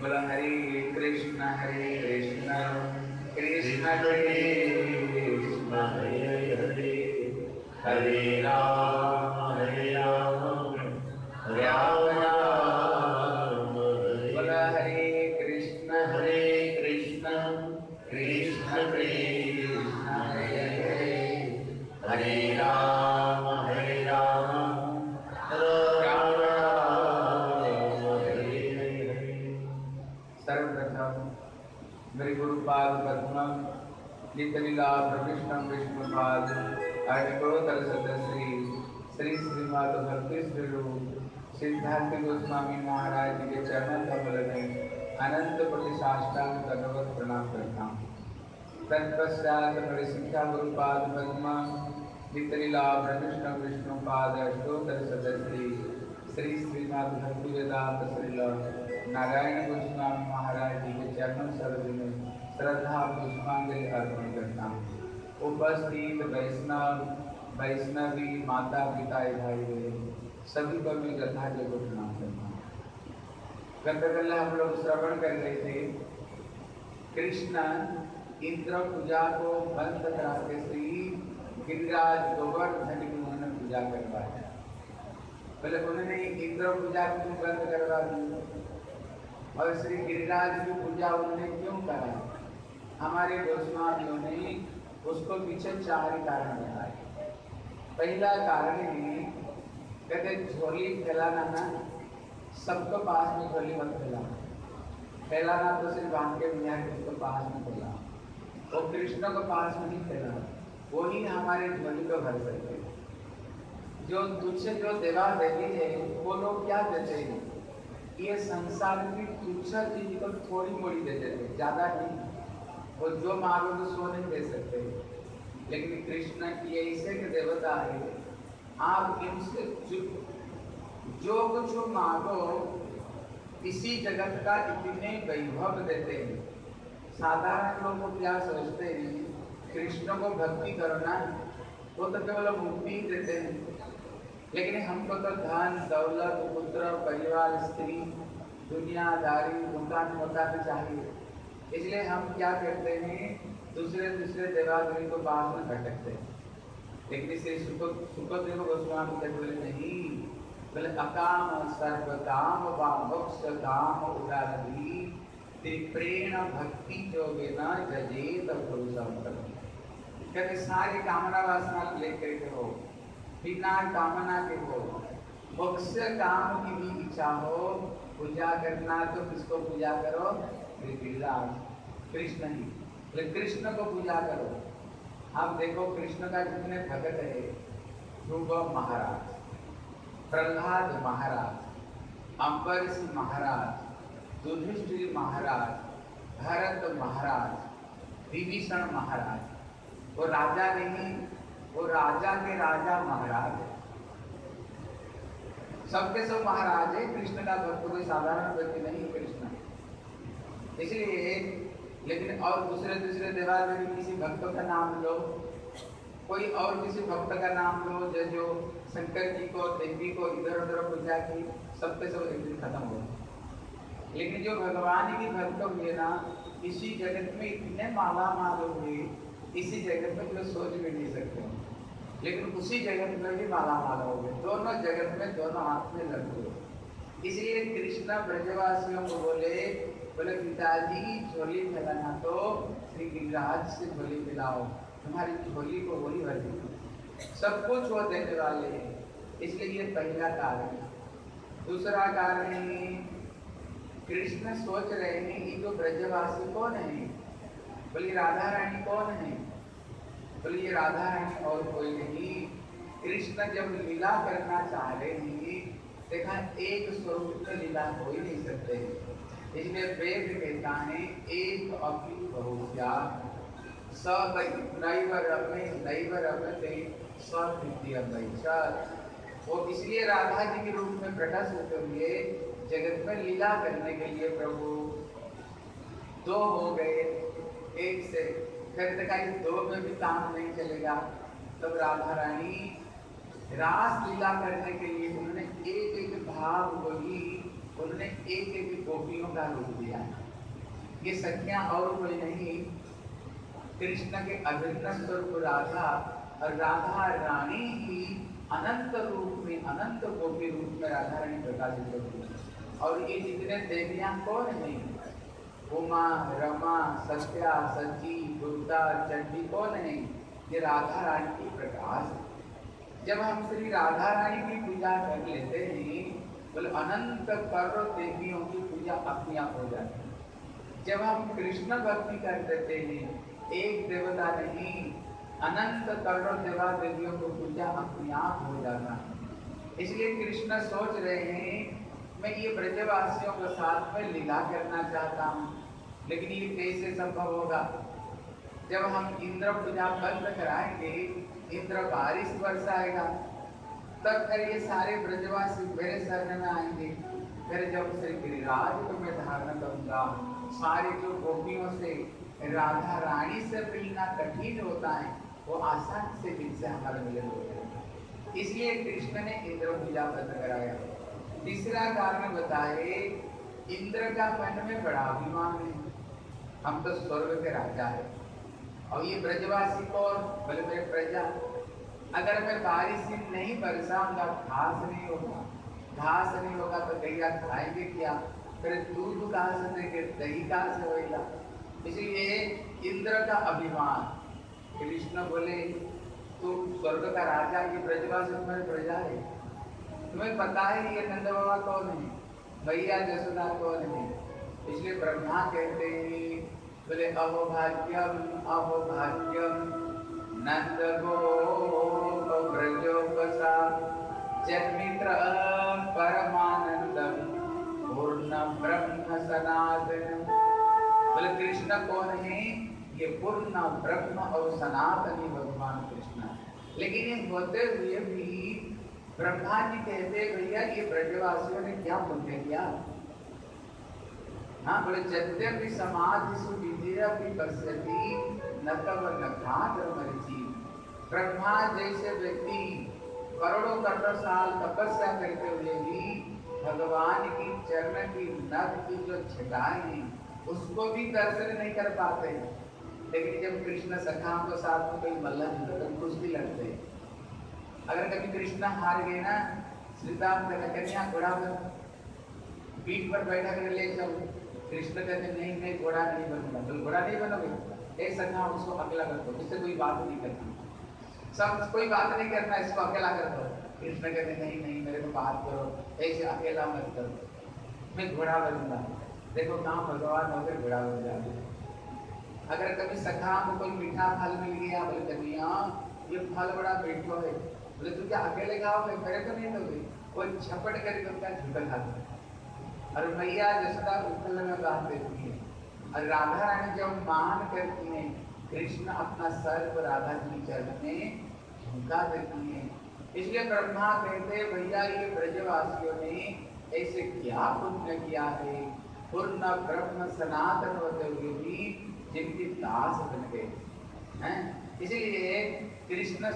बोला हरे कृष्ण हरे कृष्ण कृष्ण कृष्ण हरे हरे हरे अष्टोत्तर सदश्री श्री श्रीमद भक्ति श्री रूप सिद्धार्थ गोस्वामी महाराज जी के चरण कमल में अनंत कोटि साष्टांग दंडवत प्रणाम करता हूँ। तत्पश्चात बड़े शिक्षा गुरुपाद पद्म नितलीला प्रकृष्ण विष्णुपाद अष्टोत्तर सदश्री श्री श्रीनाथ भक्ति वेदांत श्रील नारायण गोस्वामी महाराज जी के चरण सरोज में श्रद्धा पुष्पांजलि अर्पण करता हूँ। उपस्थित वैष्णव, वैष्णवी माता, पिता, भाई, बहन, सभी को मैं श्रद्धा के को प्रणाम करता गतकल हम लोग श्रवण कर रहे थे। कृष्ण इंद्र पूजा को बंद कराते श्री गिरिराज गोवर्धन की उन्होंने पूजा करवाया पहले उन्होंने इंद्र पूजा क्यों बंद करवा दी? और श्री गिरिराज की पूजा उन्होंने क्यों करा हमारे गोस्वामियों ने उसको पीछे चार कारण बताए पहला कारण है, कहते झोली फैलाना ना, सबको पास में झोली मत फैलाना। फैलाना तो सिर्फ़ बांके मियाँ के उसको पास में फैला वो कृष्ण को पास में नहीं फैलाना। वही हमारे झोली को भर सकते हैं। जो तुझसे जो देवा देवी है, वो लोग क्या देते हैं? ये संसार की तुच्छ चीज़ को थोड़ी मोड़ी देते थे ज़्यादा नहीं। वो जो मांगो तो सो नहीं दे सकते लेकिन कृष्ण की ऐसे के देवता है आप इनसे जो, जो कुछ मांगो इसी जगत का इतने वैभव देते हैं। साधारण लोग क्या सोचते हैं? कृष्ण को भक्ति करना वो तो केवल मुक्ति ही देते हैं। लेकिन हमको तो धन दौलत पुत्र परिवार स्त्री दुनियादारी दुकान होता भी चाहिए। इसलिए हम क्या करते हैं, दूसरे दूसरे देवादेवी को पास में भटकते हैं। लेकिन श्री सुखदेव गोस्वामी कहते बोले, नहीं, बोले, अकाम सर्व काम व मोक्ष काम उदारदी त्रिप्रेण भक्ति जोगे न जजेत पुरुषम कहते, सारी कामना वासना लेकर के हो, बिना कामना के हो, मोक्ष काम की भी इच्छा हो, पूजा करना तो किसको पूजा करो? गिरिराज कृष्ण ही। बोले, कृष्ण को पूजा करो। आप देखो, कृष्ण का जितने भगत है, ध्रुव महाराज, प्रहलाद महाराज अम्बरीश महाराज, युधिष्ठिर महाराज, भरत महाराज, विभीषण महाराज, वो राजा नहीं, वो राजा के राजा महाराज है। सबके सब महाराज है। कृष्ण का भक्त कोई साधारण व्यक्ति नहीं कृष्ण। इसलिए लेकिन और दूसरे दूसरे त्यौहार में भी किसी भक्त का नाम लो। कोई और किसी भक्त का नाम लो, जो जो शंकर जी को, देवी को इधर उधर पूजा की, सबके सब एक दिन खत्म हो लेकिन जो भगवान की भक्त हुए ना, इसी जगत में इतने माला माल हुए इसी जगत में जो सोच भी नहीं सकते। लेकिन उसी जगत में भी माला माल हो गए दोनों जगत में, दोनों हाथ में लग गए इसलिए कृष्णा ब्रजवासियों को बोले बोले, पिताजी, झोली में फैलाना तो श्री गिरिराज से झोली फैलाओ तुम्हारी झोली को वही भर दी सब कुछ वो देने वाले हैं। इसलिए ये पहला कारण दूसरा कारण है, कृष्ण सोच रहे हैं ये जो ब्रजवासी कौन है? बोली राधा रानी कौन है? बोली, ये राधा रानी और कोई नहीं। कृष्ण जब लीला करना चाह रहे हैं, देखा, एक स्वरूप में लीला हो ही नहीं सकते। इसलिए वेद कहता है। एक अपनी सब वो इसलिए राधा जी के रूप में प्रकट होते हुए जगत में लीला करने के लिए प्रभु दो हो गए। एक से फिर देखा कि दो में भी काम नहीं चलेगा। तब राधा रानी रास लीला करने के लिए उन्होंने एक एक भाव वही उन्होंने एक एक गोपियों का रूप दिया। ये संख्या और कोई नहीं। कृष्ण के अभिन्न स्वरूप राधा और राधा रानी ही अनंत रूप में, अनंत गोपी रूप में राधा रानी प्रकाशित होती है। और ये जितने देवियाँ कौन है? उमा, रमा, सत्या सची दुर्गा चंडी कौन है? ये राधा रानी की प्रकाश जब हम श्री राधा रानी की पूजा कर लेते हैं बोले, अनंत करोड़ देवियों की पूजा अपने आप हो जाती है। जब हम कृष्ण भक्ति कर देते हैं, एक देवता नहीं, अनंत करोड़ देवा देवियों को पूजा अपने आप हो जाता है। इसलिए कृष्ण सोच रहे हैं, मैं ये ब्रजवासियों के साथ में लीला करना चाहता हूँ, लेकिन ये कैसे संभव होगा? जब हम इंद्र पूजा बंद कराएँगे, इंद्र बारिश बरसाएगा तब फिर ये सारे ब्रजवासी मेरे शरण में आएँगे। फिर जब श्री गिरिराज को मैं धारण करूँगा, सारे जो गोपियों से, राधा रानी से मिलना कठिन होता है, वो आसान से जिनसे हमारा मिलन हो जाएगा इसलिए कृष्ण ने इंद्र पूजा बंद कराया। तीसरा कारण बताए, इंद्र का मन में बड़ा अभिमान है। हम तो स्वर्ग के राजा है। और ये ब्रजवासी कौन? बोले मेरे प्रजा। अगर मैं बारिश से नहीं बरसाऊँगा, घास नहीं होगा, घास नहीं होगा तो गैया खाएँगे क्या? फिर दूध कहाँ से देंगे दही कहाँ से होगा इसलिए इंद्र का अभिमान। कृष्ण बोले, तू स्वर्ग का राजा ये ब्रजवासी तुम्हारे प्रजा है। तुम्हें पता है ये नंद बाबा कौन है? भैया जसोदा कौन है? इसलिए ब्रह्मा कहते हैं, बोले अहोभाग्यम अहोभाग्यम गो ब्रजोपसा जन्मित्र ब्रह्म सनातन बोले, कृष्ण कौन है? ये पूर्ण ब्रह्म और भगवान कृष्ण लेकिन ये होते हुए भी ब्रह्मा जी कहते भैया, ये ब्रजवासियों ने क्या पुण्य किया? हाँ बोले समाज सुविधिरपि पश्यति, न तब न मरिची ब्रह्मा जैसे व्यक्ति करोड़ों करोड़ों साल तपस्या करते हुए भी भगवान की चरण की नख की जो छिटाएँ हैं, उसको भी दर्शन नहीं कर पाते। लेकिन जब कृष्ण सखा को साथ में कोई मल्ला तो कुछ भी लड़ते अगर कभी कृष्ण हार गए ना श्रीदाम कन्या घोड़ा पीठ पर बैठा कर ले जाओ। कृष्ण कहते, नहीं, मैं घोड़ा नहीं बनूँगा। तो घोड़ा नहीं बनोगे? एक सखा, उसको अकेला कर दो, इससे कोई बात नहीं करती। सब कोई बात नहीं करना, इसको अकेला कर दो। कृष्ण कहते, नहीं नहीं, मेरे को बात करो। ऐसे अकेला मत करो। मैं घोड़ा बनूँगा। देखो कहाँ भगवान होकर घोड़ा बन जाते अगर कभी सखा को कोई मीठा फल मिल गया, बोले कभी हाँ ये फल बड़ा मीठो है। बोले तू क्या अकेले खाओगे? मेरे तो नहीं दोगे वो छपट करके उनका झुकल खाते और मैया जसोदा उत्पल में बात देती है, और राधा रानी जब मान करती हैं, कृष्ण अपना सर्व राधा जी चरण में झुका देती हैं। इसलिए ब्रह्मा कहते भैया, ये ब्रजवासियों ने ऐसे क्या पुण्य किया है? पूर्ण ब्रह्म सनातन होते भी जिनकी दास बन गए हैं। इसलिए कृष्ण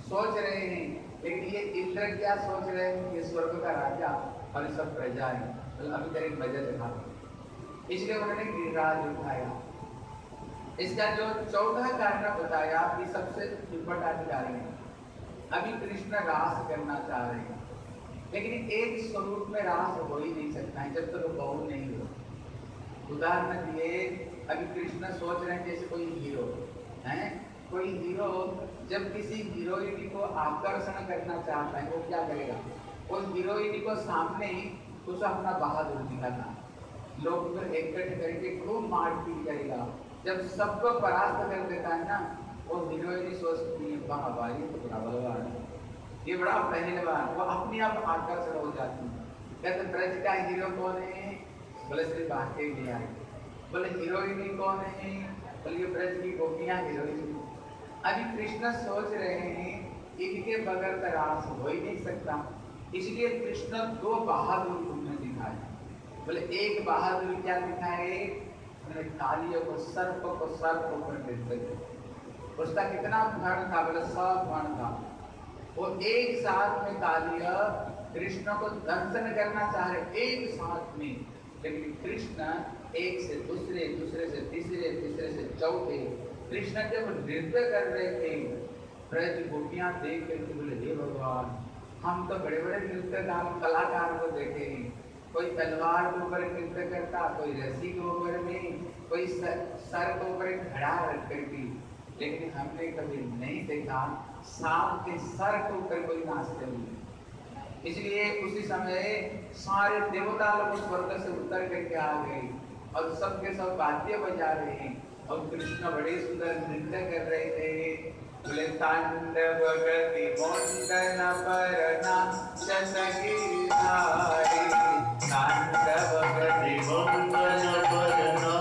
सोच रहे हैं, लेकिन ये इंद्र क्या सोच रहे हैं? ये स्वर्ग का राजा और सब प्रजा है। तो अभी एक वजह दिखा इसलिए उन्होंने गिरिराज उठाया। इसका जो चौथा कारण बताया ये सबसे जा रहे हैं। अभी कृष्ण रास करना चाह रहे हैं। लेकिन एक स्वरूप में रास हो ही नहीं सकता है, जब तक तो बहु नहीं हो। उदाहरण दिए अभी कृष्ण सोच रहे हैं जैसे कोई हीरो, है? कोई हीरो, जब किसी हीरोइन को आकर्षण करना चाहता है, वो क्या करेगा? उस हीरोइन को सामने तो उसे अपना बहादुर दिखाना। लोग इकट्ठे करके खूब मारपीट करेगा। जब सबको परास्त कर देता है ना वो हीरोइन सोचती है वाह भाई तो बड़ा बलवान ये बड़ा पहलवान वो अपने आप आकर्षण हो जाती है। कहते ब्रज का हीरो कौन है? बोले, श्री नहीं आए। बोले, हीरोइन कौन है? बोले ब्रज की गोपियाँ हीरोइन अभी कृष्ण सोच रहे हैं, इनके बगैर तो रास हो ही नहीं सकता। इसलिए कृष्ण दो बहादुर उन्होंने दिखाए। बोले, एक बहादुर क्या दिखाए? उन्होंने कालियों को, सर्प को, सर्प ऊपर देते उसका कितना धन था बोले सब धन था। वो एक साथ में कालिय कृष्ण को दर्शन करना चाह रहे एक साथ में। लेकिन कृष्ण एक से दूसरे दूसरे से तीसरे तीसरे से चौथे कृष्ण जब नृत्य कर रहे थे। ब्रज गोपियाँ देख करके बोले हे भगवान हम तो बड़े बड़े नृत्य कलाकार को देखे हैं। कोई तलवार के ऊपर नृत्य करता कोई रस्सी के ऊपर में कोई सर, के ऊपर घड़ा रख करके लेकिन हमने कभी नहीं देखा सांप के सर के ऊपर कोई नाचते हुए इसलिए उसी समय सारे देवता लोग स्वर्ग से उतर करके आ गए और सबके सब वाद्य बजा रहे हैं और कृष्ण बड़े सुंदर नृत्य कर रहे थे। बोले, तांडव गति मुंडन परना चतगिरिधारी तांडव गति मुंडन परना।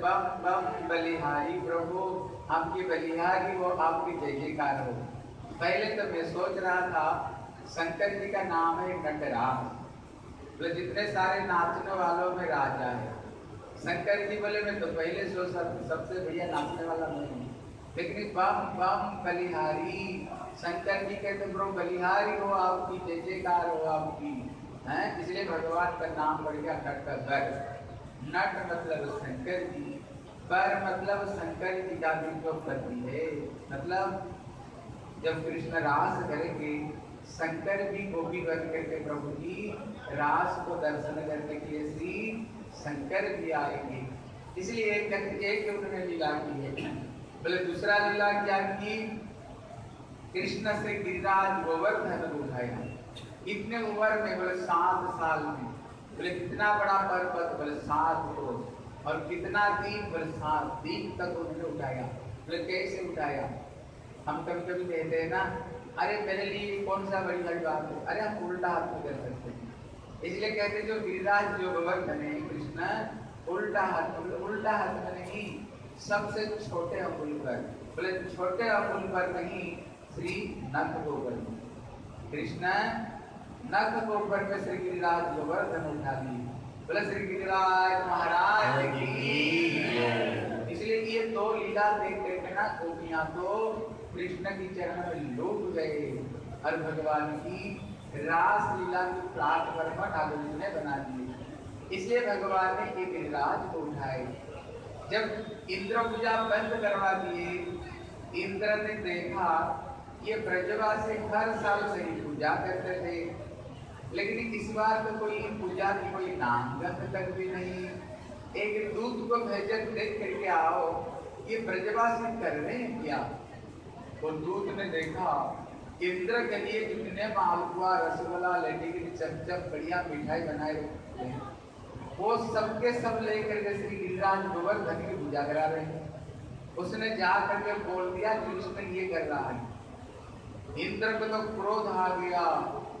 बम बम बलिहारी प्रभु आपकी बलिहारी हो आपकी जय जयकार। हो पहले तो मैं सोच रहा था शंकर जी का नाम है नटराज तो जितने सारे नाचने वालों में राजा है। शंकर जी बोले मैं तो पहले सो सब, सबसे बढ़िया नाचने वाला मैं हूँ। लेकिन बम बम बलिहारी शंकर जी कहते प्रभु बलिहारी हो आपकी जय जयकार हो आपकी। है? इसलिए भगवान का नाम पड़ गया नट का बर नट मतलब शंकर जी पर मतलब शंकर जी का भी जो पति है। मतलब जब कृष्ण रास करेंगे शंकर भी गोपी बन करके प्रभु जी, रास को दर्शन करने के लिए श्री शंकर भी आएँगे। इसलिए एक एक उन्होंने लीला की है। बोले, दूसरा लीला क्या की? कृष्ण से गिरिराज गोवर्धन उठाया। इतने उम्र में बोले, सात साल में। बोले, कितना बड़ा पर्वत बोले, सात को और कितना दिन बोले, सात दिन तक उन्होंने उठाया। बोले, कैसे उठाया? हम कभी कभी कहते हैं ना, अरे, मेरे लिए कौन सा बड़ी बड़ी बात है अरे, हम उल्टा हाथ में कर सकते हैं। इसलिए कहते जो गिरिराज, जो गोवर्धन है, कृष्ण, उल्टा हाथ उल्टा हाथ में नहीं, सबसे छोटे अंगुल पर। बोले, छोटे अंगुल पर नहीं, श्री नंद गोवर्धन कृष्ण नख में श्री गिरिराज गोवर्धन उठा ली बोले श्री गिरिराज, महाराज की इसलिए ये दो लीला देख देख ना गोपियाँ तो कृष्ण की चरण में लोग गए। और भगवान की रास लीला की प्लेटफॉर्म ठाकुर जी ने बना दिए। इसलिए भगवान ने एक गिरिराज को उठाए। जब इंद्र पूजा बंद करवा दिए, इंद्र ने देखा ये ब्रजवासी हर साल से ही पूजा करते थे। लेकिन इस बार तो कोई पूजा की कोई नाम गंध तक भी नहीं। एक दूध को भेजक देख करके आओ, ये ब्रजवासी कर रहे हैं क्या? वो दूध ने देखा, इंद्र के लिए जितने मालपुआ, रसगुल्ला, लड्डी की चमचम, बढ़िया मिठाई बनाए रखते हैं। वो सबके सब लेकर के श्री गिरिराज गोवर्धन की पूजा करा रहे हैं। उसने जा करके बोल दिया कृष्ण ये कर रहा है। इंद्र को तो क्रोध आ गया।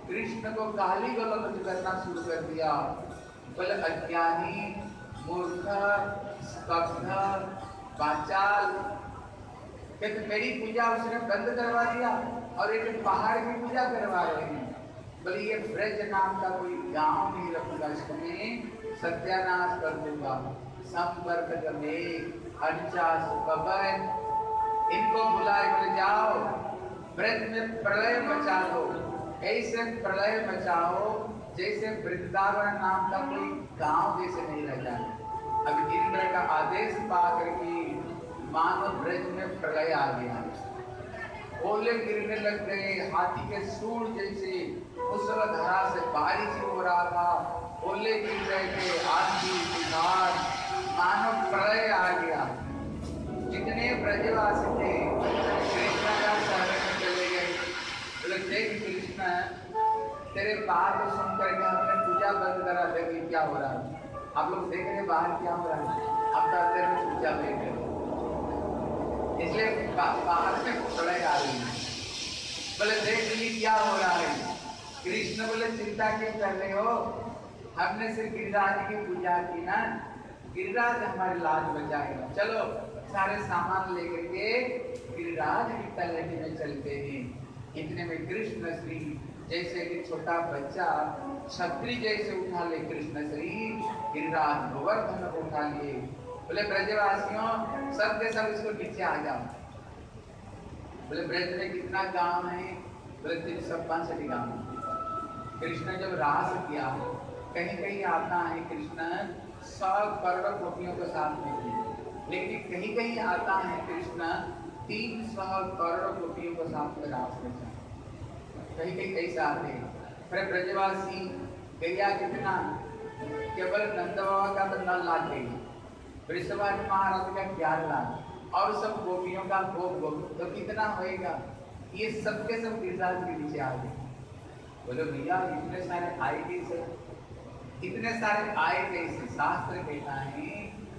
कृष्ण को गाली गलौज करना शुरू कर दिया। बोले, अज्ञानी, मूर्ख मेरी पूजा उसने बंद करवा दिया और एक पहाड़ की पूजा करवा रहे हैं। बोले, ये ब्रज नाम का कोई गाँव नहीं रखूँगा, इसमें सत्यानाश कर दूँगा। संपर्क गमे अर्चा सुबन इनको बुलाए, बोले, जाओ, ब्रज में प्रलय मचा दो। ऐसे प्रलय बचाओ जैसे वृंदावन नाम का कोई गाँव जैसे नहीं रह जाए। अब इंद्र का आदेश पा करके मानव ब्रज में प्रलय आ गया। ओले गिरने लग गए, हाथी के सूर जैसे धारा से बारिश हो रहा था। ओले गिर रहे थे, आंधी तूफ़ान मानव प्रलय आ गया। जितने ब्रजवासी थे कृष्ण का शरण में चले गए बोले देख कृष्ण तेरे बाहर को सुन करके हमने पूजा बंद करा देखिए क्या हो रहा है। आप लोग देख रहे बाहर क्या हो रहा है। अब तो अंदर पूजा देख रहे इसलिए बाहर से प्रलय आ रही है। बोले, देख ली क्या हो रहा है। कृष्ण बोले, चिंता क्यों कर रहे हो? हमने सिर्फ़ गिरिराज की पूजा की ना। गिरिराज हमारे लाज बचाएगा। चलो, सारे सामान लेकर के गिरिराज की तलहटी में चलते हैं। इतने में कृष्ण श्री जैसे कि छोटा बच्चा छत्री जैसे उठा ले, कृष्ण श्री गिरिराज गोवर्धन उठा लिए। बोले, ब्रजवासियों, सब के सब इसको नीचे आ जाओ। बोले, ब्रज में कितना गाँव है? बोले, तीन सौ पैंसठ गाँव। कृष्ण जब रास किया कहीं कहीं आता है कृष्ण, सौ करोड़ गोपियों के साथ में। लेकिन कहीं कहीं आता है कृष्ण, तीन सौ करोड़ गोपियों के साथ में रास में कहीं कहीं ऐसा आते फिर ब्रजवासी गैया कितना केवल नंद बाबा का तो नौ लाख गई वृषभान महाराज का ग्यारह लाख और सब गोपियों का भोग भोग तो कितना होएगा ये सबके सब गिरराज के नीचे आ गए बोलो भैया इतने सारे आए कैसे इतने सारे आए कैसे शास्त्र कहता है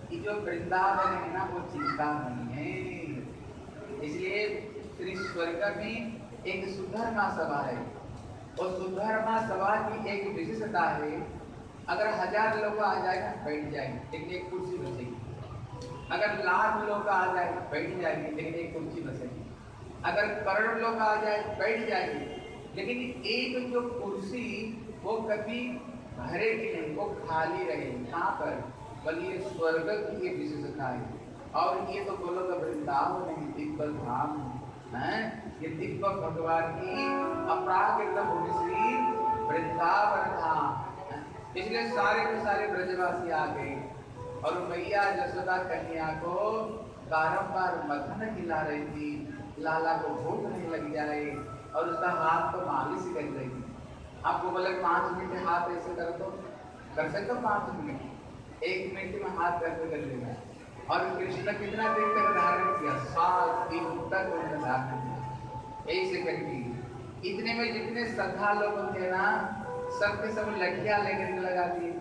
कि जो वृंदावन है ना, वो चिंता नहीं है। इसलिए श्री स्वर्ग में एक सुधर्मा सभा है। और सुधर्मा सभा की एक विशेषता है, अगर हज़ार लोग आ जाएगा, बैठ जाएँगे, लेकिन एक कुर्सी बचेगी। अगर लाख लोग आ जाए बैठ जाएँगे, लेकिन एक कुर्सी बचेगी। अगर करोड़ लोग आ जाए, बैठ जाएँगे, लेकिन एक जो कुर्सी, वो कभी भरेगी नहीं, वो खाली रहेगी। कहाँ पर बल्कि स्वर्ग की ये विशेषता है। और ये तो बोलो तो वृंदावन नहीं दिव्य धाम है? ये दिव्य भगवान की अपराकृत श्री वृंदावन धाम इसलिए सारे के सारे ब्रजवासी आ गए। और मैया जसोदा कन्या को बारंबार मथन खिला रही थी। लाला को भूख नहीं लग जाए और उसका हाथ तो मालिश कर रही थी। आपको बोले, पाँच मिनट हाथ ऐसे कर दो। कर सकते हो पाँच मिनट? एक मिनट में हाथ करके कर लेगा और कृष्ण कितना देर तक धारण किया? सात दिन तक उन्होंने धारण किया। ऐसे करके। इतने में जितने सखा लोग थे ना, सब के सब लड़कियाँ लेकर लगा दी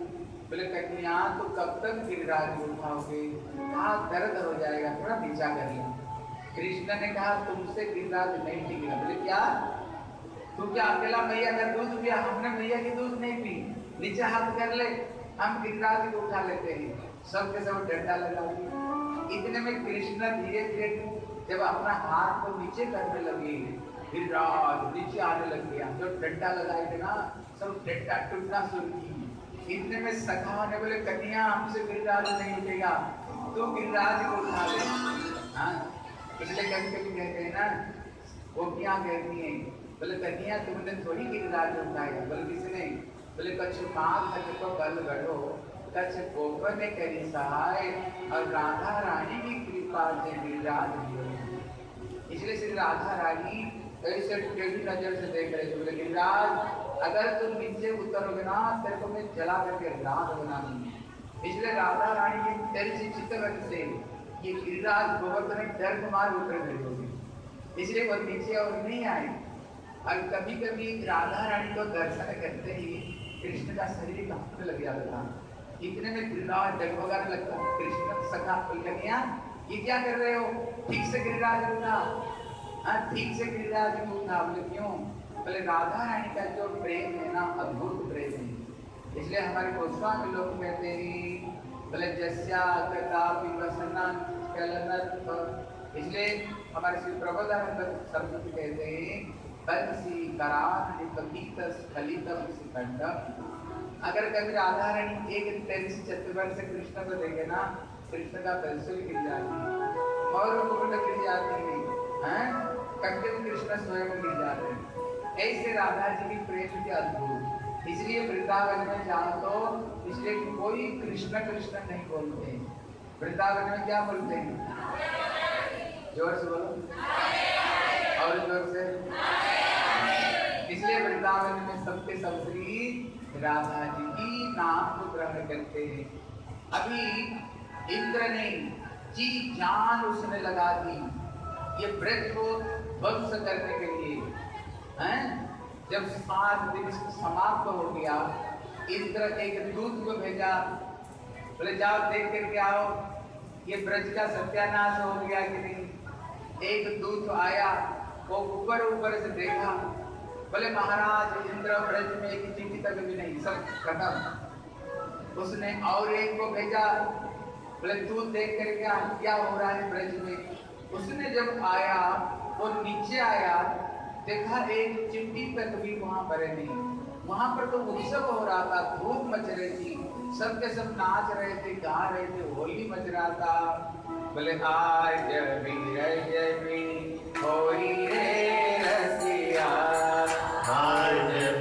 बोले कन्या तो कब तक गिरिराज उठाओगे कहा दर्द हो जाएगा? थोड़ा नीचा कर ले। कृष्ण ने कहा, तुमसे गिरिराज नहीं टिकेगा बोले, क्या? तू क्या अकेला मैया का दूध पिया? हमने मैया की दूध नहीं पी। नीचे हाथ कर ले, हम गिरिराज को उठा लेते हैं। सबके सब डंडा लगा दिया इतने में कृष्ण धीरे धीरे जब अपना हाथ को नीचे करने लगे, फिर नीचे आने लग गया। जो डंडा लगाए थे ना, सब डंडा टूटना शुरू की इतने में सखा ने बोले कन्या हमसे गिरिराज नहीं उठेगा। तो गिरिराज को उठा ले। हाँ? इसलिए कभी कभी कहते हैं ना, वो क्या कहती है? बोले कन्या तुमने थोड़ी गिरिराज उठाया। बोले किसी ने बोले, कच्छ कछु माल को बल गढ़ो, कच्छ गोबर ने करी सहाय और राधा रानी की कृपा से गिरिराज इसलिए श्री राधा रानी ऐसे टेढ़ी नज़र से देख रहे थे गिरिराज, अगर तुम नीचे उतरोगे ना, तेरे को मैं जला करके रात बना दूँगी। इसलिए राधा रानी की तेरी से चित्त से ये गिरिराज गोवर्धन डर कुमार उतर गई होगी। इसलिए वो नीचे और नहीं आए। और कभी कभी राधा रानी को दर्शन करते ही, कृष्ण का शरीर कांपने लग जाता था? इतने में गिरिराज डगमगाने लगता कृष्ण सखा कन्या ये क्या कर रहे हो? ठीक से गिरिराज उठा हाँ ठीक से गिरिराज उठा बोले, क्यों? बोले, राधा रानी का जो प्रेम है ना, अद्भुत प्रेम है। इसलिए हमारे गोस्वामी लोग कहते हैं, बोले, जस्या इसलिए हमारे श्री प्रबोधानंद शब्द कहते हैं, बंसी करान पतित स्खलित कंड अगर कभी राधा रानी एक पेन से चतुर्वर से कृष्ण को देखे ना, कृष्ण का पेंसिल गिर है। और गिर जाती है? हैं में कृष्ण स्वयं गिर जाते हैं। ऐसे राधा जी की प्रेम की अद्भुत। इसलिए वृंदावन में जाओ तो इसलिए कोई कृष्ण कृष्ण नहीं बोलते वृंदावन में क्या बोलते हैं? ज़ोर से बोलो। और ज़ोर से। इसलिए वृंदावन में सबके सब श्री राधा जी की नाम को ग्रहण करते हैं। अभी इंद्र ने जी जान उसने लगा दी, ये ब्रज को ध्वंस करने के लिए, हैं? जब सात दिन समाप्त हो गया इंद्र एक दूत को भेजा, बोले, जाओ, देख करके आओ ये ब्रज का सत्यानाश हो गया कि नहीं? एक दूत आया, वो ऊपर ऊपर से देखा, बोले, महाराज, इंद्र ब्रज में एक चिट्ठी तक भी नहीं, सब खत्म। उसने और एक को भेजा बोले तू देख कर क्या हो रहा है ब्रज में? उसने जब आया, वो नीचे आया, देखा एक चिट्ठी तक भी वहाँ पर नहीं। वहाँ पर तो उत्सव हो रहा था, धूप मच रही थी। सब के सब नाच रहे थे, गा रहे थे, होली मच रहा था। बोले आज जय भी होली रे रसिया आज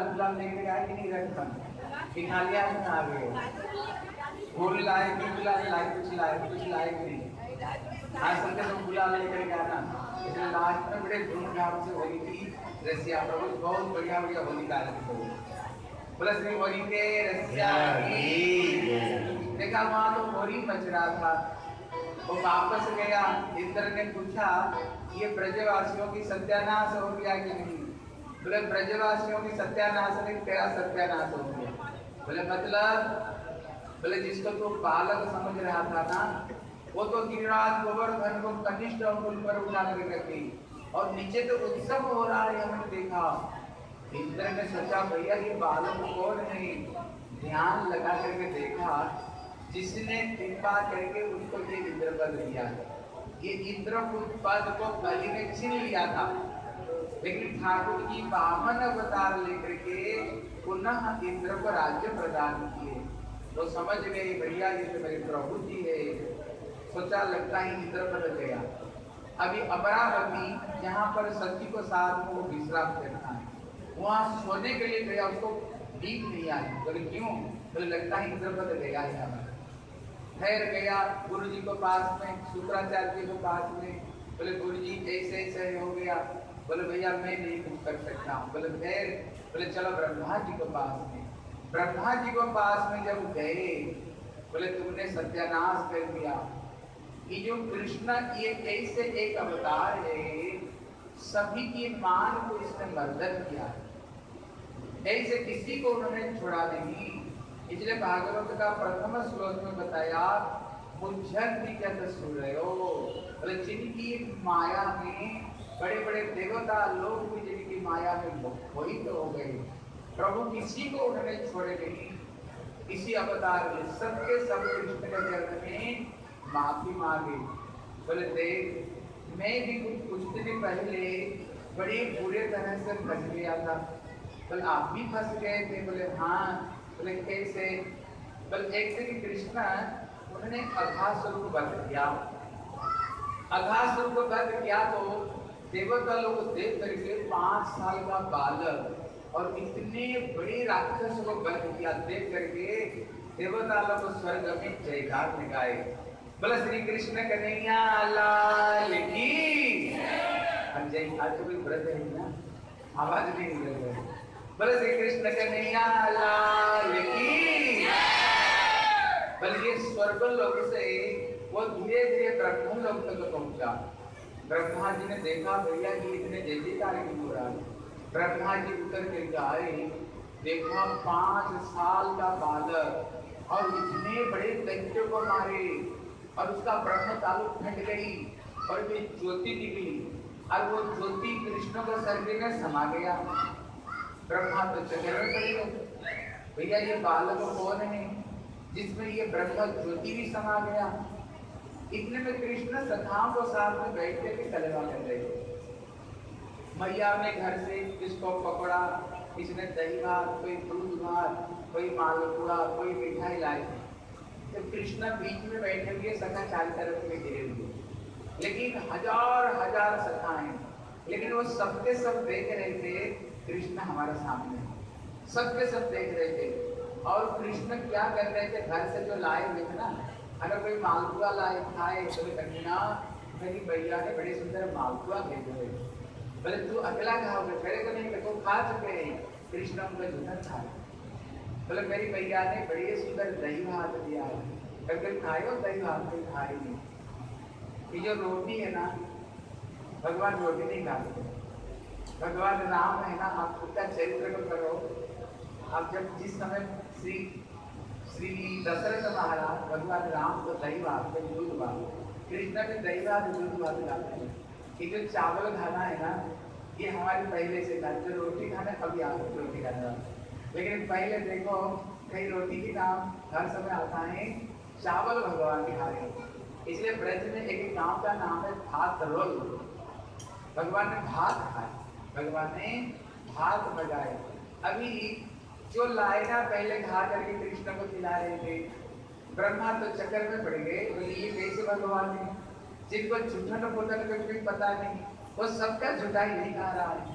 कुछ गुलाल गुलाल लेके कि नहीं रखा कि खाली हाथ में आ गए। फूल लाए कि गुलाल लाए कुछ लाए कुछ लाए कि नहीं? आज संख्या तो गुलाल लेकर के आना इसलिए लास्ट में बड़े धूमधाम से होली की रसिया प्रभु बहुत बढ़िया बढ़िया होली का करो। बोला श्री होली के रसिया देखा वहाँ तो होली मच रहा था। वो वापस गया इंद्र ने पूछा ये ब्रजवासियों की सत्यानाश हो गया कि नहीं? बोले, ब्रजवासियों की सत्यानाश नहीं, तेरा सत्यानाश हो गया। बोले मतलब बोले, जिसको तू तो बालक समझ रहा था ना, वो तो गिरिराज गोवर्धन को कनिष्ठ अंगुल पर उठा कर रखी। और नीचे तो उत्सव हो रहा है, हमने देखा। इंद्र ने सोचा, भैया, ये बालक कौन है? ध्यान लगा करके देखा, जिसने कृपा करके उसको ये इंद्र पद दिया ये इंद्र पद को बलि ने छीन लिया था। लेकिन ठाकुर जी वामन अवतार लेकर के पुनः इंद्र को राज्य प्रदान किए। तो समझ गए भैया ये तो मेरे प्रभु जी है। सोचा लगता है इंद्र पद गया। अभी अमरावती जहाँ पर सती को साथ वो विश्राम करना है। वहाँ सोने के लिए गया, उसको नींद नहीं आई। बोले, क्यों? बोले, लगता है इंद्र पद गया है हमारा ठहर गया गुरु जी को पास में, शुक्राचार्य जी को पास में। बोले गुरु जी ऐसे ऐसे हो गया। बोले, भैया, मैं नहीं कुछ कर सकता हूँ। बोले फिर बोले, चलो, ब्रह्मा जी को पास में। ब्रह्मा जी को पास में जब गए, बोले, तुमने सत्यानाश कर दिया। कि जो कृष्ण, ये ऐसे एक अवतार है, सभी की मान को इसने मर्दन किया। ऐसे किसी को उन्होंने छोड़ा नहीं। इसलिए भागवत का प्रथम श्लोक में बताया मुझे सुन रहे बोले, जिनकी माया में बड़े बड़े देवता लोग भी जिनकी माया में मोहित हो गए। प्रभु किसी को उन्होंने छोड़े नहीं। इसी अवतार में सबके सब कृष्ण के चरण में माफ़ी मांगे। बोले देख मैं भी कुछ कुछ दिन पहले बड़े बुरे तरह से फंस गया था। बोले, आप भी फंस गए थे? बोले हाँ। बोले, कैसे? बोले, एक दिन कृष्ण उन्होंने अघासुर को वध किया। अघासुर को वध किया तो देवता लोग देख करके पाँच साल का बालक और इतने बड़े राक्षस को वध किया, देख करके देवता लोग स्वर्ग में जयकार लगाए बोला, श्री कृष्ण कन्हैया, लाल की हम जय आज तो कोई व्रत है ना, आवाज़ नहीं निकल रही बोले, श्री कृष्ण कन्हैया, लाल की बल्कि स्वर्ग लोग से वो धीरे धीरे ब्रह्म लोग तक पहुँचा। ब्रह्मा जी ने देखा, भैया, ये इतने जय जयकार क्यों हो रहा है। ब्रह्मा जी उतर के आए। देखा, पाँच साल का बालक और इतने बड़े दैत्य को मारे और उसका ब्रह्म तालु फट गई और वे ज्योति निकली। और वो ज्योति कृष्ण के शरीर में समा गया। ब्रह्मा तो चक्कर में गए भैया, ये बालक कौन है? जिसमें ये ब्रह्म ज्योति भी समा गया। इतने में कृष्ण सखाओं को साथ में बैठ के कलवा कर रहे मैया ने घर से किसको पकड़ा किसने दही भात कोई दूध भात, कोई मालपुआ, कोई मिठाई लाई। तो कृष्ण बीच में बैठे हुए सखा चार तरफ़ में गिरे हुए लेकिन हज़ार हज़ार सखाएँ लेकिन वो सबके सब देख रहे थे, कृष्ण हमारे सामने। सबके सब देख रहे थे। और कृष्ण क्या कर रहे थे? घर से जो लाए हुए थे ना अगर कोई मालपुआ लाए, खाए तो कन्या मेरी भैया ने बड़े सुंदर मालपुआ भेजे हुए बोले तू अकेला खाओगे खड़े तो नहीं तो खा चुके हैं। कृष्ण उनका जूठा खा बोले मेरी भैया ने बड़ी सुंदर दही भात दिया। है कभी खाए दही भात कोई खाए नहीं। ये जो रोटी है ना, भगवान रोटी नहीं खाते। भगवान राम है ना, आप उसका चरित्र करो। आप जब जिस समय श्री श्री दशरथ महाराज भगवान राम को दही में दूध भात कृष्ण में दही भात दूध भात लाते हैं। ये जो चावल खाना है ना, ये हमारे पहले से था। जो रोटी खाना अभी आप रोटी खाना लेकिन पहले देखो, कहीं रोटी के नाम हर समय आता है, चावल भगवान के खा रहे इसलिए ब्रज में एक गाँव का नाम है भात रोल भगवान ने भात खाए। भगवान ने भात बजाए। अभी जो लाएगा पहले खा करके कृष्ण को खिला रहे थे, ब्रह्मा तो चक्कर में पड़ गए बोले ये कैसे भगवान है? जिनको झूठन फूटन का भी पता नहीं, वो सबका झूठाई नहीं खा रहा है।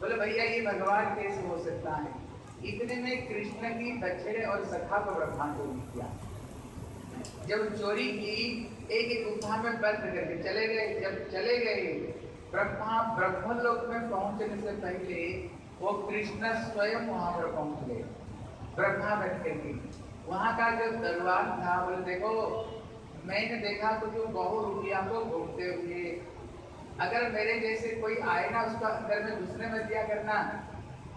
बोले, भैया, ये भगवान कैसे हो सकता है? इतने में कृष्ण की बछड़े और सखा को ब्रह्मा को किया। जब चोरी की, एक एक गुफा में बंद करके चले गए, जब चले गए, ब्रह्मा ब्रह्म लोक में पहुँचने से पहले वो कृष्ण स्वयं वहाँ पर पहुँच गए ब्रह्मा बन करके वहाँ का जो दरबार था, बोले, देखो, मैंने देखा तो जो बहु रुपया को घूमते हुए, अगर मेरे जैसे कोई आए ना, उसका अंदर में घुसने में दिया करना।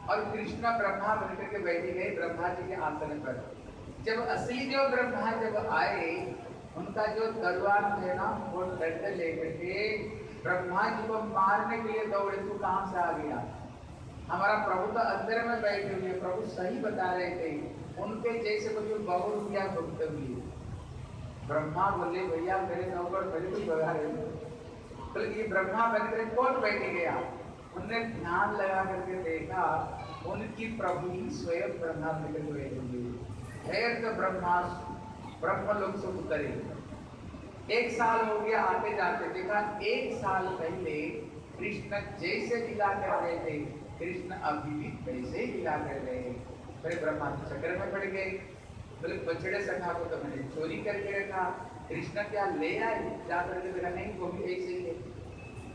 और कृष्ण ब्रह्मा बनकर के बैठे गए, ब्रह्मा जी के आसन पर। जब असली जो ब्रह्मा जब आए, उनका जो तलवार थे ना, वो दंड लेकर के ब्रह्मा जी को मारने के लिए दौड़े, तू कहाँ से आ गया? हमारा प्रभु तो अंदर में बैठे हुए प्रभु सही बता रहे थे उनके जैसे कुछ बहु रुपया हुए ब्रह्मा बोले, भैया, मेरे नौकर पहले भी भगा रहे तो ये ब्रह्मा बनकर कौन बैठे गया उनने ध्यान लगा करके देखा, उनकी प्रभु ही स्वयं ब्रह्मा बनकर बैठे हुए है। तो ब्रह्मा, ब्रह्म लोग से उतरे एक साल हो गया आते जाते, देखा, एक साल पहले कृष्ण जैसे लीला कर रहे थे कृष्ण अभी भी वैसे ही लीला कर रहे हैं। फिर ब्रह्मा चक्कर में पड़ गए। बोले, बछड़े सखा को तो मैंने चोरी करके रखा। कृष्ण क्या ले आए? जा करके देखा नहीं वो भी ऐसे ही है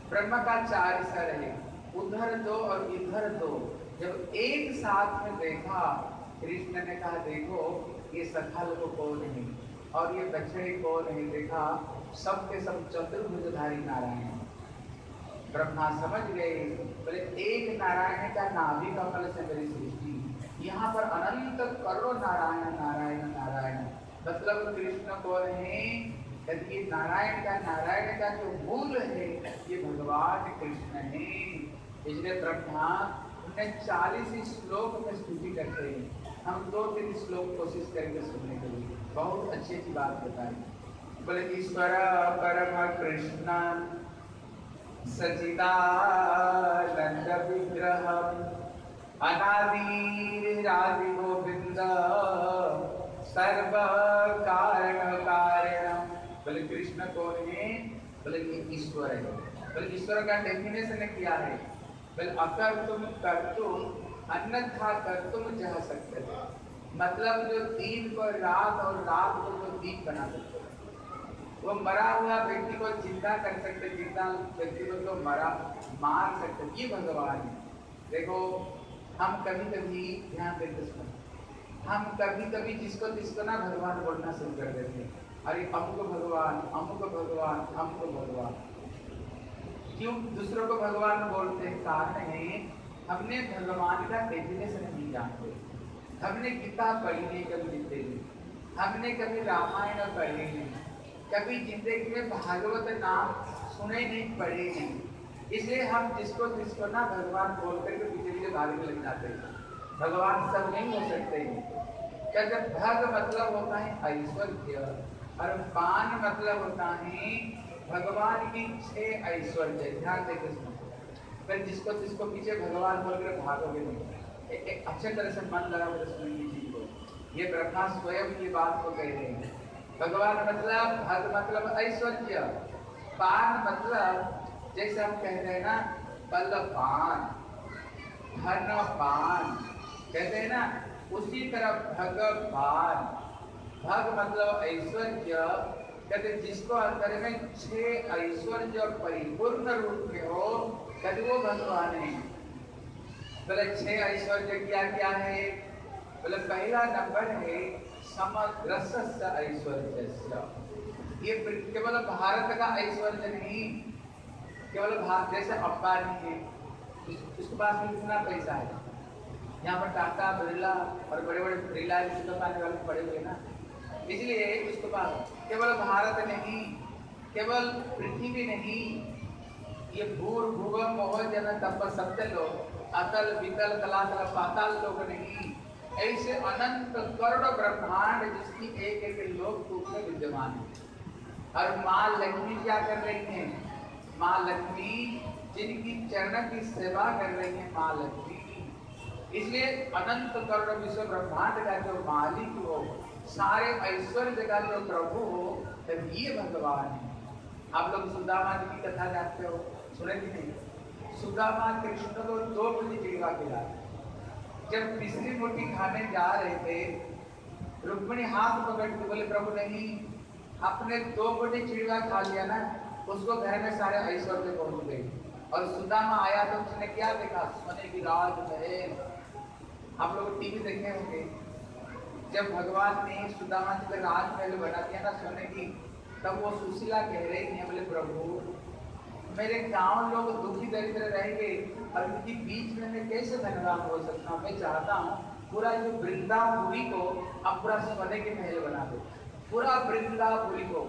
ब्रह्मा का चार सर है उधर दो और इधर दो। जब एक साथ में देखा, कृष्ण ने कहा, देखो, ये सखा लोग कौन है और ये बछड़े कौन है देखा। सब के सब चतुर्भुजधारी नारायण। ब्रह्मा समझ गए। बोले, एक नारायण का नाभि कमल से मेरी सृष्टि। यहाँ पर अनंत करो नारायण नारायण नारायण। मतलब कृष्ण कौन है यदि नारायण का नारायण का जो मूल है, ये भगवान कृष्ण है। इसलिए ब्रह्मा उन्हें चालीस श्लोक में स्तुति करते हैं। हम दो तीन श्लोक कोशिश करेंगे सुनने के लिए। बहुत अच्छी अच्छी बात बताई। बोले, ईश्वर परम कृष्ण सचिदानंद विग्रह गोविंद सर्व कारण कारण बोले, कृष्ण कौन है? बोले ईश्वर है। बोले, ईश्वर का डेफिनेशन किया है? बोले अकर तुम कर तुम अन्यथा कर तुम जह सकते मतलब जो दिन को रात और रात को जो दिन बना सकते वो मरा हुआ व्यक्ति को ज़िंदा कर सकते, ज़िंदा व्यक्ति को तो मरा, मार सकते, ये भगवान है। देखो, हम कभी कभी ध्यान देते सुनो हम कभी कभी जिसको जिसको ना भगवान बोलना शुरू कर देते हैं। अरे, अमुक भगवान अमुक भगवान अमुक भगवान। क्यों? दूसरों को भगवान बोलते हैं कारण है, हमने भगवान का डेफिनेशन नहीं जानते। हमने गीता पढ़ी नहीं कभी ज़िंदगी हमने कभी रामायण पढ़ी नहीं। कभी ज़िंदगी में भागवत नाम सुने नहीं पड़े नहीं। इसलिए हम जिसको जिसको ना भगवान बोल करके पीछे पीछे भागने लग जाते हैं। भगवान सब नहीं हो सकते कहते भग मतलब होता है ऐश्वर्य, और पान मतलब होता है भगवान की छह ऐश्वर्य। ध्यान देकर सुनो फिर जिसको जिसको पीछे भगवान बोल कर भागोगे नहीं। अच्छे तरह से मन लगा कर सुनेंगे चीज़ को। ये ब्रह्मा स्वयं ये बात को कह रहे हैं। भगवान मतलब भग मतलब ऐश्वर्य। पान मतलब जैसे हम कह रहे हैं ना बल्लपान धन पान कहते हैं ना, उसी तरह भगवान। भग मतलब ऐश्वर्य। कहते जिसको अंदर में छह ऐश्वर्य परिपूर्ण रूप में हो, कहते वो भगवान है। बोले, छह ऐश्वर्य क्या क्या है? बोले, पहला नंबर है समग्र ऐश्वर्य ये केवल भारत का ऐश्वर्य नहीं, केवल भारत जैसे अंबानी है उसके पास में कितना पैसा है। यहाँ पर टाटा, बिरला और बड़े बड़े रिलायंस दुकान वाले पड़े हुए ना। इसलिए उसके पास केवल भारत नहीं, केवल पृथ्वी नहीं, ये भूर भूगम मोह जन तप सत्य लोग अतल वितल तलातल पाताल लोग नहीं। ऐसे अनंत करोड़ ब्रह्मांड जिसकी एक एक लोक रूप में विद्यमान है। और माँ लक्ष्मी क्या कर रही हैं? माँ लक्ष्मी जिनकी चरण की सेवा कर रही है, माँ लक्ष्मी इसलिए अनंत करोड़ विश्व ब्रह्मांड का जो मालिक हो, सारे ऐश्वर्य का जो प्रभु हो तब ये भगवान है। आप लोग सुदामा जी की कथा जानते हो? सुने कि नहीं? सुदामा कृष्ण को दो मुट्ठी चिड़वा खिलाया जब तीसरी मुट्ठी खाने जा रहे थे, रुक्मिणी हाथ पकड़ के बोले, प्रभु नहीं, अपने दो मुट्ठी चिड़िया खा लिया ना, उसको घर में सारे ऐश्वर्य पहुँच गई और सुदामा आया तो उसने क्या देखा? सोने की राज महल आप लोग टीवी देखे होंगे, जब भगवान ने सुदामा जी का राजमहल बना दिया ना सोने की, तब वो सुशीला कह रही थी बोले, प्रभु मेरे गाँव लोग दुखी दरिद्र रहेंगे और इनके बीच में मैं कैसे धनवान हो सकता हूँ? मैं चाहता हूँ पूरा जो वृंदापुरी को अब पूरा सोने के महल बना दो। पूरा वृंदापुरी को।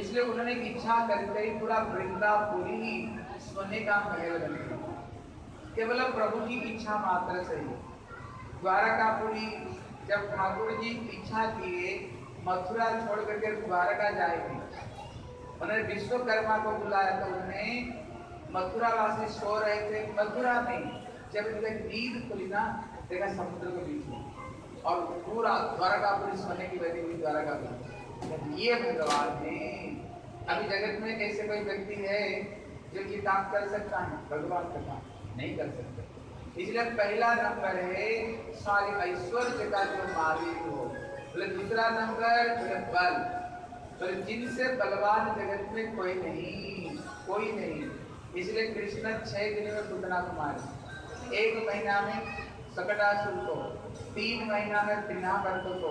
इसलिए उन्होंने इच्छा करते ही पूरा वृंदापुरी ही सोने का महल बने केवल प्रभु की इच्छा मात्र से ही। द्वारकापुरी, जब ठाकुर जी इच्छा किए, मथुरा छोड़ करके द्वारका जाएँगे उन्होंने विश्वकर्मा को बुलाया तो उन्हें मथुरा वासी सो रहे थे। मथुरा में जब इनके नींद खुली ना, देखा समुद्र के बीच में। और पूरा द्वारकापुरी सोने की बनी हुई द्वारकापुरी ये भगवान ने, अभी जगत में ऐसे कोई व्यक्ति है जो काम कर सकता है? भगवान का काम नहीं कर सकते। इसलिए पहला नंबर है, सारी ऐश्वर्य का जो मालिक हो। दूसरा नंबर बोले। बल बोले जिनसे बलवान जगत में कोई नहीं कोई नहीं। इसलिए कृष्ण छह दिन में पुतना को मारे एक महीना में सकटासुर को, तीन महीना में त्रिनावर्त को,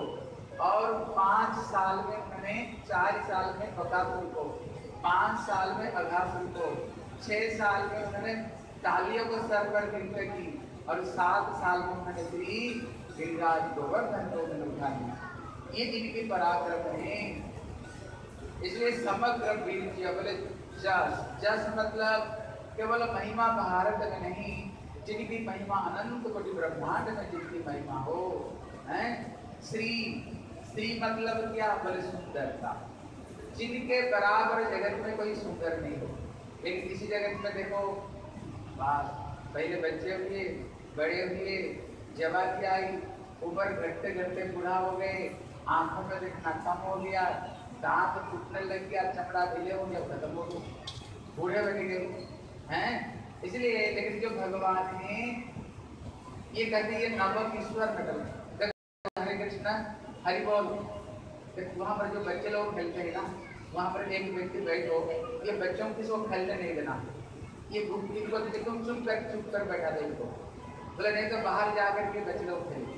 और पाँच साल में उन्होंने चार साल में बकासुर को, पाँच साल में अघासुर को, छह साल में उन्होंने तालियों को सर पर गिरते की, और सात साल में उन्होंने श्री गिरिराज गोवर्धन को उन्होंने उठा लिया ये जिनके पराक्रम है इसलिए समग्र वीर बोले जस जस मतलब केवल महिमा भारत में नहीं जिनकी महिमा अनंत कोटि ब्रह्मांड में जिनकी महिमा हो, हैं? श्री श्री मतलब क्या? बोले सुंदरता जिनके बराबर जगत में कोई सुंदर नहीं हो। लेकिन किसी जगत में देखो बस पहले बच्चे हुए, बड़े हुए जवानी आई ऊपर घटते घटते बूढ़ा हो गए, आँखों में देखना कम हो गया दांत टूटने लग गया चमड़ा ढीले हो गया, खत्म हो गया। बूढ़े बन गए। हैं? इसलिए, लेकिन जो भगवान ने ये कहते ये नवक ईश्वर नकल हरे कृष्ण, हरि बोल। वहाँ पर जो बच्चे लोग खेलते हैं ना, वहाँ पर एक व्यक्ति बैठो, ये बच्चों किसी को खेलने नहीं देना। ये इनको तुम चुप कर चुप कर बैठा दे इनको। बोले, नहीं तो बाहर जाकर के बच्चे लोग खेले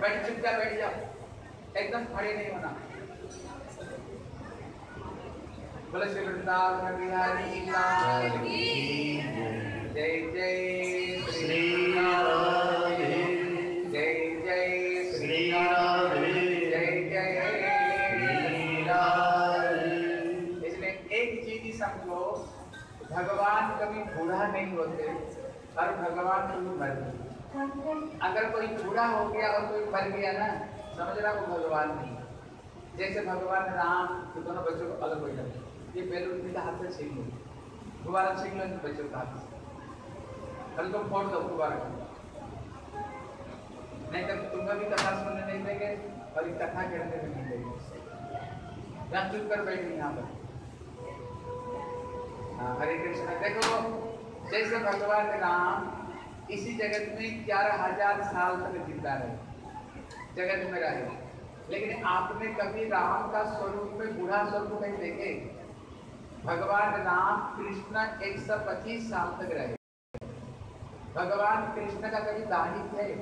बैठ चुप चुपचाप बैठ जाओ। एकदम खड़े नहीं होना। बोले एक चीज़ समझो भगवान कभी बूढ़ा नहीं होते और भगवान कभी मर अगर कोई बूढ़ा हो गया और कोई मर गया ना समझना वो भगवान नहीं जैसे भगवान राम तो दोनों बच्चों को अलग हो जाते ये बैलून भी हाथ से छीन लो। दोबारा छीन लो इन बच्चों का हाथ कल को फोड़ दो दोबारा। नहीं तो तुम्हें भी कथा सुनने नहीं देंगे और एक कथा कहने भी नहीं देंगे। यहाँ चुप कर बैठे यहाँ पर। हाँ, हरे कृष्ण देखो जैसे भगवान राम इसी जगत में ग्यारह हज़ार साल तक ज़िंदा रहे जगत में रहे। लेकिन आपने कभी राम का स्वरूप में बूढ़ा स्वरूप नहीं देखे? भगवान राम कृष्ण 125 साल तक रहे। भगवान कृष्ण का कभी दाढ़ी थे?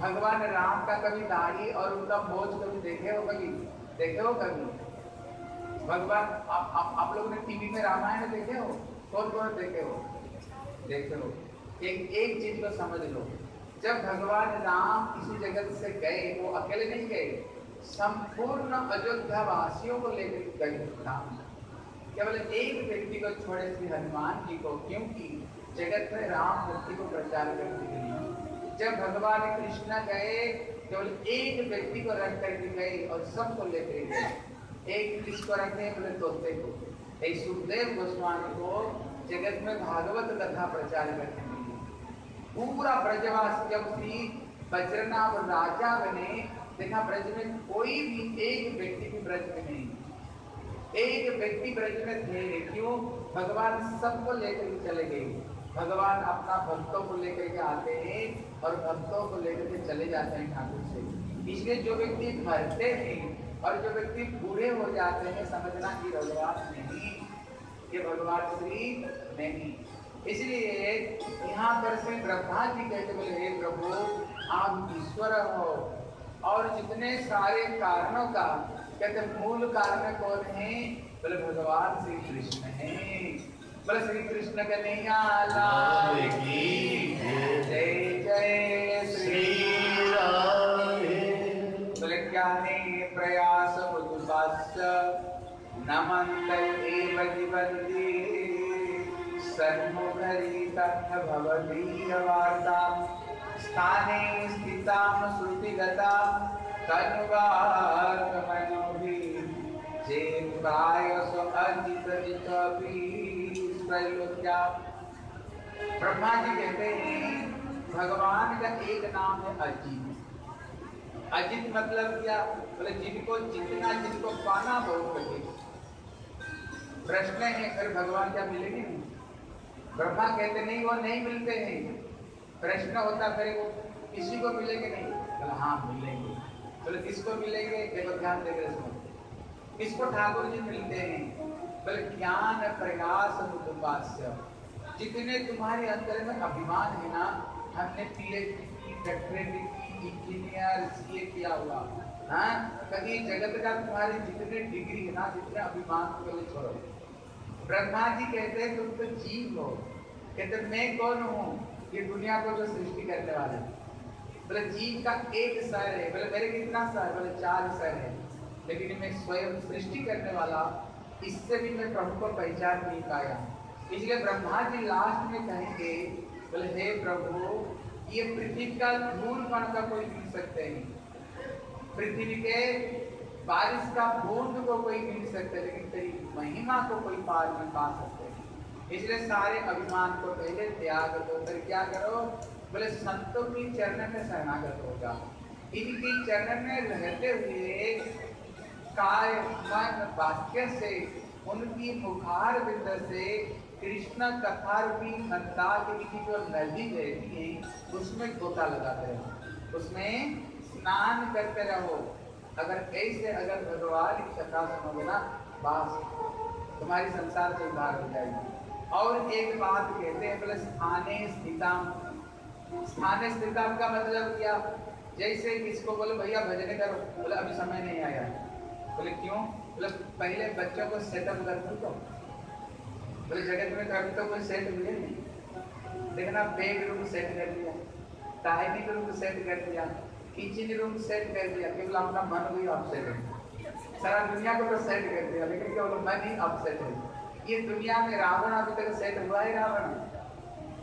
भगवान राम का कभी दाढ़ी और उनका मोज कभी देखे हो कभी? देखे हो कभी? भगवान आप आप, आप लोगों ने टीवी में रामायण देखे हो? कौन कौन देखे हो? देखे हो। एक एक चीज़ को समझ लो। जब भगवान राम किसी जगत से गए वो अकेले नहीं गए संपूर्ण अयोध्या वासियों को लेकर गए राम। केवल एक व्यक्ति को छोड़े श्री हनुमान जी को, क्योंकि जगत में राम भक्ति को प्रचार करने के लिए जब भगवान कृष्ण गए, केवल एक व्यक्ति को रख करके गए और सबको लेकर गए। एक किसको रखने बोले तोते को। एक सुखदेव गोस्वामी को जगत में भागवत कथा प्रचार करने के पूरा ब्रजवास जब श्री बजरनाथ राजा बने, देखा ब्रज में कोई भी एक व्यक्ति भी ब्रज में नहीं। एक व्यक्ति ब्रज में थे क्यों भगवान सबको लेकर के चले गए? भगवान अपना भक्तों को लेकर के आते हैं और भक्तों को लेकर के चले जाते हैं ठाकुर से। इसलिए जो व्यक्ति मरते हैं और जो व्यक्ति बूढ़े हो जाते हैं, समझना कि भगवान नहीं, ये भगवान श्री नहीं। इसलिए यहाँ पर से ब्रह्मा जी कहते बोले, हे प्रभु, आप ईश्वर हो और जितने सारे कारणों का कहते मूल कारण कौन है? बोले भगवान श्री कृष्ण है। बोले श्री कृष्ण कन्हैया लाल की जय। जय श्री राधे बोले क्या है प्रयास मुदुपास नमन्त एव जीवन्ति सन्मुखरीतः भवदीयवार्ता स्थाने स्थितां श्रुतिगता ब्रह्मा जी कहते हैं, भगवान का एक नाम है अजीत। अजित मतलब क्या? बोले, जिनको जितना जिनको पाना बहुत कठिन। प्रश्न है, फिर भगवान क्या मिलेंगे? ब्रह्मा कहते, नहीं, वो नहीं मिलते हैं। प्रश्न होता, फिर वो किसी को मिलेंगे नहीं? हाँ मिलेंगे। बोले किसको मिलेंगे, देखो ध्यान देकर इसमें किसको ठाकुर जी मिलते हैं। बोले, ज्ञान, प्रयास उपास्य जितने तुम्हारे अंदर में अभिमान है ना, हमने पीएचडी की डॉक्टरेट की, इंजीनियर सीए किया हुआ। हाँ? कभी जगत का तुम्हारे जितने डिग्री है ना, जितने अभिमान को पहले छोड़ो। ब्रह्मा जी कहते हैं, तुम तो जीव हो। कहते मैं कौन हूँ? ये दुनिया को जो सृष्टि करने वाले बोले, जीव का एक सर है। बोले, मेरे कितना सर? बोले, चार सर है। लेकिन मैं स्वयं सृष्टि करने वाला, इससे भी मैं प्रभु को पहचान नहीं पाया। इसलिए ब्रह्मा जी लास्ट में कहेंगे, बोले, हे प्रभु, ये पृथ्वी का धूल कण का कोई मिल सकते नहीं पृथ्वी के बारिश का बूंद को कोई मिल सकते लेकिन तेरी महिमा को कोई पार नहीं पा सकते इसलिए सारे अभिमान को पहले त्याग दो, फिर क्या करो? बोले, संतों की चरण में शरणागत हो जाओ इनकी चरण में रहते हुए काय मन वाक्य से, उनकी मुखार बिंद से, कृष्ण कथा रूपी मंदाकिनी की जो नदी रहती है, उसमें गोता लगाते रहो। उसमें स्नान करते रहो। अगर ऐसे अगर भगवान की कथा सुनोगे ना, बस, तुम्हारी संसार से उद्धार हो जाएगी। और एक बात कहते हैं, बोले, स्थाने स्थिताम स्थाने स्थिताम का मतलब क्या जैसे किसको बोले, भैया, भजन करो। बोले, अभी समय नहीं आया बोले, क्यों? बोले, पहले बच्चों को सेटअप कर दो तो। बोले, जगत में कभी तो कोई सेट हुए नहीं। देखना बेडरूम सेट कर दिया डाइनिंग रूम सेट कर दिया किचन रूम सेट कर दिया, केवल अपना मन को ही अपसेट है। सारा दुनिया को तो सेट कर दिया, लेकिन केवल मन ही अपसेट है। ये दुनिया में रावण अभी तक सेट हुआ है रावण?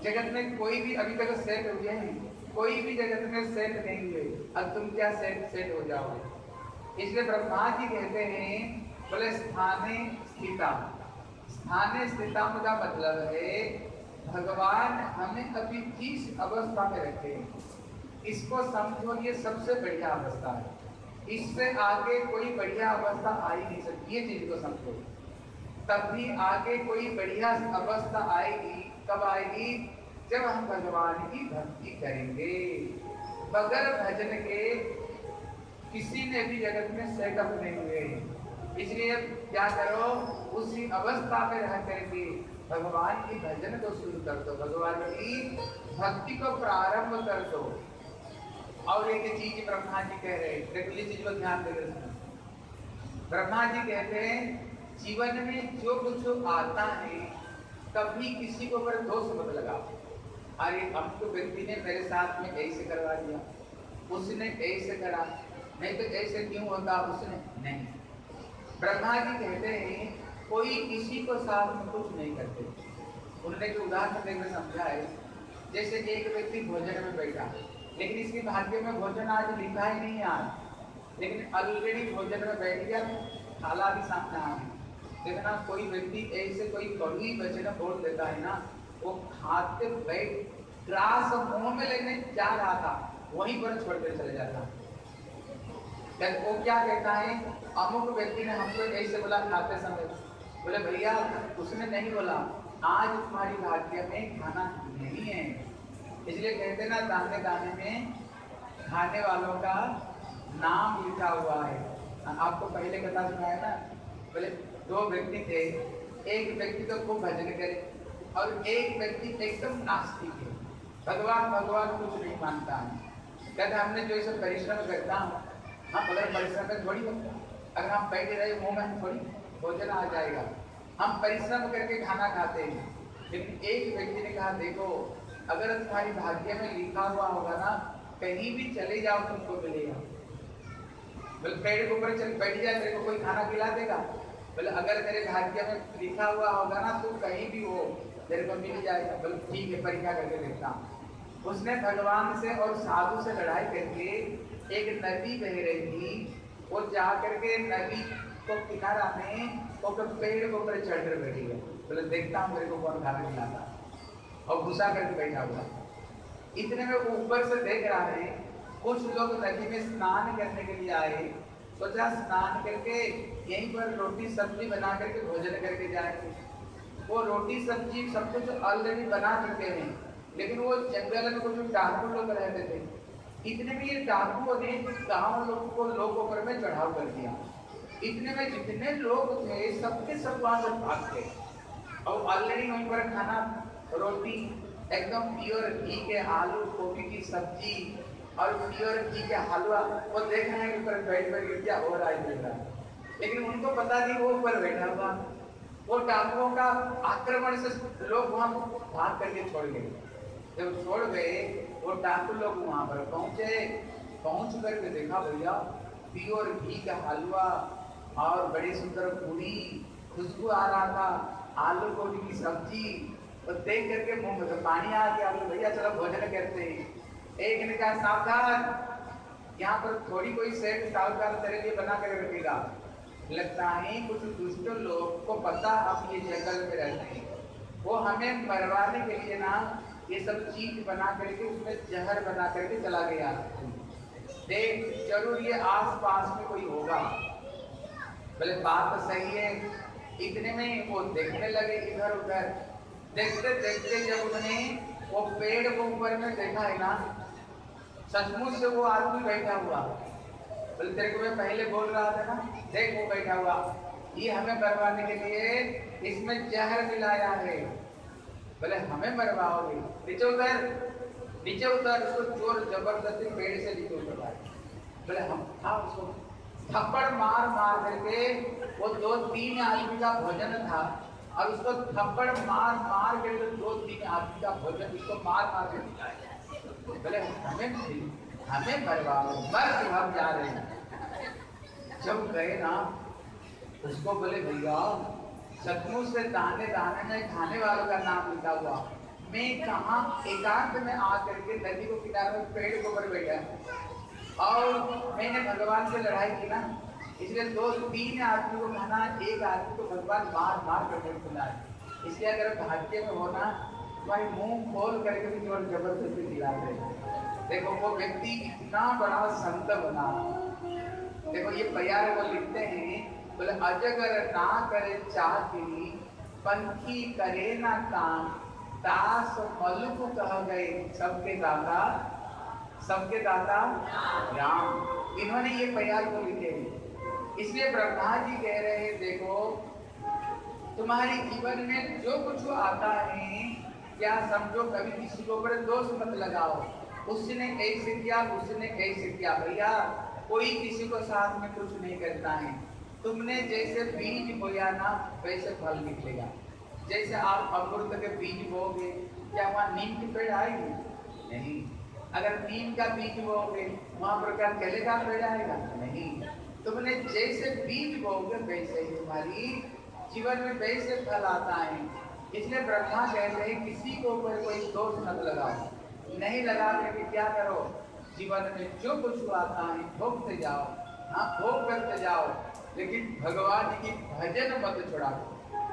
जगत में कोई भी अभी तक सेट हुए नहीं। कोई भी जगत में सेट नहीं हुए। अब तुम क्या सेट सेट हो जाओगे? इसलिए ब्रह्मा जी कहते हैं, बोले, स्थाने स्थिता स्थाने स्थिता का मतलब है, भगवान हमें अभी जिस अवस्था में रखे हैं, इसको समझो, ये सबसे बढ़िया अवस्था है। इससे आगे कोई बढ़िया अवस्था आ ही नहीं सकती, ये चीज़ को समझो। तभी आगे कोई बढ़िया अवस्था आएगी कब आएगी जब हम भगवान की भक्ति करेंगे। बगैर भजन के किसी ने भी जगत में सेटअप नहीं हुए। इसलिए क्या करो, उसी अवस्था में रह करके भगवान की भजन को शुरू कर दो। भगवान की भक्ति को प्रारंभ कर दो। और एक चीज़ ब्रह्मा जी कह रहे हैं चीज़ को ध्यान दे ब्रह्मा जी कहते हैं, जीवन में जो कुछ आता है कभी किसी को पर दोष मत लगा अरे हमको व्यक्ति ने मेरे साथ में ऐसे करवा दिया। उसने ऐसे करा। नहीं तो ऐसे क्यों होता उसने? नहीं। ब्रह्मा जी कहते हैं, कोई किसी को साथ में कुछ नहीं करते। उन्होंने जो उदाहरण देकर समझा है जैसे एक व्यक्ति भोजन में बैठा। लेकिन इसके भाग्य में भोजन आज लिखा ही नहीं आज लेकिन ऑलरेडी भोजन में बैठ गया। थाला भी सामने आ गया। देखना, कोई व्यक्ति ऐसे कोई कड़वी वचन बोल देता है ना, वो खाते बैठ ग्रास मुँह में लेने जा रहा था, वहीं पर छोड़ कर चले जाता। वो क्या कहता है, अमुक व्यक्ति ने हमको ऐसे बोला खाते समय, बोले, भैया, उसने नहीं बोला, आज तुम्हारी भाग्य में खाना नहीं है। इसलिए कहते ना दाने दाने में खाने वालों का नाम लिखा हुआ है। आपको पहले कथा सुनाया ना, बोले दो व्यक्ति थे, एक व्यक्ति तो खूब भजन करे और एक व्यक्ति एकदम नास्तिक है। भगवान भगवान कुछ नहीं मानता। है कहते हमने जो इसे परिश्रम करता हूँ, हम अगर परिश्रम में थोड़ी अगर हम बैठे रहे मुँह में थोड़ी, भोजन आ जाएगा। हम परिश्रम करके खाना खाते हैं, लेकिन एक व्यक्ति ने कहा, देखो, अगर तुम्हारी भाग्य में लिखा हुआ होगा ना, कहीं भी चले जाओ तुमको मिलेगा। पेड़ के ऊपर चल, बैठ जाए तेरे को कोई खाना खिला देगा? बोले, अगर तेरे भाग्य में लिखा हुआ होगा ना तो कहीं भी हो, तेरे को मिल जाएगा। बोले, ठीक है परीक्षा करके देखता उसने भगवान से और साधु से लड़ाई करके एक नदी बह रही थी वो जा करके नदी को किनारा में वो पेड़ के ऊपर चढ़ कर बैठी है। बोले, देखता हूँ, मेरे को कौन खाना खिलाता और घुसा करके बैठा हुआ। इतने में ऊपर से देख रहा है, कुछ लोग नदी में स्नान करने के लिए आए। सोचा, स्नान करके यहीं पर रोटी सब्ज़ी बना करके भोजन करके जाएँगे वो रोटी सब्ज़ी सब कुछ ऑलरेडी बना चुके हैं, लेकिन वो जंगल में कुछ डाकू लोग रहते थे। इतने में ये डाकुओं ने गाँव लोगों को लोगों पर में चढ़ाव कर दिया। इतने में जितने लोग थे सबके सब वहाँ से भाग थे और ऑलरेडी वहीं पर खाना, रोटी, एकदम प्योर घी के आलू, गोभी की सब्ज़ी और प्योर घी के हलवा, वो देख रहे हैं ऊपर बैठ बैठ क्या हो रहा है लेकिन उनको पता नहीं वो ऊपर बैठा हुआ। वो टापुओं का आक्रमण से लोग वहाँ भाग करके छोड़ गए। जब छोड़ गए, वो टापू लोग वहाँ पर पहुँचे। पहुँच करके देखा, भैया, प्योर घी का हलवा और बड़ी सुंदर पूरी, खुशबू आ रहा था, आलू गोभी की सब्ज़ी। और देख करके मुँह में तो पानी आ गया। भैया, चलो भोजन करते हैं। एक ने कहा, सावधान, यहाँ पर थोड़ी कोई सेठ सावधान तेरे लिए बना कर रखेगा। लगता है कुछ दुष्ट लोग को पता हम ये जंगल में रहते हैं। वो हमें मरवाने के लिए ना ये सब चीज़ बना करके उसमें जहर बना करके चला गया। देख, ज़रूर ये आस पास में कोई होगा। बोले बात तो सही है, इतने में वो देखने लगे इधर उधर। देखते देखते जब उन्होंने वो पेड़ को ऊपर में देखा है ना, सचमुच से वो आदमी बैठा हुआ। बोले तेरे को मैं पहले बोल रहा था ना, देख वो बैठा हुआ। ये हमें मरवाने के लिए इसमें जहर मिलाया है। बोले, हमें मरवाओगे? नीचे उतर नीचे उतर, उसको चोर ज़बरदस्ती पेड़ से नीचे उतर बोले, हम हाँ उसको। थप्पड़ मार मार करके वो दो तीन आदमी का भोजन था, और उसको थप्पड़ मार मार के दो तीन आदमी का भोजन उसको मार मार के दिखाया। बोले, हमें हमें मरवाओ बस हम जा रहे हैं। जब गए ना, उसको बोले, भैया सचमुच से दाने दाने में खाने वालों का नाम लिखा हुआ। मैं कहा, एकांत में आकर के नदी को किनारे पेड़ के ऊपर बैठा और मैंने भगवान से लड़ाई की ना, इसलिए दो, तीन आदमी को खाना, एक आदमी को भगवान बार बार करके खिलाए इसलिए अगर भाग्य में होना तो भाई मुँह खोल करके भी केवल ज़बरदस्ती दिला दे। देखो, वो व्यक्ति इतना बड़ा संत बना। देखो, ये प्यार वो लिखते हैं, बोले, अजगर ना करे चाहती पंखी करे ना काम दास मलुक कह गए सबके दाता सबके दाता राम। इन्होंने ये प्यार को लिखे इसलिए ब्रह्मा जी कह रहे हैं, देखो, तुम्हारे जीवन में जो कुछ आता है, क्या समझो, कभी किसी को ऊपर दोष मत लगाओ। उसने ऐसे किया, उसने ऐसे किया, भैया, कोई किसी को साथ में कुछ नहीं करता है। तुमने जैसे बीज बोया ना, वैसे फल निकलेगा। जैसे आप अमृत के बीज बोगे क्या वहाँ नीम की पेड़ आएगी? नहीं। अगर नीम का बीज बोगे वहाँ पर क्या केले का पेड़ आएगा? नहीं। तुमने जैसे बीज बोगे वैसे ही तुम्हारी जीवन में वैसे फल आता है। इसलिए ब्रह्मा कहते हैं, किसी को ऊपर कोई दोष मत लगाओ। नहीं लगा करके क्या करो? जीवन में जो कुछ आता है भोगते जाओ। हाँ भोग करते जाओ, लेकिन भगवान की भजन मत छोड़ा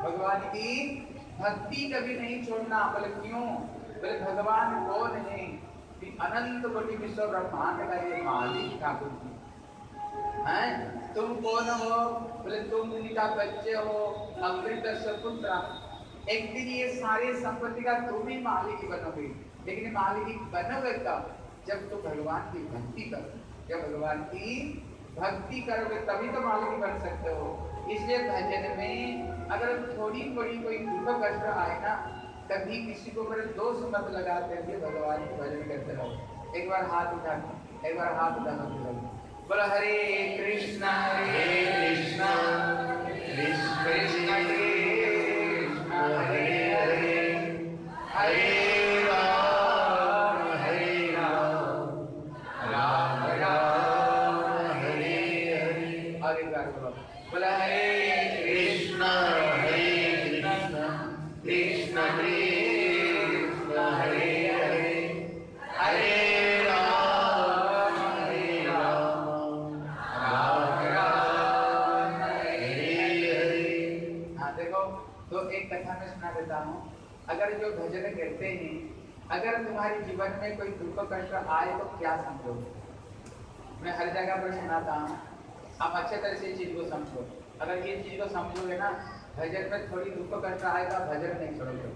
भगवान की भक्ति कभी नहीं छोड़ना, बोले क्यों? बोले, भगवान कौन है? कि अनंत कोटि विश्व ब्रह्मांड का ये मालिक ठाकुर जी। हैं? तुम कौन हो? बोले, तुम उनका बच्चे हो, अमृत पुत्र एक दिन ये सारे संपत्ति का तुम ही मालिक बनोगे। लेकिन मान मालिक बनोगे कब जब तुम भगवान की भक्ति करो। जब भगवान की भक्ति करोगे तभी तो मालिक बन सकते हो। इसलिए भजन में अगर थोड़ी बड़ी कोई दुख कष्ट आए ना कभी किसी को मेरे दोष मत लगाते हुए भगवान की भजन करते रहो। एक बार हाथ उठा एक बार हाथ उठाना बोलो हरे कृष्णा हरे कृष्णा कृष्ण कृष्ण कृष्ण हरे हरे हरे राम। जो भजन करते हैं, अगर तुम्हारे जीवन में कोई दुख कष्ट आए तो क्या समझोगे मैं हर जगह पर सुनाता हूँ। आप अच्छे तरह से चीज़ को समझो। अगर ये चीज़ को समझोगे ना, भजन में थोड़ी दुख कष्ट आएगा भजन नहीं छोड़ोगे।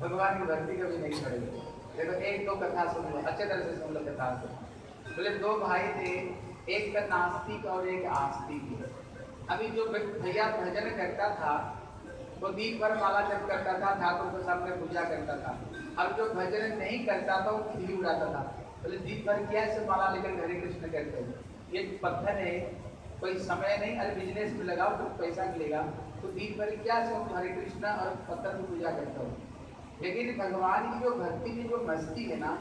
भगवान की भक्ति कभी नहीं छोड़ोगे। देखो, एक दो कथा सुन लो, अच्छे तरह से सुन लो कथा को। बोले, दो भाई थे, एक का नास्तिक और एक आस्तिक। अभी जो भैया भजन करता था वो दिन भर माला जप करता था ठाकुर के सामने पूजा करता था। अब जो भजन नहीं करता था, वो खिली उड़ाता था। बोले दिन भर क्या से माला लेकर हरे कृष्ण करते हो? ये पत्थर है, कोई समय नहीं, अरे बिज़नेस में लगाओ तो पैसा मिलेगा। तो दिन भर क्या से हरे कृष्णा और पत्थर की पूजा करता हो? लेकिन भगवान की जो भक्ति की जो मस्ती है ना,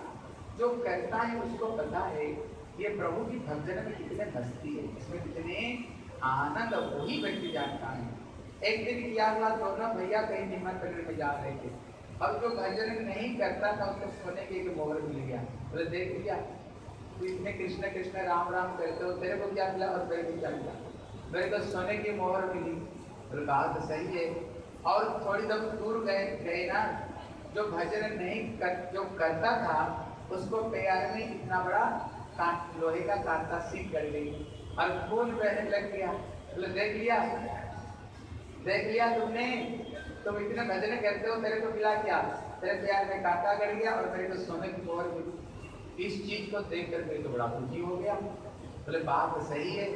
जो करता है, उसको पता है, ये प्रभु की भजन में कितने मस्ती है। इसमें कितने आनंद वही व्यक्ति जानता है। एक दिन क्या हुआ दोनों भैया कहीं निमंत्रण में जा रहे थे। अब जो भजन नहीं करता था, उसको सोने के एक मोहर मिल गया। बोले, देख लिया तू इतने कृष्ण कृष्ण, राम राम करते हो, तेरे को क्या मिला और तेरे को क्या मिला? मेरे को सोने की मोहर मिली। बोले, बात तो सही है। और थोड़ी देर दूर गए गए ना, जो भजन नहीं कर, जो करता था, उसको पैर में इतना बड़ा कांट लोहे का कांटा सीख कर गई। और खून बहने लग गया। बोले, देख लिया देख लिया तुमने? तुम इतने भजन करते हो, तेरे को मिला क्या? तेरे प्यार में कांटा गड़ गया और मेरे को सोने की मोहर मिली। इस चीज़ को देख कर मेरे को बड़ा खुशी हो गया। बोले, बात सही है।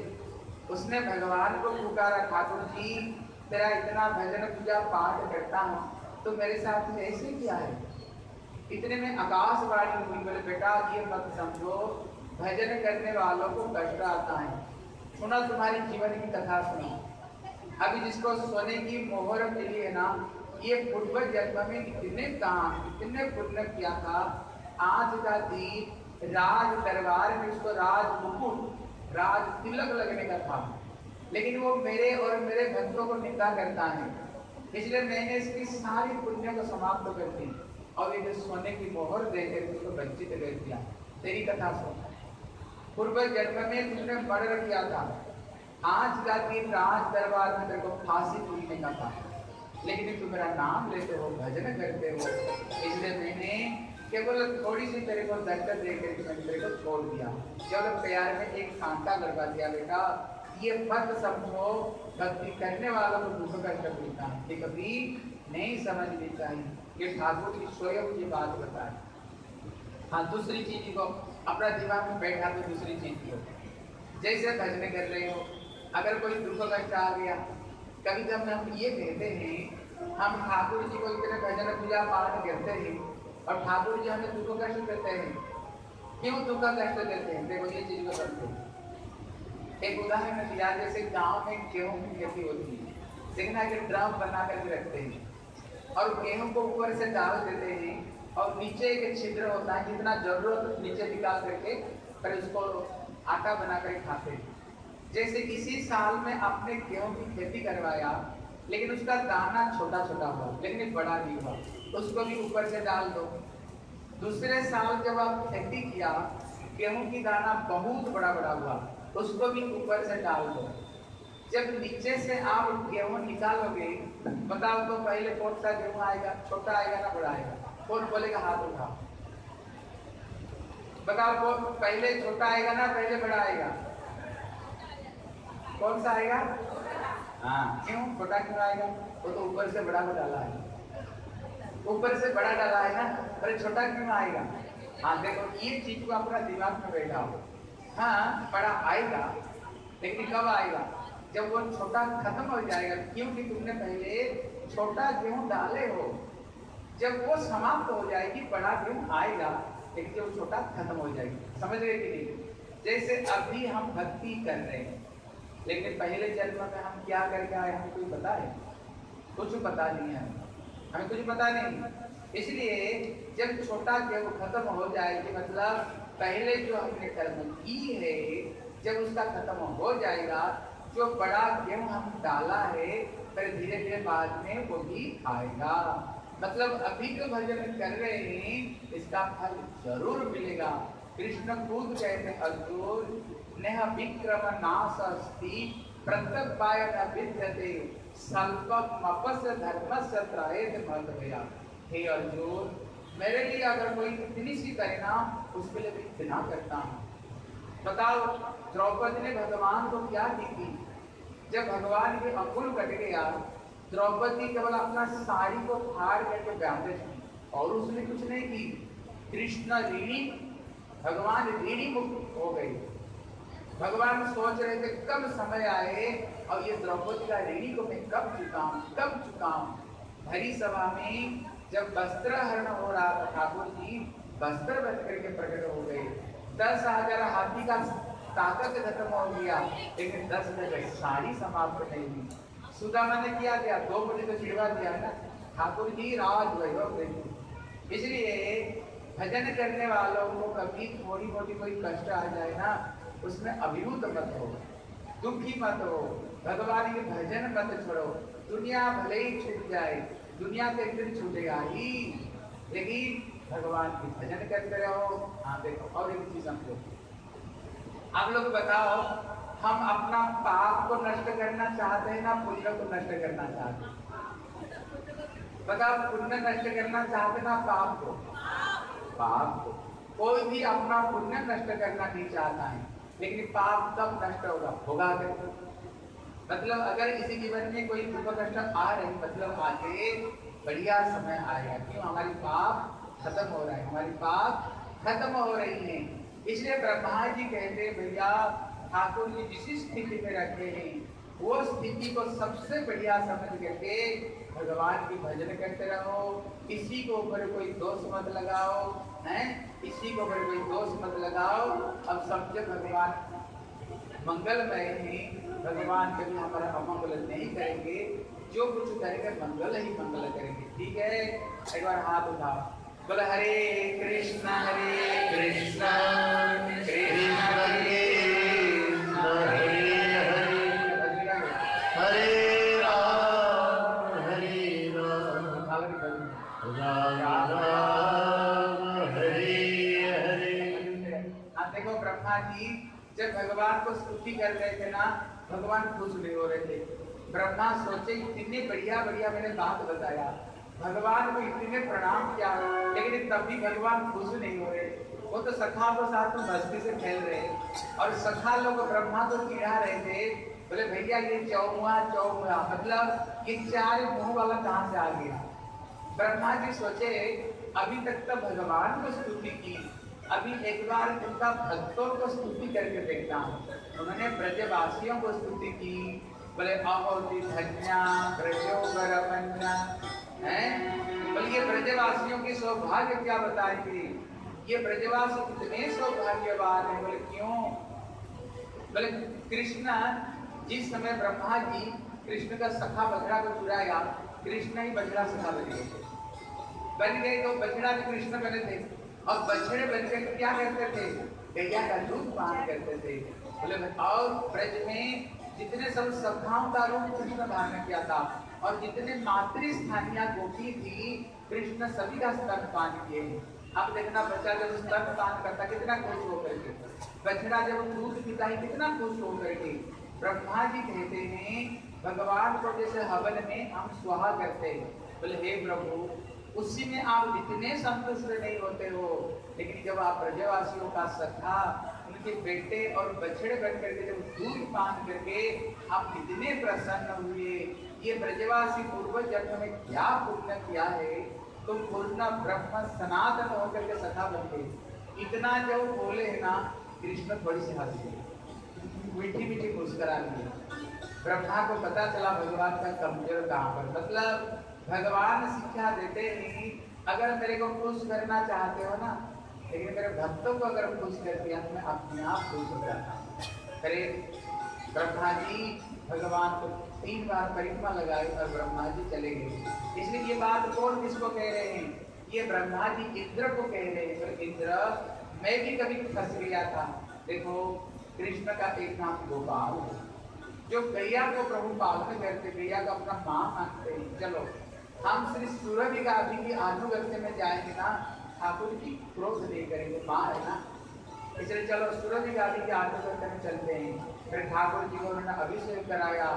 उसने भगवान को पुकारा, ठाकुर जी, तेरा इतना भजन पूजा पाठ करता हूँ तो मेरे साथ में ऐसे किया है? इतने में आकाशवाणी हुई, बोले, बेटा, ये मत समझो। भजन करने वालों को कष्ट आता है। सुना तुम्हारी जीवन की कथा सुनो अभी जिसको सोने की मोहर मिली है ना, ये पूर्व जन्म में इतने काम इतने पुण्य किया था। आज का दिन राज दरबार में उसको राज मुकुट, राज तिलक लगने का था। लेकिन वो मेरे और मेरे भक्तों को निंदा करता है। इसलिए मैंने इसकी सारी पुण्य को समाप्त कर दी और ये सोने की मोहर देकर उसको वंचित कर दिया। तेरी कथा सुन। पूर्व जन्म में तुमने मर्डर किया था। आज का दिन राज दरबार में तेरे को फांसी पूछने का था लेकिन तुम मेरा नाम लेते हो, भजन करते हो। इसलिए मैंने केवल थोड़ी सी तेरे को दर्द दे कर मैंने तेरे को छोड़ दिया। केवल प्यार में एक कांटा लगवा दिया बेटा। ये मत समझो, भक्ति करने वालों को दुख कष्ट मिलता है। ये कभी नहीं समझनी चाहिए ये ठाकुर की स्वयं की बात बताए। हाँ दूसरी चीज़ को अपना दिमाग में बैठा तो दूसरी चीज़ को। जैसे भजन कर रहे हो अगर कोई दुख कष्ट आ गया, कभी कभी हम ये कहते हैं, हम ठाकुर जी को इतने भजन पूजा पाठ करते हैं और ठाकुर जी हमें दुख कष्ट देते हैं, क्यों दुख कष्ट देते हैं? देखो, ये चीज़ को समझो एक उदाहरण दिया, जैसे गाँव में गेहूँ की खेती होती है, लेकिन अगर ड्रम बना करके रखते हैं और गेहूँ को ऊपर से डाल देते हैं और नीचे एक छिद्र होता है, जितना ज़रूरत, नीचे निकाल करके फिर उसको आटा बना कर खाते हैं। जैसे इसी साल में आपने गेहूँ की खेती करवाया, लेकिन उसका दाना छोटा छोटा हुआ, लेकिन बड़ा नहीं हुआ, उसको भी ऊपर से डाल दो। दूसरे साल जब आप खेती किया, गेहूँ की दाना बहुत बड़ा बड़ा हुआ, उसको भी ऊपर से डाल दो। जब नीचे से आप गेहूँ निकालोगे, बताओ तो पहले कौन सा गेहूँ आएगा, छोटा आएगा ना बड़ा आएगा? कौन बोलेगा हाथ उठाओ बताओ, कौन पहले छोटा आएगा ना, पहले बड़ा आएगा? कौन सा आएगा? हाँ। क्यों? छोटा क्यों आएगा? वो तो ऊपर से बड़ा को डाला है। ऊपर से बड़ा डाला है ना? अरे छोटा क्यों आएगा? हाँ देखो ये चीज़ को अपना दिमाग में बैठा हो हाँ बड़ा आएगा लेकिन कब आएगा? जब वो छोटा खत्म हो जाएगा क्योंकि तुमने पहले छोटा गेहूँ डाले हो? जब वो समाप्त हो जाएगी बड़ा गेहूँ आएगा? लेकिन जब छोटा खत्म हो जाएगी। समझ रहे कि नहीं? जैसे अभी हम भक्ति कर रहे हैं लेकिन पहले जन्म में हम क्या करके आए, हमें कोई पता है? कुछ पता नहीं है। हमें कुछ पता नहीं। इसलिए जब छोटा गेहूँ खत्म हो जाएगी मतलब पहले जो हमने कर्म की है, जब उसका खत्म हो जाएगा, जो बड़ा गेहूँ हम डाला है, फिर धीरे धीरे बाद में वो भी आएगा। मतलब अभी जो भजन कर रहे हैं, इसका फल ज़रूर मिलेगा। कृष्ण खुद कहते अर्जुन नेह विक्रम नाश अस्ति प्रत्यपाय विद्यते स्वल्पम अपस्य धर्मस्य त्रायेत भया हे अर्जुन, मेरे लिए अगर कोई इतनी सी करे ना उसके लिए भी इतना करता हूँ। बताओ, द्रौपदी ने भगवान को क्या की थी? जब भगवान के अंकुल कट गया, द्रौपदी केवल अपना साड़ी को फाड़ करके बांधे थी, और उसने कुछ नहीं की। कृष्ण ऋणी, भगवान ऋणी मुक्त हो गए। भगवान सोच रहे थे, कब समय आए? और ये द्रौपदी का ऋणी को मैं कब चुकाऊं? कब चुकाऊं? भरी सभा में जब वस्त्र हरण हो रहा था, ठाकुर जी, वस्त्र बन करके प्रकट हो गए। दस हज़ार हाथी का ताकत खत्म हो गया, लेकिन दस हज़ार साड़ी समाप्त नहीं हुई। सुदामा ने किया गया दो मुझे तो छिड़वा दिया ना। ठाकुर जी, राज वैभव इसलिए भजन करने वालों को कभी थोड़ी मोटी कोई कष्ट आ जाए ना उसमें अभिभूत मत हो, दुखी मत हो, भगवान के भजन मत छोड़ो। दुनिया भले ही छूट जाए, दुनिया तो एक दिन छूटेगा ही। लेकिन भगवान की भजन करते रहो हाँ देखो, और एक चीज़ समझो आप लोग बताओ, हम अपना पाप को नष्ट करना चाहते हैं ना पुण्य को नष्ट करना चाहते हैं? बताओ, पुण्य नष्ट करना चाहते ना पाप को? पाप को। कोई भी अपना पुण्य नष्ट करना नहीं चाहता है। लेकिन पाप कब नष्ट होगा होगा कैसे मतलब अगर इसी जीवन में कोई दुख कष्ट आ रही मतलब आगे बढ़िया समय आएगा क्यों? हमारी पाप खत्म हो रहा है, हमारी पाप खत्म हो रही है। इसलिए ब्रह्मा जी कहते भैया, ठाकुर जी जिस स्थिति में रखे हैं, वो स्थिति को सबसे बढ़िया समझ करके भगवान की भजन करते रहो, किसी को ऊपर कोई दोष मत लगाओ हैं? किसी को ऊपर कोई दोष मत लगाओ। अब समझे भगवान। मंगलमय है। भगवान कभी हमारा अमंगल नहीं करेंगे। जो कुछ करेंगे, मंगल ही मंगल करेंगे। ठीक है? एक बार हाथ उठाओ। बोले, हरे कृष्ण हरे कृष्ण कृष्ण कृष्ण, हरे जी जब भगवान को स्तुति कर रहे थे ना, भगवान खुश नहीं हो रहे थे। ब्रह्मा सोचे, इतने बढ़िया बढ़िया मैंने बात बताया। भगवान को इतने प्रणाम किया, लेकिन तब भी भगवान खुश नहीं हो रहे। वो तो सखा को साथ में मस्ती से खेल रहे। और सखा लोग ब्रह्मा को चिढ़ा रहे थे। बोले, भैया, ये चौमुआ चौमुआ मतलब ये चार मुँह वाला कहाँ से आ गया? ब्रह्मा जी सोचे, अभी तक तो भगवान को स्तुति की अभी एक बार उनका भक्तों को स्तुति करके देखता हूँ। उन्होंने ब्रजवासियों को स्तुति की, बोले अहोति धन्या, ब्रजोगरमन्या, हैं? बोले, ये ब्रजवासियों की सौभाग्य क्या बताएँगे? ये ब्रजवासी कितने सौभाग्यवान है। बोले, क्यों? बोले, कृष्ण जिस समय ब्रह्मा जी, कृष्ण का सखा बछड़ा को चुराया, कृष्ण ही बछड़ा सखा बन बन गए तो बछड़ा भी कृष्ण बने थे। और बछड़े बन के क्या करते थे? गैया का दूध पान करते थे। बोले और ब्रज में जितने सब सखाओं का रूप कृष्ण धारण किया था और जितने मातृ स्थानीय गोपी थी, कृष्ण सभी का स्तन पान किए। अब देखना, बच्चा जब स्तन पान करता, कितना खुश होकर के। बछड़ा जब दूध पीता है, कितना खुश होकर के। ब्रह्मा जी कहते हैं, भगवान को जैसे हवन में हम स्वाहा करते हैं। बोले, हे प्रभु उसी में आप इतने संतुष्ट नहीं होते हो। लेकिन जब आप ब्रजवासियों का सखा उनके बेटे और बछड़े बन करके जब दूध पान करके आप इतने प्रसन्न हुए, ये ब्रजवासी पूर्व जन्म में क्या पुण्य किया है? तो पूर्ण ब्रह्म सनातन होकर के सखा बन गए। इतना जब बोले है ना, कृष्ण थोड़ी सी हँसी मीठी मीठी मुस्करा ब्रह्मा को पता चला, भगवान का कमज़ोर कहाँ पर? मतलब भगवान शिक्षा देते ही अगर मेरे को खुश करना चाहते हो ना, लेकिन मेरे भक्तों को अगर खुश कर दिया तो मैं अपने आप खुश हो जाता हूँ। अरे, ब्रह्मा जी, भगवान को तीन बार परिक्रमा लगाई और ब्रह्मा जी चले गए। इसलिए ये बात कौन किसको कह रहे हैं? ये ब्रह्मा जी इंद्र को कह रहे हैं। पर इंद्र, मैं भी कभी फंस गया था। देखो, कृष्ण का एक नाम गोपाल जो गैया को प्रभु पालन करते, गैया को अपना माँ मानते चलो हम श्री सूरज गांधी की आनुगत्य में जाएँगे ना ठाकुर जी क्रोध नहीं करेंगे माँ है ना। इसलिए चलो सूरज गांधी के आनुगत्य में चलते हैं। फिर ठाकुर जी को उन्होंने अभिषेक कराया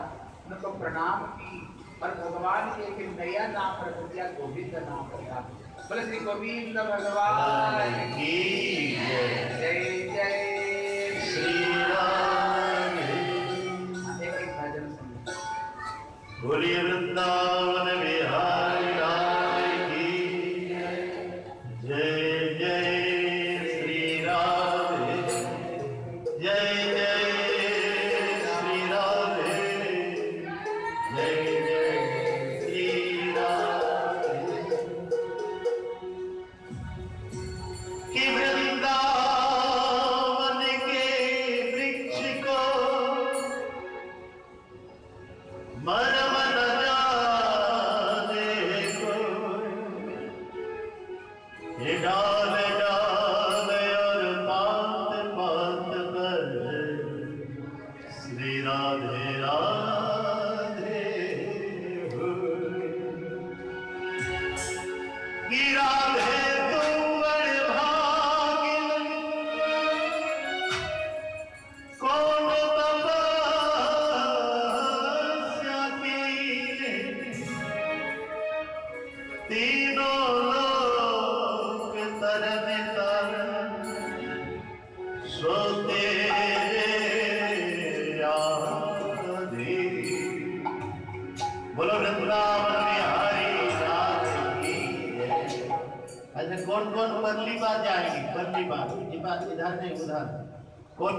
उनको प्रणाम की और भगवान के एक नया नाम रख दिया गोविंद नाम रखा। बोले श्री गोविंद भगवान की की। जय जय। श्री राम। बोलिए वृंदावन बिहारी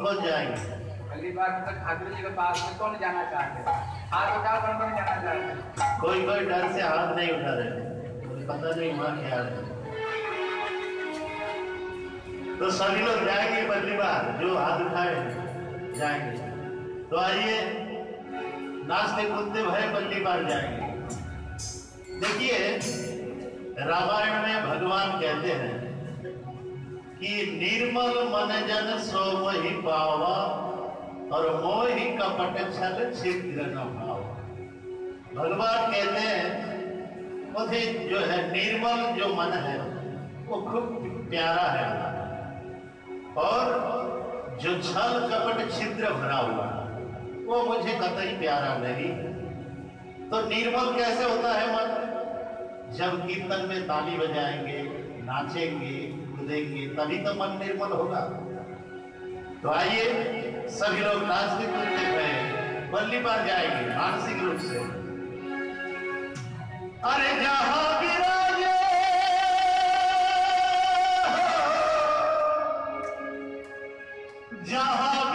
कौन जाएँगे। पहली बार ठाकुर जी के पास में कौन जाना चाहते हैं? हाथ उठाओ कौन कौन जाना चाहते हैं? कोई कोई डर से हाथ नहीं उठा रहे। पता नहीं वहाँ क्या है। तो सभी लोग जाएँगे पहली बार जो हाथ उठाए जाएँगे। तो आइए नाचते कूदते भय पहली बार जाएँगे। देखिए रामायण में भगवान कहते हैं कि निर्मल मन जन सो वही पावा और मोहि कपट छल छिद्र न भावा। भगवान कहते हैं मुझे जो है निर्मल जो मन है, वो खूब प्यारा है। और जो छल कपट छिद्र भरा हुआ, वो मुझे कतई प्यारा नहीं। तो निर्मल कैसे होता है मन? जब कीर्तन में ताली बजाएँगे, नाचेंगे कूदेंगे तभी तो मन निर्मल होगा। तो आइए, सभी लोग रास्ते को देख रहे हैं। बल्ली पर जाएँगे, मानसिक रूप से। अरे जहाँ विराजे, जहाँ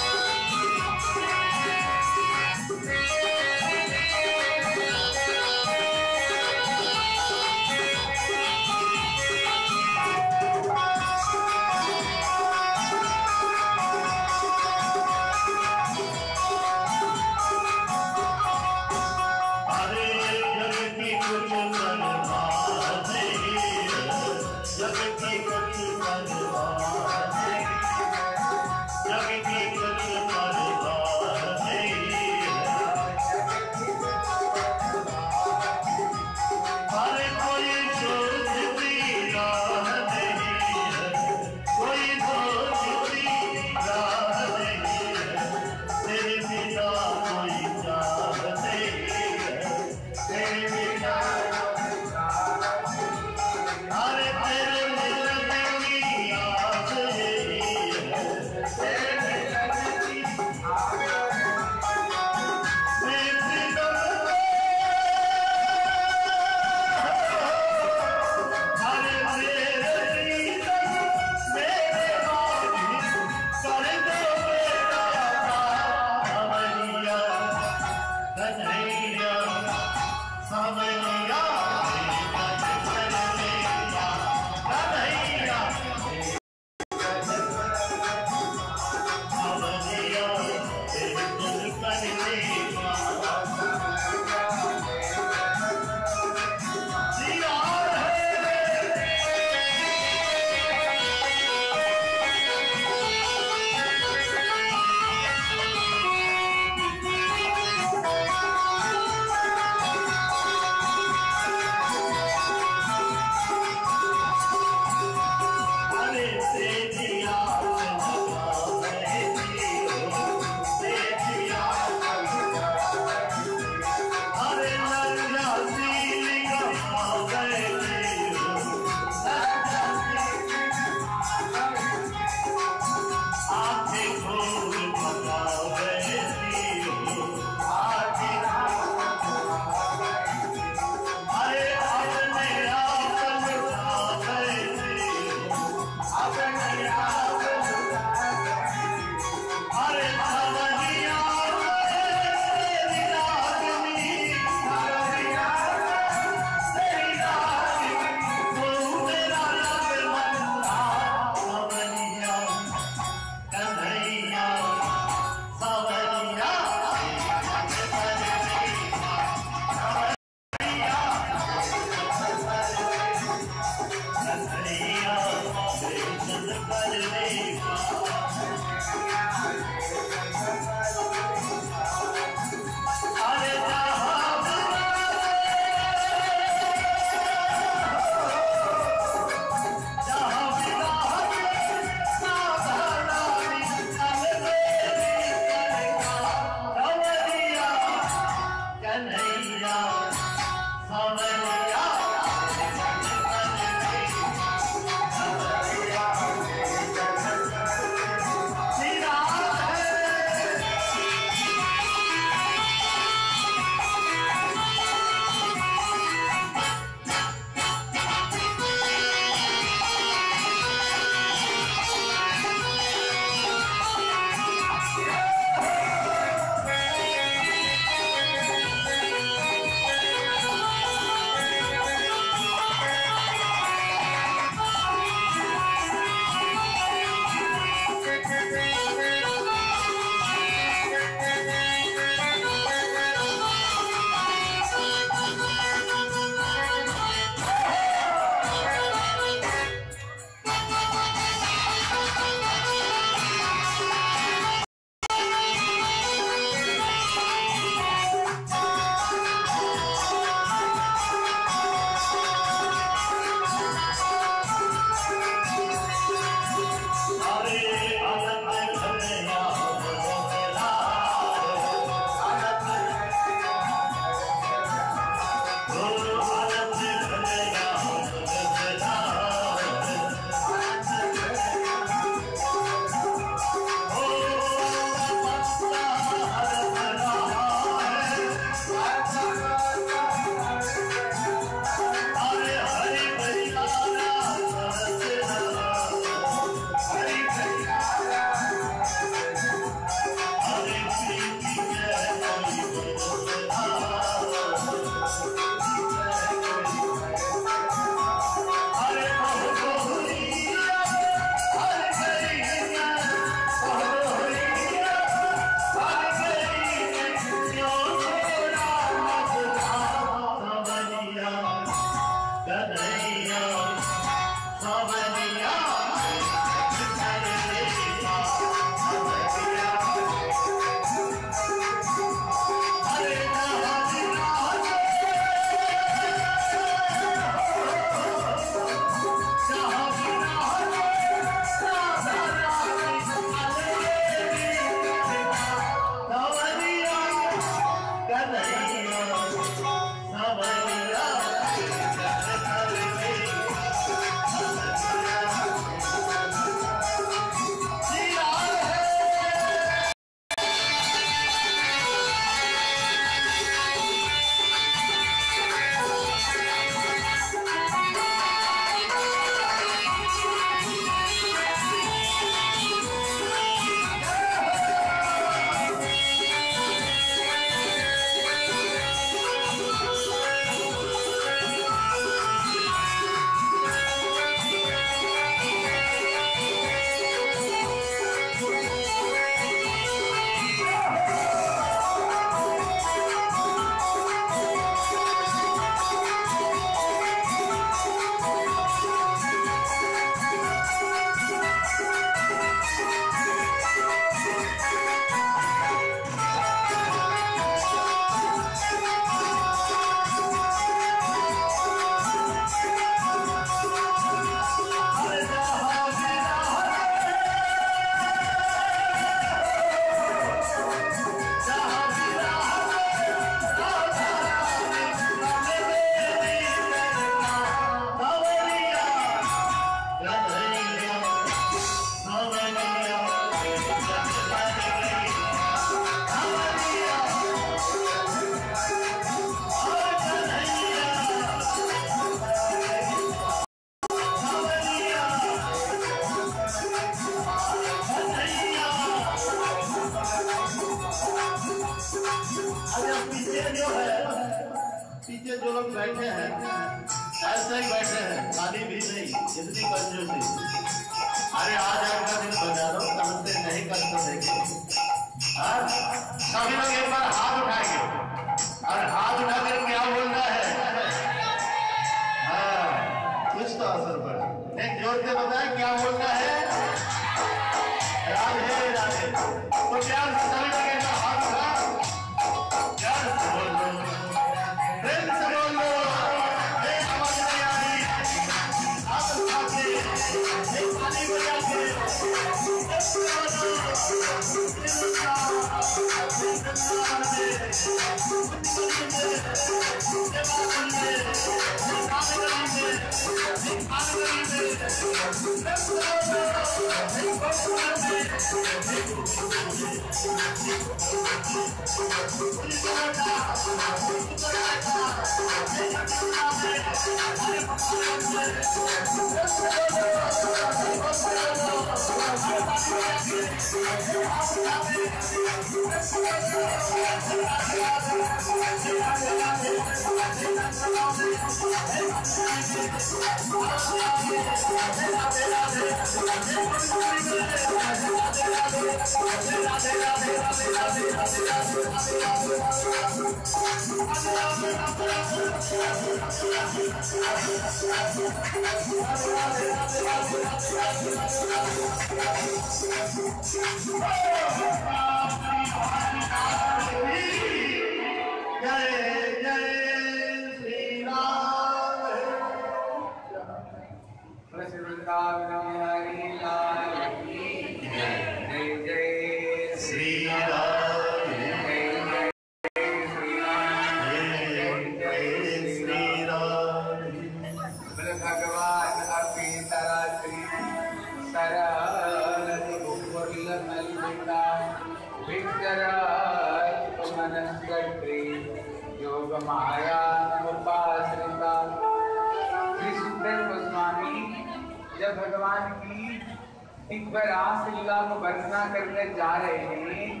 बार रास लीला को वर्णना करने जा रहे हैं।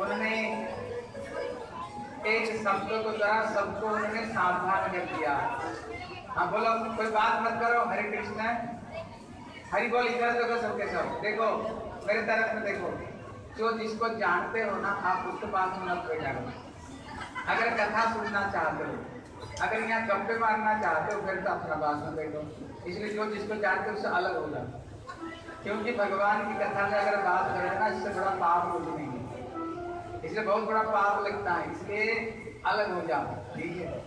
उन्होंने एक शब्द को जरा सबको उन्होंने सावधान कर दिया। हाँ बोलो, कोई बात मत करो। हरे कृष्ण। हरि बोल, इधर देखो सबके सब। देखो, मेरे तरफ़ में देखो। जो जिसको जानते हो ना, आप उसके पास में मत बैठा करो अगर कथा सुनना चाहते हो, अगर यहाँ गप्पे मारना चाहते हो, फिर तो अपना पास में बैठो। इसलिए जो जिसको जानते हो, उससे अलग हो जाओ। क्योंकि भगवान की कथा में अगर बात करें ना, इससे बड़ा पाप कुछ नहीं है। इसलिए बहुत बड़ा पाप लगता है, इसलिए अलग हो जाओ, ठीक है?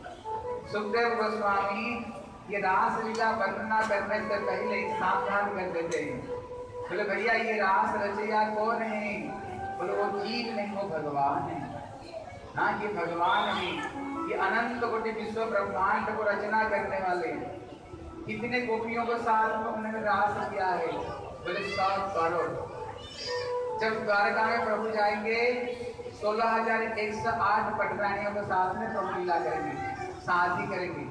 सुखदेव गोस्वामी ये रास लीला वर्णना करने से पहले ही सावधान कर देते हैं। बोले, भैया, ये रास रचैया कौन है? बोले, वो जीव नहीं, वो भगवान है। हाँ ये भगवान है, ये अनंत कोटि विश्व ब्रह्मांड को रचना करने वाले कितने गोपियों को साथ में उन्होंने रास किया है? बोले सात करोड़ जब द्वारका में प्रभु जाएँगे, सोलह हज़ार एक सौ आठ पटरानियों के साथ में प्रभु लीला करेंगे शादी करेंगे।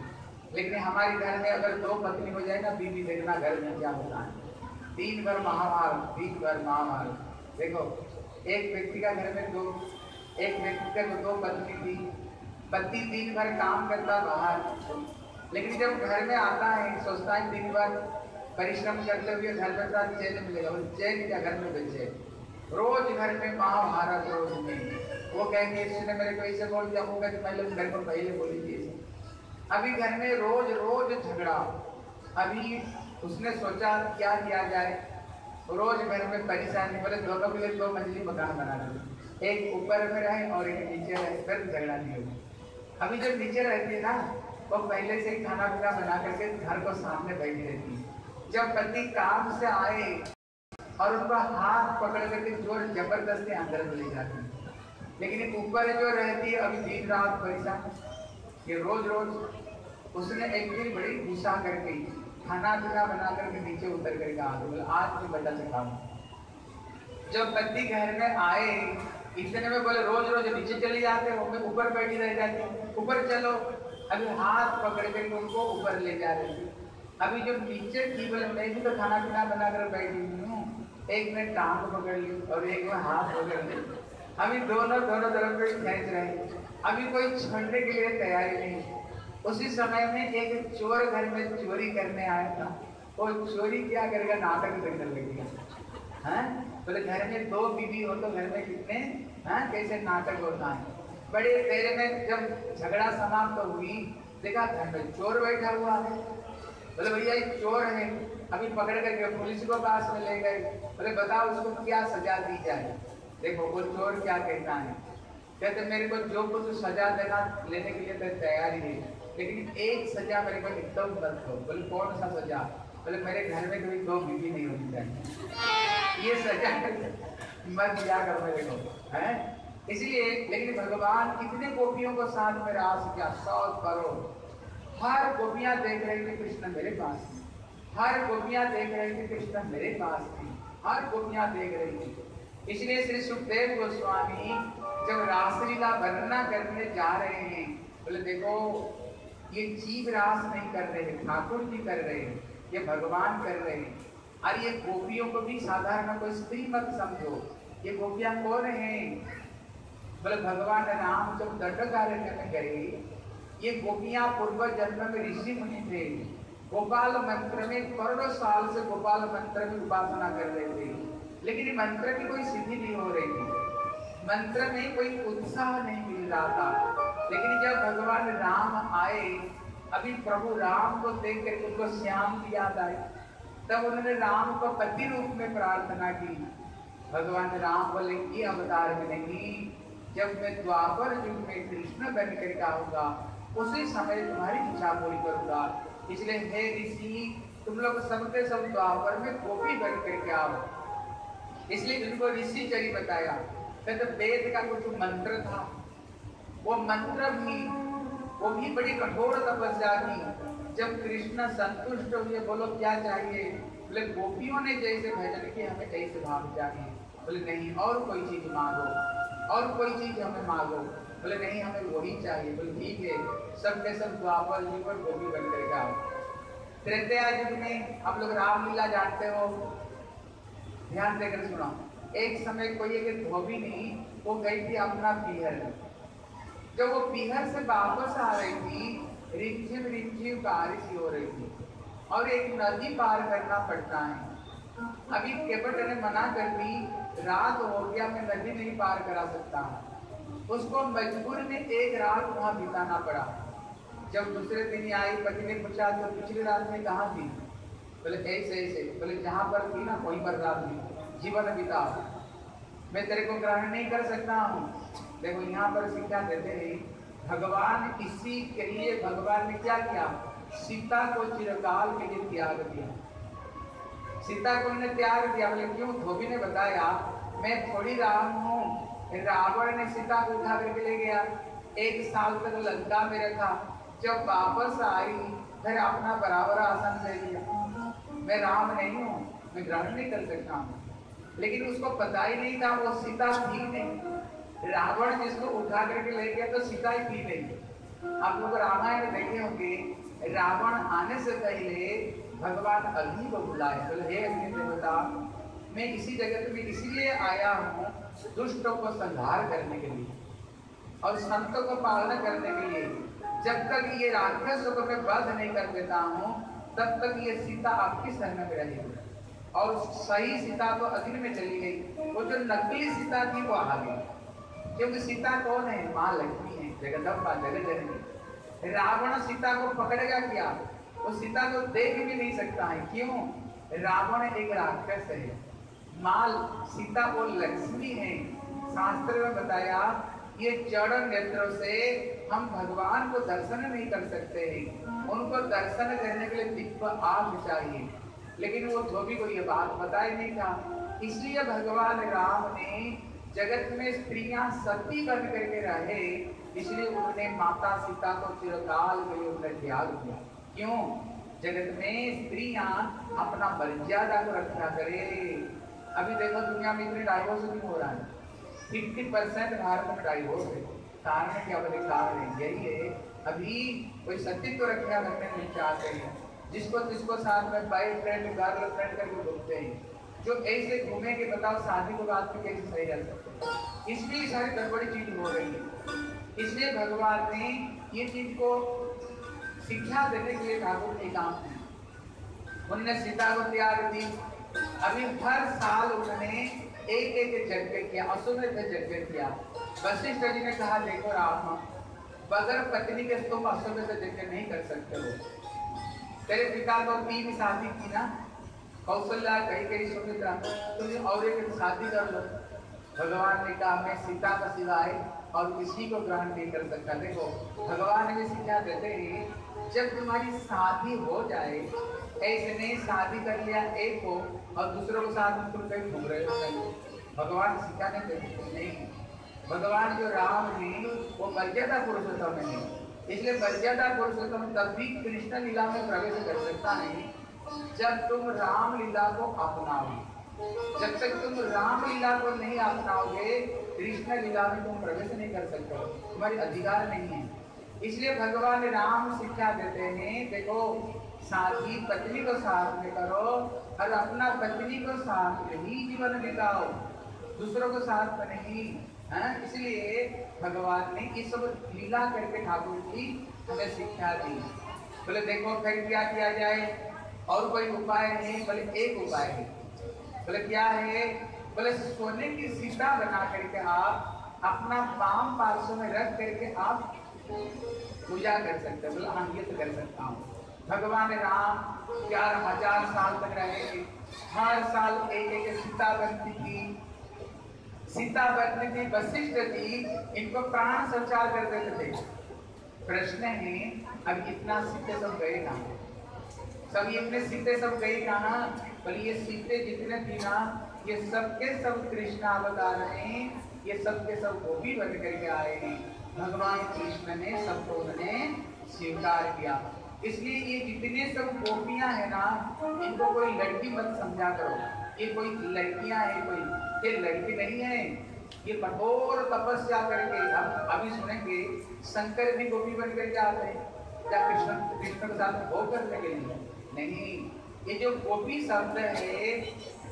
लेकिन हमारे घर में अगर दो पत्नी हो जाए ना, बीवी देखना घर में क्या होता है। तीन बार महाभारत, तीन बार महाभारत। देखो, एक व्यक्ति का घर में दो, एक व्यक्ति का दो पत्नी थी, पति दिन भर काम करता बाहर। लेकिन जब घर में आता है, सोचता है दिन भर परिश्रम करते हुए घर में साथ चैन मिलेगा। वो चैन क्या घर में बचे रोज घर में महाभारत रोज में वो कहेंगे, इसने मेरे को ऐसे बोल दिया। वो कहते, पहले घर को पहले बोली थी अभी घर में रोज रोज झगड़ा अभी उसने सोचा, क्या किया जाए? रोज घर में परेशानी, बोले, दोनों के लिए दो मंजिली मकान बना दो। एक ऊपर में रहे और एक नीचे रहे, फिर झगड़ा नहीं होगा। अभी जो नीचे रहती है ना, वो पहले से खाना पीना बना करके घर को सामने बैठी रहती है। जब पति काम से आए और उनका हाथ पकड़ करके ज़ोर ज़बरदस्ती अंदर ले जाती है। लेकिन ऊपर जो रहती है, अभी दिन रात परेशान ये रोज रोज उसने एक दिन बड़ी गुस्सा करके खाना पीना बना करके नीचे उतर करके गई बोले, आज मैं बता खाऊं जब पति घर में आए, इतने में बोले, रोज रोज नीचे चले जाते हो, मैं ऊपर बैठी रह जाती ऊपर चलो। अभी हाथ पकड़ करके उनको ऊपर ले जा रही अभी जब नीचे की बोले मैं भी तो खाना पीना बना कर बैठी हुई हूँ। एक में टांग पकड़ ली और एक में हाथ पकड़ ली। अभी दोनों दोनों तरफ़ से खींच रहे अभी कोई छोड़ने के लिए तैयारी नहीं। उसी समय में एक चोर घर में चोरी करने आया था। वो चोरी क्या करेगा नाटक देखने लगेगा हैं? बोले, घर में दो बीवी हो तो घर में कितने? हैं, कैसे नाटक होता है? बड़े तेरे में जब झगड़ा समाप्त तो हुई, देखा घर में चोर बैठा हुआ है। बोले, भैया, ये चोर है। अभी पकड़ करके पुलिस को पास में ले गए। बोले, बताओ उसको क्या सजा दी जाए? देखो, वो चोर क्या कहता है? कहते, मेरे को जो कुछ सजा देना, लेने के लिए तो तैयार ही। है लेकिन एक सजा मेरे को एकदम मत दो बोले, कौन सा सजा? बोले, मेरे घर में कभी दो बीवी नहीं होनी चाहिए। ये सजा मत दिया कर मेरे को, है? इसलिए, लेकिन भगवान कितने गोपियों को साथ में रास किया, सौ करोड़। हर गोपियाँ देख रही थी कृष्ण मेरे पास थी हर गोपियाँ देख रही थी कृष्ण मेरे पास थी हर गोपियाँ देख रही थी। इसलिए श्री सुखदेव गोस्वामी जब रासलीला वर्णना करने जा रहे हैं, बोले, देखो, ये जीव रास नहीं कर रहे ठाकुर जी कर रहे हैं, ये भगवान कर रहे हैं। और ये गोपियों को भी साधारण कोई स्त्री मत समझो। ये गोपियाँ कौन है? बोले, भगवान राम जब दंडकारण्य में गए ये गोपियाँ पूर्व जन्म में ऋषि मुनि थे। गोपाल मंत्र में करोड़ों साल से गोपाल मंत्र में उपासना कर रहे थे। लेकिन मंत्र की कोई सिद्धि नहीं हो रही थी। मंत्र में कोई उत्साह नहीं मिल रहा था। लेकिन जब भगवान राम आए, अभी प्रभु राम को देख कर उनको श्याम की याद आई। तब उन्होंने राम को पति रूप में प्रार्थना की। भगवान राम बोले, ये अवतार में नहीं जब मैं द्वापर युग में कृष्ण बन कर आऊँगा उसी समय तुम्हारी इच्छा पूरी करूँगा। इसलिए हे ऋषि, तुम लोग सबके सब द्वापर में गोपी बन करके आओ। इसलिए उनको ऋषि चरी बताया कहते वेद का कुछ मंत्र था, वो मंत्र भी, वो भी बड़ी कठोर तपस्या की जब कृष्ण संतुष्ट हुए, बोलो, क्या चाहिए? बोले, गोपियों ने जैसे भजन किए, हमें ऐसे भाव चाहिए बोले, नहीं, और कोई चीज़ मांगो, और कोई चीज़ हमें मांगो। बोले, नहीं, हमें वही चाहिए, बोले, ठीक है। सब सबके सब द्वापर जी पर गोपी बन कर आओ त्रेतया युग में आप लोग रामलीला जानते हो। ध्यान देकर सुना। एक समय कोई एक धोबिनी वो गई थी अपना पीहर। जब वो पीहर से वापस आ रही थी, रिमझिम रिमझिम बारिश हो रही थी और एक नदी पार करना पड़ता है। अभी केवट ने मना कर दी, रात हो गया, मैं नदी नहीं पार करा सकता। उसको मजबूर में एक रात वहाँ बिताना पड़ा। जब दूसरे दिन आई, पति ने पूछा तो पिछली रात में कहा थी? बोले, ऐसे ऐसे। बोले, जहाँ पर थी ना, वहीं पर रात थी जीवन बिता। मैं तेरे को ग्रहण नहीं कर सकता हूँ। देखो, यहाँ पर शिक्षा देते हैं। भगवान इसी के लिए, भगवान ने क्या किया? सीता को चिरकाल के लिए त्याग दिया। सीता को उन्हें त्याग दिया। बोले, क्यों? धोबी ने बताया, मैं थोड़ी राम हूँ। रावण ने सीता को उठा करके ले गया। एक साल तक लंका में रखा। जब वापस आई, फिर अपना बराबर आसन ले लिया। मैं राम नहीं हूँ, मैं ग्रहण नहीं कर सकता हूँ। लेकिन उसको पता ही नहीं था, वो सीता थी नहीं। रावण जिसको उठा करके ले गया तो सीता ही थी नहीं। आप लोग रामायण देखे होंगे, रावण आने से पहले भगवान अग्नि को बुलाए बोले, हे अग्नि देवता मैं इसी जगह जगत में इसीलिए आया हूँ दुष्टों को संहार करने के लिए और संतों को पालना करने के लिए। जब तक ये राक्षसों को मैं वध नहीं कर देता हूँ, तब तक ये सीता आपकी शरण में रहेगी और सही सीता तो अग्नि में चली गई। वो जो नकली सीता थी, वो आ गई। क्योंकि सीता कौन है? माँ लक्ष्मी है। जगदम्बा जगत जननी रावण सीता को पकड़ेगा क्या? वो सीता को देख भी नहीं सकता है। क्यों? रावण एक राक्षस है। माल सीता वो लक्ष्मी है। शास्त्र में बताया, ये चरण नेत्रों से हम भगवान को दर्शन नहीं कर सकते हैं। उनको दर्शन करने के लिए दिव्य आग चाहिए। लेकिन वो धोबी को ये बात पता ही नहीं था। इसलिए भगवान राम ने जगत में स्त्रियाँ सती बन करके रहे। इसलिए उन्होंने माता सीता को चिरकाल के लिए उन्हें त्याग किया। क्यों? जगत में स्त्रियाँ अपना मर्यादा को रक्षा करे। अभी देखो दुनिया में इतने डाइवोर्स नहीं हो रहा है। फिफ्टी परसेंट भारत में डाइवोर्स है। कारण क्या बोले? कारण यही है। अभी कोई सत्य को रक्षा करने नहीं चाहते हैं। जिसको जिसको साथ में बाई फ्रेंड गर्ल फ्रेंड करके घूमते हैं। जो ऐसे घूमे के बताओ शादी के बाद में कैसे सही रह सकते इसलिए सारी गड़बड़ी चीज़ हो रही है। इसलिए भगवान ने ये चीज़ को शिक्षा देने के लिए ठाकुर के काम है उनने सीता को त्याग दी अभी हर साल उन्होंने एक एक यज्ञ किया अश्वमेध यज्ञ किया। वशिष्ठ जी ने कहा, देखो राम, बगैर पत्नी के तुम अश्वमेध यज्ञ नहीं कर सकते हो। तेरे पिता को तीन शादी की ना? कौशल्या कहीं कहीं सुमित्रा, तुम और एक शादी कर लो। भगवान ने कहा, मैं सीता का सिवाय और किसी को ग्रहण नहीं कर सकता। देखो, भगवान ने शिक्षा देते ही, जब तुम्हारी शादी हो जाए ऐसे शादी कर लिया एक को, और दूसरों के साथ में कहीं घूम रहे हो। भगवान नहीं देते नहीं भगवान जो राम है, वो मर्यादा पुरुषोत्तम है। इसलिए मर्यादा पुरुषोत्तम तब भी कृष्ण लीला में प्रवेश कर सकता नहीं, जब तुम राम लीला को अपनाओगे। जब तक तुम राम लीला को नहीं अपनाओगे, कृष्ण लीला में तुम प्रवेश नहीं कर सकते तुम्हारी अधिकार नहीं है। इसलिए भगवान राम शिक्षा देते हैं, देखो साथी पत्नी को साथ में करो और अपना पत्नी को साथ में ही जीवन बिताओ। दूसरों को साथ में नहीं, है इसलिए भगवान ने ये सब लीला करके ठाकुर की हमें शिक्षा दी। बोले, देखो, फिर क्या किया जाए? और कोई उपाय नहीं, बोले, एक उपाय है। बोले, क्या है? बोले, सोने की सीता बना करके आप अपना पाम पार्श्व में रख करके आप पूजा कर सकते बोले हाँ। ये तो कर सकता हूँ। भगवान राम चार हज़ार साल तक रहे। हर साल एक एक सीता बनती थी सीता बनती थी वशिष्ठ जी इनको प्राण संचार कर देते थे। प्रश्न है, अब इतना सीते सब गए कहा? सब इतने सीते सब गए कहा? पर ये सीते जितने थी ना, ये सबके सब कृष्ण अवतार हैं, ये सबके सब वो भी बन करके आए हैं। भगवान कृष्ण ने सबको उन्हें स्वीकार किया। इसलिए ये जितने सब गोपियाँ हैं ना, इनको कोई लड़की मत समझा करो। ये कोई लड़कियाँ है, कोई ये लड़की नहीं है। ये कठोर तपस्या करके हम अभी सुनेंगे, शंकर भी गोपी बन करके आते हैं। क्या कृष्ण कृष्ण के साथ भोग करने के लिए नहीं। ये जो गोपी शब्द है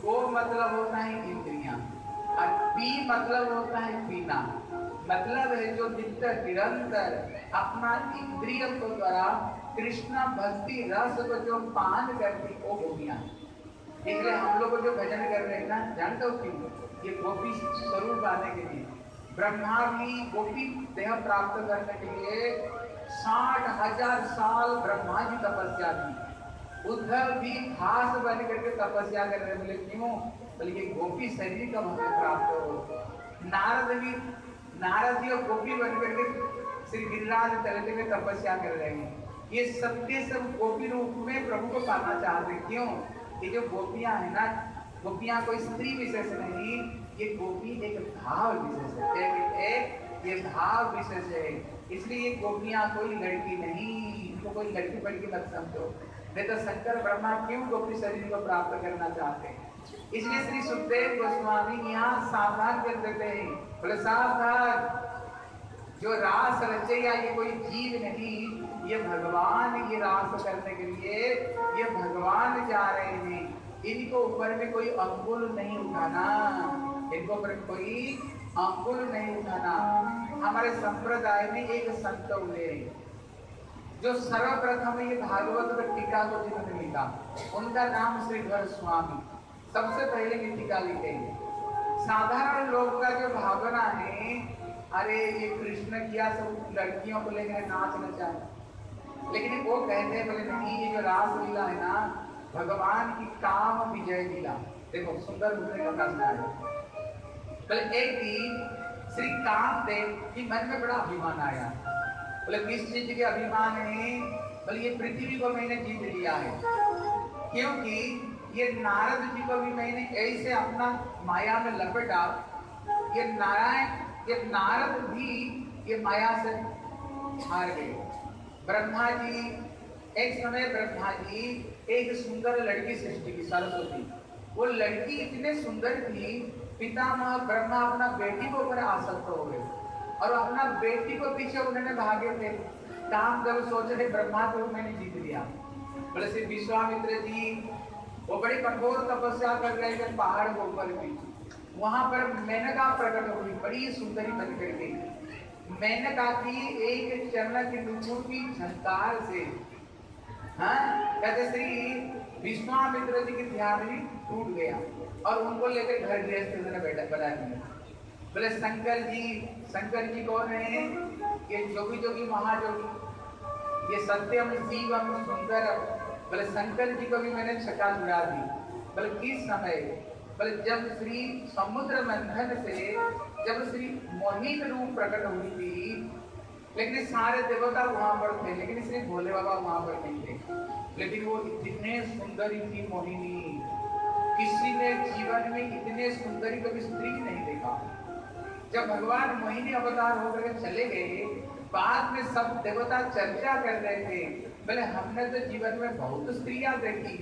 गो मतलब होता है इंद्रिया, और पी मतलब होता है पीना। मतलब है जो नित्य, निरंतर अपना इंद्रिय को द्वारा कृष्ण भक्ति रस को जो पान करती वो गोपियाँ इसलिए हम लोग जो भजन कर रहे हैं ना, जानते हो क्यों? ये गोपी स्वरूप आने के लिए। ब्रह्मा भी गोपी देह प्राप्त करने के लिए साठ हज़ार साल ब्रह्मा जी तपस्या की। उद्धव भी घास बन करके तपस्या कर रहे बोले, क्यों? बल्कि गोपी शरीर का हमें प्राप्त हो। नारद भी, नारद जी और गोपी बन करके श्री गिरिराज तलते में तपस्या कर रहे हैं। ये सबके सब गोपी रूप में प्रभु को पाना चाहते क्यों? ये जो गोपियाँ है ना गोपियाँ कोई स्त्री विशेष नहीं ये गोपी एक भाव विशेष है। एक, ये भाव विशेष है। इसलिए ये गोपियाँ कोई लड़की नहीं इनको कोई लड़की बड़की मत समझो। नहीं तो शंकर ब्रह्मा क्यों गोपी शरीर को प्राप्त करना चाहते हैं? इसलिए श्री सुखदेव गोस्वामी यहाँ सावधान कर देते हैं। बोले सावधान जो रास रचेगा ये कोई जीव नहीं ये भगवान ये रास करने के लिए ये भगवान जा रहे हैं। इनको ऊपर में कोई अंकुल नहीं उठाना। इनको ऊपर कोई अंकुल नहीं उठाना। हमारे संप्रदाय में एक संत हुए जो सर्वप्रथम ये भागवत टीका को जिन्होंने लिखा, उनका नाम श्रीधर स्वामी सबसे पहले ये टीका लिखे साधारण लोग का जो भावना है, अरे ये कृष्ण किया सब लड़कियों को लेकर नाच नचाए लेकिन वो कहते हैं बोले नहीं ये जो रासलीला है ना, भगवान की काम विजय लीला। देखो, सुंदर मुझे का प्रश्न है बोले एक दिन श्री काम देव की मन में बड़ा अभिमान आया। बोले, किस चीज़ के अभिमान है? बोले, ये पृथ्वी को मैंने जीत लिया है। क्योंकि ये नारद जी को भी मैंने ऐसे अपना माया में लपेटा। ये नारायण, ये नारद भी ये माया से हार गए। ब्रह्मा जी एक समय ब्रह्मा जी एक सुंदर लड़की सृष्टि की सरस्वती। वो लड़की इतने सुंदर थी, पितामह, ब्रह्मा अपना बेटी को ऊपर आसक्त हो गए और अपना बेटी को पीछे उन्होंने भागे थे। काम जब सोच रहे ब्रह्मा को मैंने जीत लिया। बोले, श्री विश्वामित्र जी, वो बड़ी कठोर तपस्या कर रहे थे पहाड़ के ऊपर भी। वहाँ पर मेनका प्रकट हुई, बड़ी सुंदरी बन कर गई। मैंने कहा कि एक चरण की नुपुर की झंकार से। हाँ? कहते श्री विश्वामित्र जी की ध्यान भी टूट गया और उनको लेकर घर गृहस्थ ने बैठा बना दिया बोले, शंकर जी शंकर जी कौन है? ये जोगी जोगी महाजोगी। ये सत्यम शिवम सुंदर बोले, शंकर जी को भी मैंने छका छुड़ा दी। बोले, किस समय बोले जब श्री समुद्र मंथन से, जब श्री मोहित रूप प्रकट हुई थी, लेकिन सारे देवता वहाँ पर थे, लेकिन श्री भोले बाबा वहाँ पर नहीं थे। लेकिन वो इतने सुंदरी थी मोहिनी, किसी ने जीवन में इतने सुंदरी कभी स्त्री नहीं देखा। जब भगवान मोहिनी अवतार होकर चले गए, बाद में सब देवता चर्चा कर रहे थे बोले हमने तो जीवन में बहुत स्त्रियाँ देखी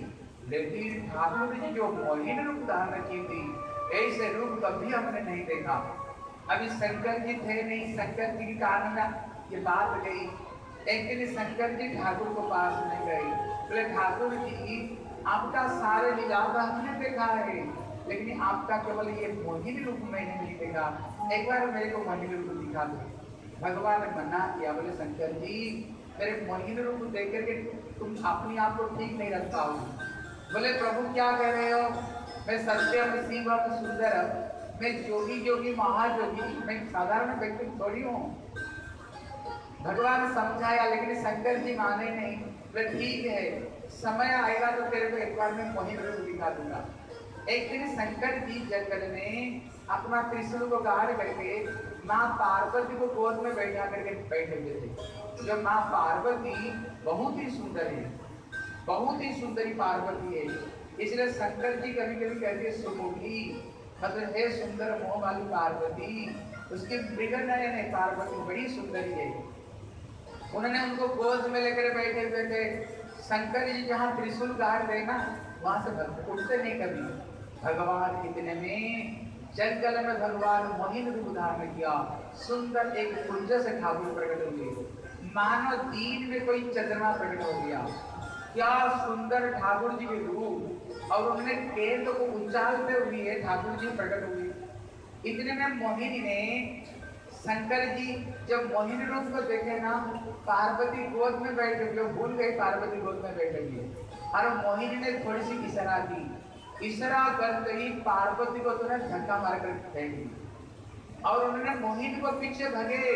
लेकिन ठाकुर जी जो मोहिन रूप धारण की थी, ऐसे रूप कभी हमने नहीं देखा। अभी शंकर जी थे नहीं, शंकर जी के कारण ये बात गई। एक दिन शंकर जी ठाकुर को पास नहीं गए। बोले, ठाकुर जी, आपका सारे तो हमने देखा है, लेकिन आपका केवल ये मोहिनी रूप मैंने नहीं देखा। एक बार मेरे को मोहिनी रूप दिखा दो। भगवान ने मना किया, बोले, शंकर जी, मेरे मोहिनी रूप देख करके तुम अपने आप को ठीक नहीं रख पाओगे। बोले, प्रभु, क्या कह रहे हो? मैं शिवम सुंदर, मैं जोगी जोगी, महाजोगी, मैं साधारण व्यक्ति थोड़ी हूँ। भगवान समझाया, लेकिन शंकर जी माने नहीं। बोले, ठीक है, समय आएगा तो तेरे को एक बार मैं वही रूप दिखा दूँगा। एक दिन शंकर जी जंगल में अपना त्रिशूल को गाड़ करके माँ पार्वती को गोद में बैठा करके बैठे हुए थे। जब माँ पार्वती बहुत ही सुंदर है। बहुत ही सुंदरी पार्वती है इसलिए शंकर जी कभी कभी कहते हैं सुमुखी मतलब हे सुंदर मोह वाली पार्वती, उसकी बिगड़ नयन है पार्वती बड़ी सुंदरी है। उन्होंने उनको गोद में लेकर बैठे हुए थे। शंकर जी जहाँ त्रिशूल गाड़ रहे ना, वहाँ से उठते नहीं कभी। भगवान, इतने में जंगल में भगवान मोहिन रूप धारण किया। सुंदर एक कुंज से ठाकुर प्रकट हुए मानव दीन में कोई चंद्रमा प्रकट हो गया। क्या सुंदर ठाकुर जी के रूप। और उन्होंने केंद्र को उछालते हुए ठाकुर जी प्रकट हुए। इतने में मोहिनी ने शंकर जी जब मोहिनी रूप को देखे ना, पार्वती गोद में बैठ गई भूल गई पार्वती गोद में बैठ गई। और मोहिनी ने थोड़ी सी इशारा की। इशारा करते ही पार्वती को तो धक्का मारकर फेंक दी। और उन्होंने मोहिनी को पीछे भगे।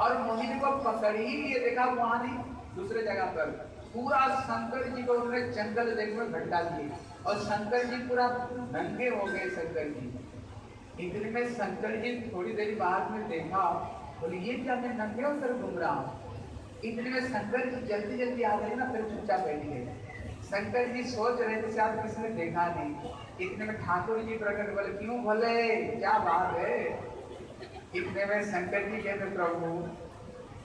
और मोहिनी को पकड़ ही ये देखा वहाँ नहीं, दूसरे जगह पर। पूरा शंकर जी को उन्होंने जंगल जंगल में घंटा दिए। और शंकर जी पूरा नंगे हो गए शंकर जी। इतने में शंकर जी थोड़ी देर बाद में देखा, बोले, ये क्या मैं नंगे होकर घूम रहा हूँ? इतने में शंकर जी जल्दी जल्दी आ गए ना, फिर चुपचाप बैठ गए। शंकर जी सोच रहे थे शायद किसी ने देखा नहीं। इतने में ठाकुर जी प्रकट बोले, क्यों भले? क्या बात है? इतने में शंकर जी कहते, प्रभु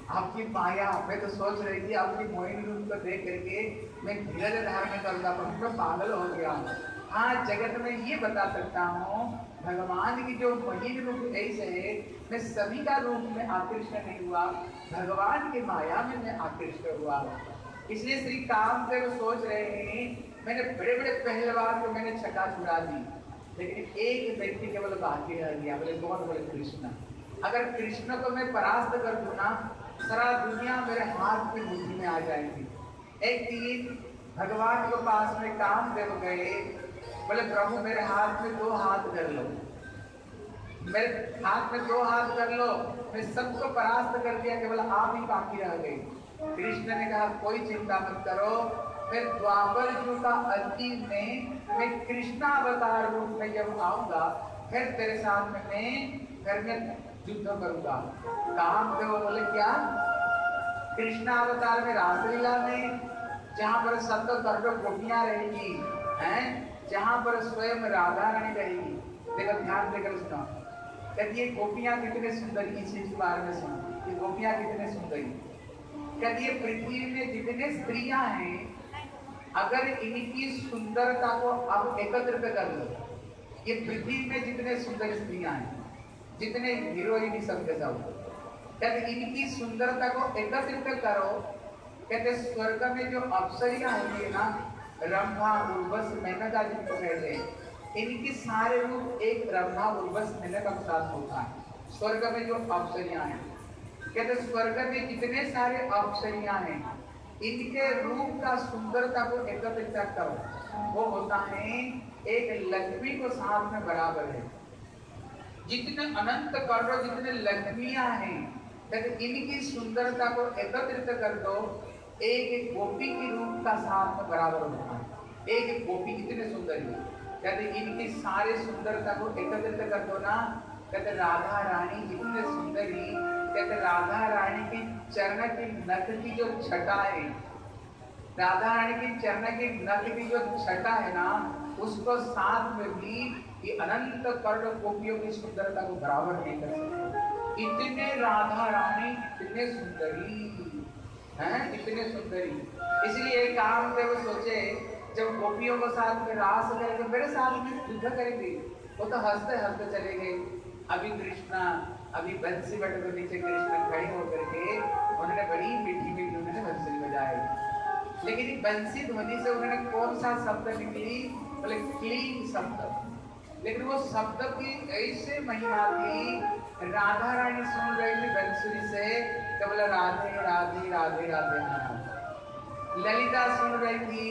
आपकी माया, मैं तो सोच रही थी आपकी मोहिनी रूप को देख करके मैं धीरज धारण करूँगा पर मैं पागल हो गया हूँ। हाँ जगत में ये बता सकता हूँ, भगवान की जो मोहिनी रूप ऐसे है, मैं सभी का रूप में आकृष्ट नहीं हुआ, भगवान की माया में मैं आकृष्ट हुआ। इसलिए श्री कामदेव सोच रहे हैं, मैंने बड़े बड़े पहलवान को मैंने छका छुड़ा दी, लेकिन एक व्यक्ति केवल बाकी रह गया, बोले कौन बोले कृष्ण। अगर कृष्ण को मैं परास्त कर दूँ ना सारा दुनिया मेरे हाथ की बुद्धि में आ जाएगी। एक दिन भगवान के पास में काम देव गए, बोले, प्रभु, मेरे हाथ में दो हाथ कर लो। मेरे हाथ में दो हाथ कर लो। मैं सबको परास्त कर दिया, केवल आप ही बाकी रह गए। कृष्ण ने कहा, कोई चिंता मत करो। मैं द्वापर युग का अंतिम में, मैं कृष्णा अवतार रूप में जब आऊँगा, फिर तेरे साथ में मैं घर में युद्ध करूँगा। काम पे वो बोले, क्या? कृष्णा अवतार में रासलीला में जहाँ पर सत्य करोड़ों गोपियाँ रहेगी, हैं? जहाँ पर स्वयं राधा रानी रहेगी। देखो, ध्यान देकर सुनो कहती ये गोपियाँ कितने सुंदर इस के बारे में सुनो। ये गोपियाँ कितने सुंदर कहती ये पृथ्वी में जितने स्त्रियाँ हैं, अगर इनकी सुंदरता को आप एकत्रित कर लो, ये पृथ्वी में जितने सुंदर स्त्रियाँ हैं जितने हीरोइन सब के सब कहते इनकी सुंदरता को एकत्रित करो कहते स्वर्ग में जो अप्सरियाँ होती है ना रंभा उर्वश मेनका जिनको कहते हैं, इनकी सारे रूप एक रंभा उर्वश मेनका के साथ होता है। स्वर्ग में जो अप्सरियाँ हैं कहते स्वर्ग में जितने सारे अप्सरियाँ हैं इनके रूप का सुंदरता को एकत्रित करो। वो होता है, एक लक्ष्मी को साथ में बराबर है। जितने अनंत करो जितने लक्ष्मियाँ हैं कहते इनकी सुंदरता को एकत्रित कर दो, एक एक गोपी के रूप का साथ बराबर होता है। एक एक गोपी कितने सुंदर है। कहते इनकी सारे सुंदरता को एकत्रित कर दो ना। कहते राधा रानी जितने सुंदरी कहते राधा रानी की चरण की नख की जो छटा है, राधा रानी की चरण की नख की जो छटा है ना, उसको साथ में भी ये अनंत कर्ण गोपियों की सुंदरता को बराबर नहीं कर सकते। इतने राधा रानी, इतने सुंदरी, हैं? इतने सुंदरी। इसलिए काम थे वो सोचे, जब गोपियों के साथ में रास करेंगे मेरे साथ में युद्ध करेंगे, वो तो हँसते हँसते चले गए। अभी कृष्णा, अभी बंसी बट के नीचे कृष्ण खड़े होकर के, उन्होंने बड़ी मीठी मीठी उन्होंने बंसी बजाए लेकिन बंसी ध्वनि से उन्होंने कौन सा शब्द निकली? बोले, क्लीन शब्द। लेकिन वो शब्द की ऐसे महिमा थी राधा रानी सुन रही थी बंसुरी से बोले, राधे राधे राधे राधे ललिता सुन रही थी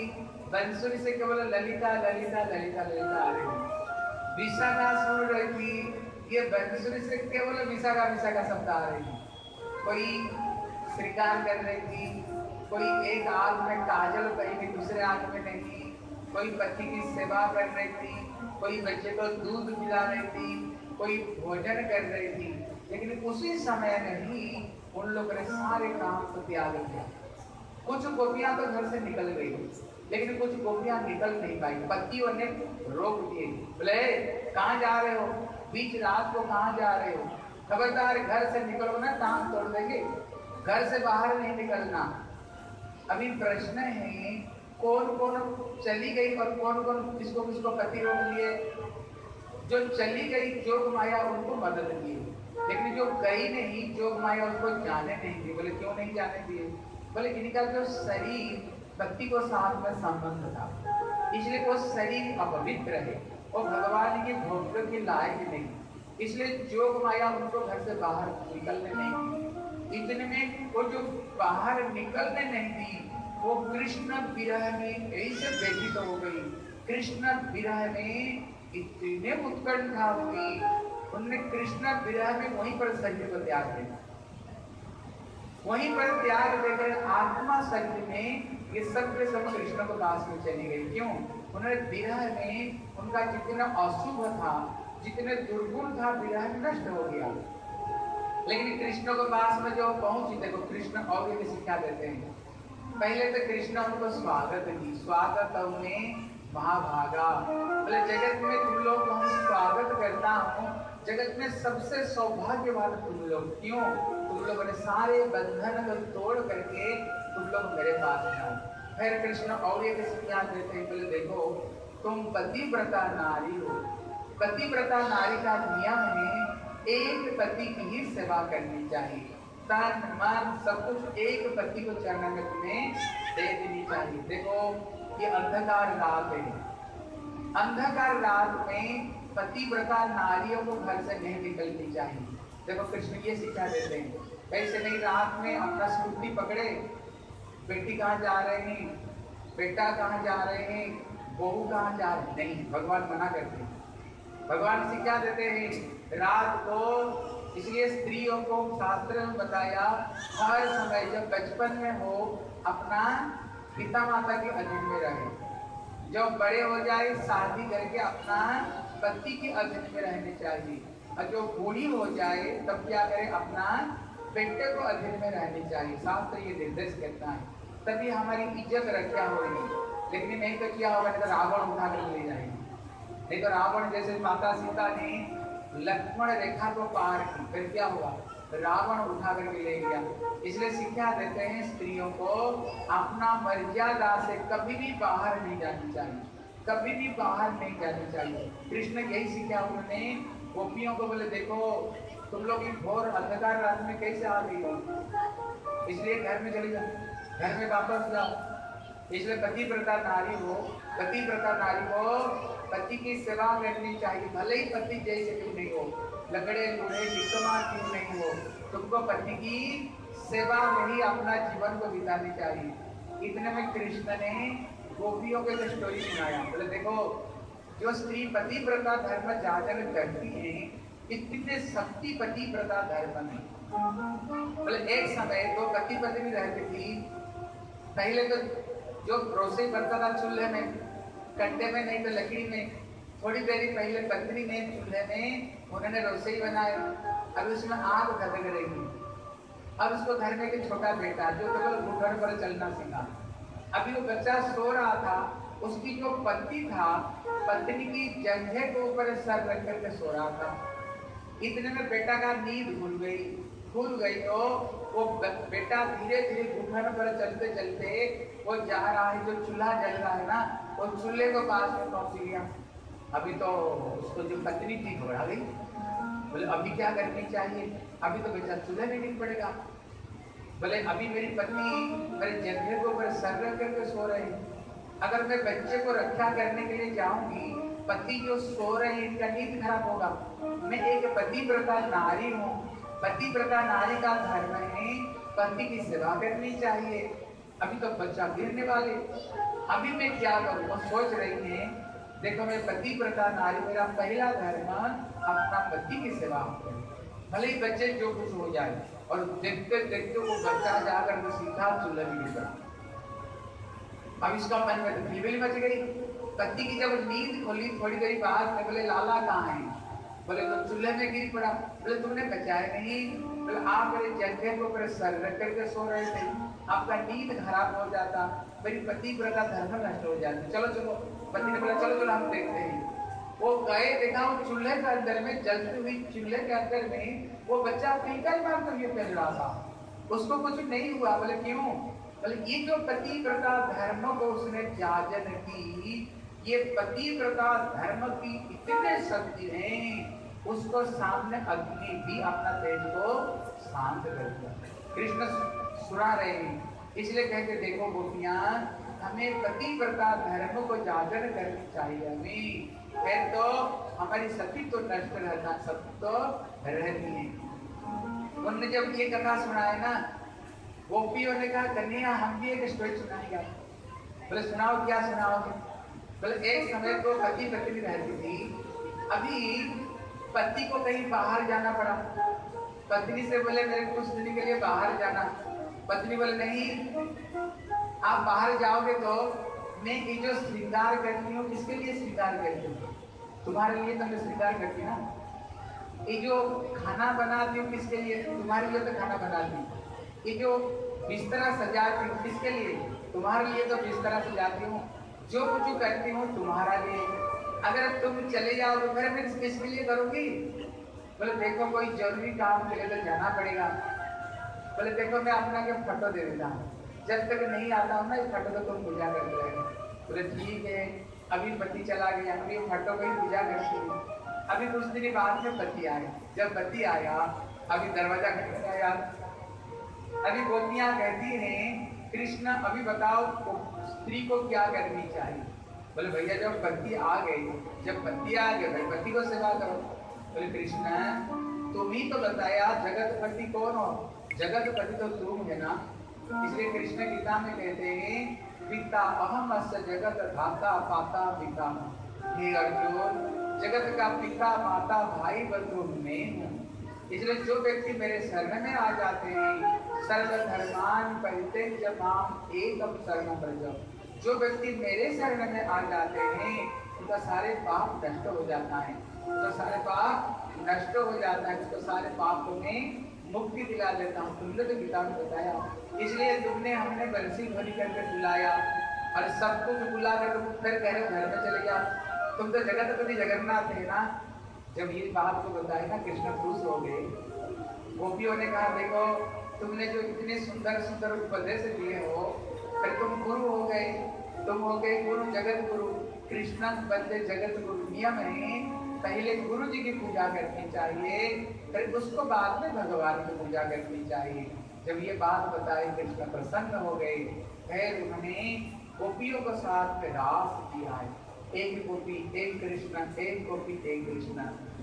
बंसुरी से, केवल ललिता ललिता ललिता ललिता आ रही विशाखा सुन रही थी, ये बंसुरी से केवल विशाखा विशाखा शब्द आ रही कोई श्रृंगार कर रही थी, कोई एक आग में काजल कहीं दूसरे आग में नहीं। कोई पति की सेवा कर रही थी कोई बच्चे को दूध पिला रही थी, कोई भोजन कर रही थी, लेकिन उसी समय में ही उन लोगों ने सारे काम को त्याग दिया। कुछ गोपियाँ तो घर से निकल गई, लेकिन कुछ गोपियाँ निकल नहीं पाई। पतियों ने रोक दिए। बोले, कहाँ जा रहे हो? बीच रात को कहाँ जा रहे हो? खबरदार घर से निकलो ना टांग तोड़ देंगे। घर से बाहर नहीं निकलना। अभी प्रश्न है कौन कौन चली गई और कौन कौन किसको किसको पति रोक लिए जो चली गई जोग माया उनको मदद की। लेकिन जो गई नहीं जोग माया उनको जाने नहीं दी बोले, क्यों नहीं जाने दिए? बोले इनका जो शरीर पति को साथ में संबंध था। इसलिए वो शरीर अपवित्र है और भगवान के भोग के लायक नहीं। इसलिए जोग माया उनको घर से बाहर निकलने नहीं इतने में वो जो बाहर निकलने नहीं दी वो कृष्ण विरह में ऐसे व्यतीत हो गई। कृष्ण विरह में इतने उत्कंठा हुई उनने कृष्ण विरह में वहीं पर शरीर को त्याग दिया। वहीं पर त्याग देकर आत्मा शरीर में ये सब के सब कृष्ण को पास में चली गई। क्यों? उन्होंने विरह में उनका जितना अशुभ था, जितने दुर्गुण था, विरह में नष्ट हो गया। लेकिन कृष्ण के पास में जो पहुँची, देखो, कृष्ण और भी शिक्षा देते हैं। पहले तो कृष्ण उनको स्वागत की। स्वागत में महाभागा बोले, जगत में तुम लोग को हम स्वागत करता हूँ। जगत में सबसे सौभाग्यवान तुम लोग क्यों? तुम लोगों ने सारे बंधन को तोड़ करके तुम लोग मेरे पास आओ फिर कृष्ण और एक शिक्षा देते बोले, देखो, तुम पतिव्रता नारी हो। पतिव्रता नारी का नियम है, एक पति की ही सेवा करनी चाहिए। तन मन सब कुछ एक पति को चरण में दे देनी चाहिए। देखो, ये अंधकार रात है। अंधकार रात में पतिव्रता नारियों को घर से नहीं निकलनी चाहिए। देखो, कृष्ण ये शिक्षा देते हैं कैसे नहीं रात में अपना स्कूटी पकड़े। बेटी कहाँ जा रहे हैं? बेटा कहाँ जा रहे हैं? बहू कहाँ जा रहे नहीं, भगवान मना करते हैं। भगवान शिक्षा देते हैं रात को इसलिए स्त्रियों को शास्त्र में बताया, हर समय जब बचपन में हो, अपना पिता माता के अधीन में रहे। जब बड़े हो जाए, शादी करके अपना पति के अधीन में रहने चाहिए। और जो बूढ़ी हो जाए, तब क्या करे, अपना बेटे को अधीन में रहने चाहिए। शास्त्र ये निर्देश करता है। तभी हमारी इज़्ज़त रक्षा होगी। लेकिन नहीं तो क्या होगा, नहीं तो रावण उठा कर ले जाएँगे। नहीं तो रावण जैसे माता सीता ने लक्ष्मण रेखा को पार की, फिर क्या हुआ? रावण उठा करके ले गया। इसलिए शिक्षा देते हैं स्त्रियों को, अपना मर्यादा से कभी भी बाहर नहीं जानी चाहिए। कभी भी बाहर नहीं जानी चाहिए। कृष्ण यही सीखा उन्होंने गोपियों को बोले, देखो, तुम लोग इन घोर अंधकार रात में कैसे आ गई हो? इसलिए घर में चली जाओ घर में वापस जाओ। इसलिए पति प्रता नारी हो पति प्रता नारी हो पति की सेवा करनी चाहिए। भले ही पति जैसे क्यों नहीं हो, लकड़े बूढ़े डिप्लोमा क्यों नहीं हो, तुमको पति की सेवा में ही अपना जीवन को बितानी चाहिए। इतने में कृष्ण ने गोपियों को स्टोरी सुनाया। बोले, देखो, जो स्त्री पति व्रता धर्म जागरण करती है, इतने शक्ति पति व्रता धर्म में। बोले, एक समय दो पति पत्नी रहती थी। पहले तो जो रोसे करता था चूल्हे में कंडे में नहीं तो लकड़ी में। थोड़ी देरी पहले पत्नी ने, चूल्हे में, उन्होंने रसोई बनाया अब उसमें आग धधक रही अब उसको घर में एक छोटा बेटा, जो केवल घुटन पर चलना सीखा। अभी वो बच्चा सो रहा था। उसकी जो पति था, पत्नी की जंघे के ऊपर सर रख करके सो रहा था। इतने में बेटा का नींद खुल गई। खुल गई तो वो बेटा धीरे धीरे घुटन पर चलते चलते वो जा रहा है, जो चूल्हा जल रहा है ना, वो चूल्हे को पास में पहुँच गया। अभी तो उसको जो पत्नी थी घबरा गई। बोले, अभी क्या करनी चाहिए? अभी तो बेचा चूल्हे में गिर पड़ेगा। बोले, अभी मेरी पत्नी मेरे जगह को, मेरे सर रख करके सो रहे हैं। अगर मैं बच्चे को रक्षा करने के लिए जाऊँगी, पति जो सो रहे हैं, इनका नींद खराब होगा। मैं एक पति प्रता नारी हूँ। पति प्रता नारी का धर्म है, पति की सेवा करनी चाहिए। अभी तो बच्चा गिरने वाले अभी मैं क्या करूँ? वो सोच रही है, देखो मैं पति प्रता नारी मेरा पहला धर्म अपना पति की सेवा भले ही बच्चे जो कुछ हो जाए, और देखते देखते वो बच्चा जाकर वो सीधा चूल्हे में गिर अब इसका मन में खिलबिली मच गई। पति की जब नींद खोली, थोड़ी देर बाद में बोले, लाला कहाँ है? बोले तो चूल्हे में गिर पड़ा। बोले, तुमने बचाया नहीं? बोले आप मेरे जंघे को ऊपर सर रख करके सो रहे थे। आपका नींद खराब हो जाता, मेरी पति का धर्म नष्ट हो जाता। चलो चलो, पति ने बोला, चलो चलो, हम देखते हैं। वो गए, देखा, वो चूल्हे के अंदर में जलती हुई, चूल्हे के अंदर में वो बच्चा पीका ही मार कर फैल रहा था। उसको कुछ नहीं हुआ। बोले, क्यों? बोले, ये जो पति प्रथा धर्म को उसने जाजन की, ये पति प्रथा धर्म की इतने शक्ति है, उसको सामने अग्नि भी अपना तेज को शांत कर दिया। कृष्ण सुना रहे हैं। इसलिए कहते देखो गोपियाँ, हमें पति प्रथा धर्म को जागरण करनी चाहिए हमें। है तो हमारी सती तो नष्ट रहता सब तो रहती है। उन्होंने जब ये कथा सुनाया ना, गोपियों ने कहा कन्या हम भी एक स्टोरी सुनाएगा। बोले, सुनाओ, क्या सुनाओगे? बोले, एक समय तो पति पत्नी रहती थी। अभी पति को कहीं बाहर जाना पड़ा। पत्नी से बोले, मेरे कुछ दिन के लिए बाहर जाना। पत्नी बोले, नहीं, आप बाहर जाओगे तो मैं ये जो श्रृंगार करती हूँ किसके लिए श्रृंगार करती हूँ। तुम्हारे लिए तो मैं श्रृंगार करती ना। ये जो खाना बनाती हूँ किसके लिए तुम्हारे लिए तो खाना बनाती हूँ। ये जो बिस्तरा सजाती हूँ किसके लिए तुम्हारे लिए तो बिस्तरा सजाती हूँ। जो कुछ करती हूँ, तुम्हारा लिए। अगर तुम चले जाओ तो घर में किसके लिए करोगी? बोले, देखो, कोई ज़रूरी काम के लिए तो जाना पड़ेगा। बोले, देखो, मैं अपना के फ़ोटो दे देता हूँ। जब तक नहीं आता हूँ ना, इस फ़ोटो को तुम पूजा करते रहे। बोले, ठीक है। अभी पति चला गया। अभी फ़ोटो को ही पूजा करती हूँ। अभी कुछ दिन बाद में पति आए। जब पति आया, अभी दरवाज़ा खटखटाया अभी गोपियाँ कहती हैं, कृष्ण, अभी बताओ, स्त्री को क्या करनी चाहिए? बोले, भैया, जब पति आ गई जब पति आ गए, भाई, पति को सेवा करो। बोले, कृष्ण, तुम ही तो बताया, जगत पति कौन हो? जगत पति तो तुम है ना? इसलिए कृष्ण गीता में कहते हैं पिता अहम अस्य जगत धाता पाता पिता हे। अर्जुन जगत का पिता माता भाई बंधु मैं हूँ। इसलिए जो व्यक्ति मेरे शरण में आ जाते हैं सर्व धर्मान परित्यज माम एकम शरण ब्रज जो व्यक्ति मेरे शरण में आ जाते हैं उनका सारे पाप नष्ट हो जाता है। उनका सारे पाप नष्ट हो जाता है। उसको सारे पापों में मुक्ति दिला देता हूँ। तुमने तो में बताया। इसलिए तुमने हमने बंसी ध्वनि करके बुलाया। और सब कुछ बुला कर तुम फिर कह रहे घर में चले जाओ। तुम तो जगत पति जगन्नाथ है ना। जब ये बात को बताया ना, कृष्ण खुश हो गए। गोपियों ने कहा, देखो, तुमने जो इतने सुंदर सुंदर उपदेश दिए हो, फिर तुम गुरु हो गए। तुम हो गए गुरु जगत गुरु कृष्ण बंदे जगत गुरु नियम है पहले गुरु जी की पूजा करनी चाहिए, फिर उसको बाद में भगवान की पूजा करनी चाहिए। जब ये बात बताए कृष्ण प्रसन्न हो गए। फिर उन्होंने गोपियों को साथ में रास किया। है एक गोपी, एक कृष्ण, एक गोपी, एक कृष्ण।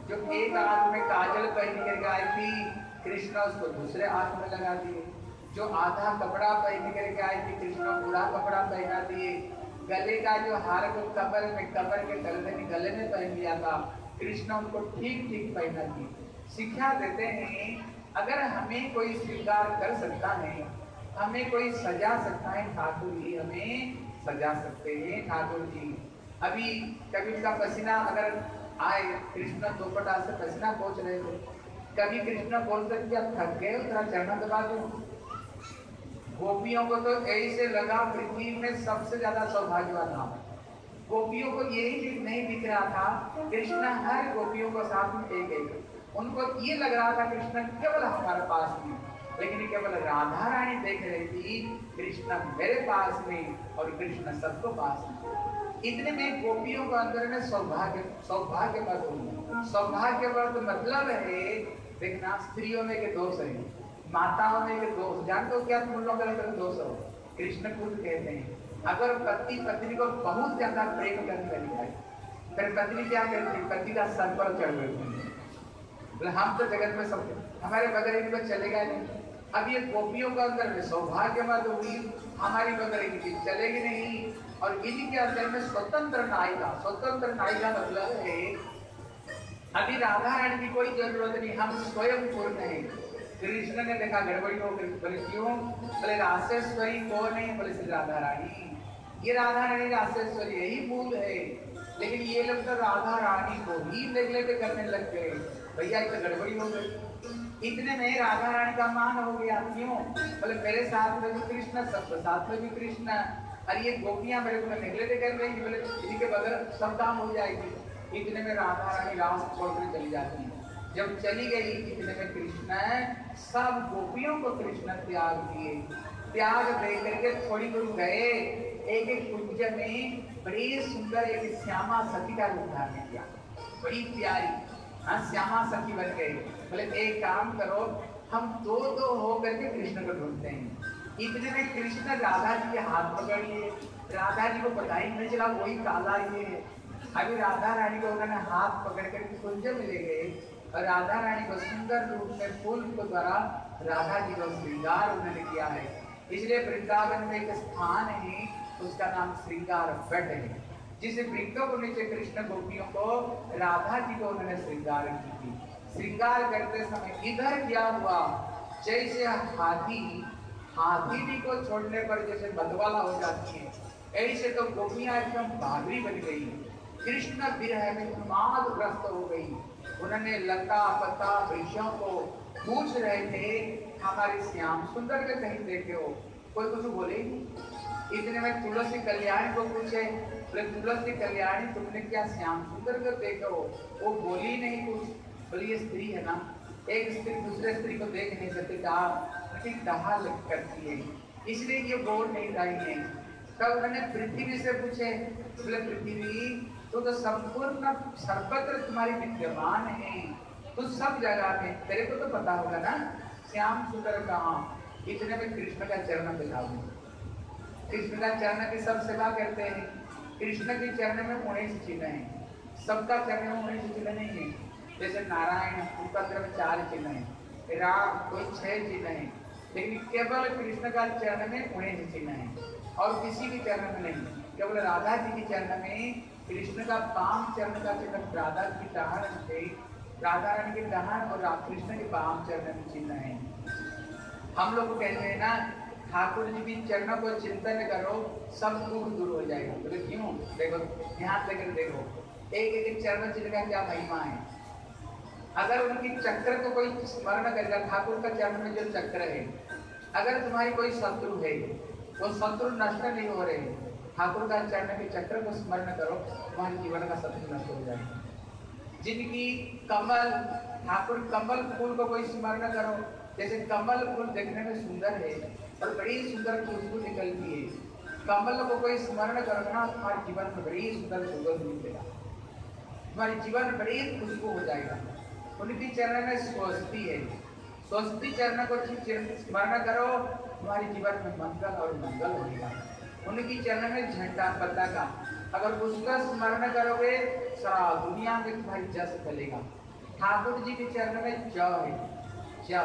जो एक हाथ में काजल पहन कर आई थी, कृष्ण उसको दूसरे हाथ में लगा दिए। जो आधा कपड़ा पहन करके आई थी, कृष्ण पूरा कपड़ा पहना दिए। गले का जो हार को कबर में कबर के गले में गले में पहन लिया था। कृष्ण उनको ठीक ठीक पहना दिए शिक्षा देते हैं, अगर हमें कोई स्वीकार कर सकता है, हमें कोई सजा सकता है, ठाकुर जी हमें सजा सकते हैं, ठाकुर जी। अभी कभी का पसीना अगर आए, कृष्ण दोपटा से पसीना पहुँच रहे थे, कभी कृष्ण बोलते थे अब थक गए उतना चरण दबा दो। गोपियों को तो ऐसे लगा पृथ्वी में सबसे ज़्यादा सौभाग्यवान नाम गोपियों को यही नहीं दिख रहा था, कृष्ण हर गोपियों को साथ में एक एक उनको ये लग रहा था कृष्ण केवल हमारे पास में लेकिन केवल राधा रानी देख रही थी, कृष्ण मेरे पास में और कृष्ण सबको पास में इतने में गोपियों के अंदर में सौभाग्य सौभाग्य सौभाग्य मतलब है, देखना, स्त्रियों में के दोष है, माताओं में के दोष। जानते हो क्या तुम लोग दोष हो? कृष्ण खुद कहते हैं अगर पति, पत्नी को बहुत ज़्यादा प्रेम करने लगी है फिर पत्नी क्या करती पति का सर पर चढ़ गए हम तो जगत में सब हमारे बगैर इनको चलेगा नहीं। अब ये गोपियों का अंदर में सौभाग्यवाद हुई, हमारी बगैर इनकी चलेगी नहीं। और इन्हीं के अंदर में स्वतंत्र नायिका स्वतंत्र नायिका मतलब है, अभी राधा रानी की कोई ज़रूरत नहीं, हम स्वयं पूर्ण है। कृष्ण ने देखा, गड़बड़ी हो गई। बोले, क्यों? बोले राशेश्वरी कौन है बोले, श्री राधा रानी ये राधा रानी राशेश्वरी यही मूल है। लेकिन ये लोग तो राधा रानी को ही नेग्लेक्ट करने लग गए। भैया तो गड़बड़ी हो गई। इतने में राधा रानी का मान हो गया, क्यों? बोले, मेरे साथ में भी कृष्ण, सबके साथ में भी कृष्ण। अरे, ये गोपियाँ मेरे को नेग्लेक्ट कर रही बोले इनके बगैर सब काम हो जाएगी। इतने में राधा रानी राम छोड़कर चली जाती है। जब चली गई, इतने में कृष्ण, सब गोपियों को कृष्ण त्याग दिए। त्याग दे करके थोड़ी दूर गए। एक एक कुंज में बड़ी सुंदर एक श्यामा सखी का रूप धारण किया। बड़ी प्यारी। हाँ श्यामा सखी बन गए। बोले, एक काम करो, हम दो दो हो करके कृष्ण को ढूंढते हैं। इतने में कृष्ण राधा जी के हाथ पकड़ लिए राधा जी को पता ही नहीं चला वही काला ये है। अभी राधा रानी को उन्होंने हाथ पकड़ कर कुंज में ले गए और राधा रानी को सुंदर रूप में फूल को द्वारा राधा जी को श्रृंगार उन्होंने किया है। इसलिए वृंदावन में एक स्थान है उसका नाम श्रृंगार बट है। जिस वृक्षों को नीचे कृष्ण गोपियों को, राधा जी को उन्होंने श्रृंगार की थी। श्रृंगार करते समय इधर क्या हुआ? जैसे हाथी हाथी को छोड़ने पर जैसे बदवाला हो जाती है, ऐसे तो गोपियाँ एकदम भागरी बन गई। कृष्ण विरह में उन्माद ग्रस्त हो गई। उन्होंने लता, पता वृक्षों को पूछ रहे थे हमारे श्याम सुंदर के कहीं देखे हो? कोई कुछ बोले इतने में तुलसी कल्याण को पूछे, बोले, तुलसी कल्याणी, तुमने क्या श्याम सुंदर को देखा हो? वो बोली नहीं कुछ। बोली, ये स्त्री है ना, एक स्त्री दूसरे स्त्री को देख नहीं सकती कहा कहा करती है। इसलिए ये बोल नहीं रही है। तब उन्होंने पृथ्वी से पूछे, बोले, पृथ्वी तो तो संपूर्ण सर्वत्र तुम्हारी विद्यमान है। तो सब जगह में तेरे को तो पता होगा ना, श्याम सुंदर कहा? इतने में कृष्ण का चरण दिखाओ कृष्ण का चरण की सब सेवा करते हैं। कृष्ण के चरण में उन्नीस चिन्ह है। सबका चरण में उन्नीस चिन्ह नहीं है। जैसे नारायण उनका तरफ़ चार चिन्ह है। राम, कोई छह चिन्ह है। लेकिन केवल कृष्ण का चरण में उन्नीस चिन्ह है। और किसी के चरण में नहीं। केवल राधा जी के चरण में कृष्ण का पाम चरण का चिन्ह, राधा की डहान थे राधा रानी के डहान और कृष्ण के पाम चरण में चिन्ह है। हम लोग कहते हैं ना ठाकुर जी भी चरणों को चिंतन करो, सब दुख दूर हो जाएगा। बोले तो क्यों? देखो, ध्यान देकर देखो। एक एक चरण चिन्ह का क्या महिमा है? अगर उनकी चक्र को कोई स्मरण करेगा ठाकुर का चरण में जो चक्र है, अगर तुम्हारी कोई शत्रु है, वो शत्रु नष्ट नहीं हो रहे, ठाकुर का चरण के चक्र को स्मरण करो, तुम्हारे जीवन का शत्रु नष्ट हो जाएगा। जिनकी कमल, ठाकुर कमल फूल को कोई स्मरण करो, जैसे कमल फूल देखने में सुंदर है और बड़ी सुंदर खुशबू निकलती है। कमल को कोई स्मरण करना तुम्हारे जीवन में बड़ी सुंदर सुगंध मिलेगा। तुम्हारे जीवन बड़ी खुशबू हो जाएगा। उनकी चरण में स्वस्ति है। स्वस्ति चरण को स्मरण करो, तुम्हारे जीवन में मंगल और मंगल होगा उनकी चरण में झंडा पता का अगर उसका स्मरण करोगे, सारा दुनिया में तुम्हारी जस फैलेगा। ठाकुर जी के चरण में जौ है। जौ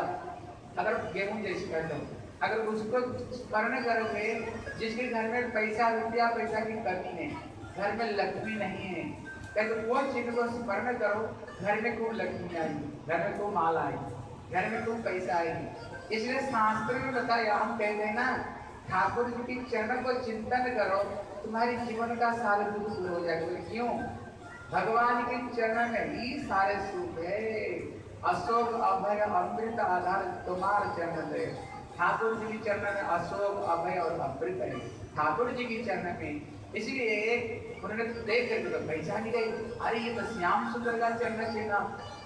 अगर गेहूँ जैसे कर दो। अगर उसको स्मरण करोगे जिसके घर में पैसा, रुपया पैसा की कमी है घर में लक्ष्मी नहीं है कहते वो चिन्ह को स्मरण करो, घर में खूब लक्ष्मी आएगी घर में खूब माल आएगी घर में खूब पैसा आएगी इसलिए शास्त्र में बताया, हम कहते हैं ना, ठाकुर जी के चरण को चिंतन करो, तुम्हारे जीवन का सारे दुख दूर हो जाएगा। क्यों? भगवान के चरण में ही सारे सुख है। अशोक, अभय, अमृत आधार, तुम्हारे चरण है ठाकुर जी के चरण में अशोक, अभय और अमृत है ठाकुर जी के चरण में, इसलिए उन्होंने देख करके तो पहचान गई अरे, ये तो श्याम सुंदर का चरण चिन्ह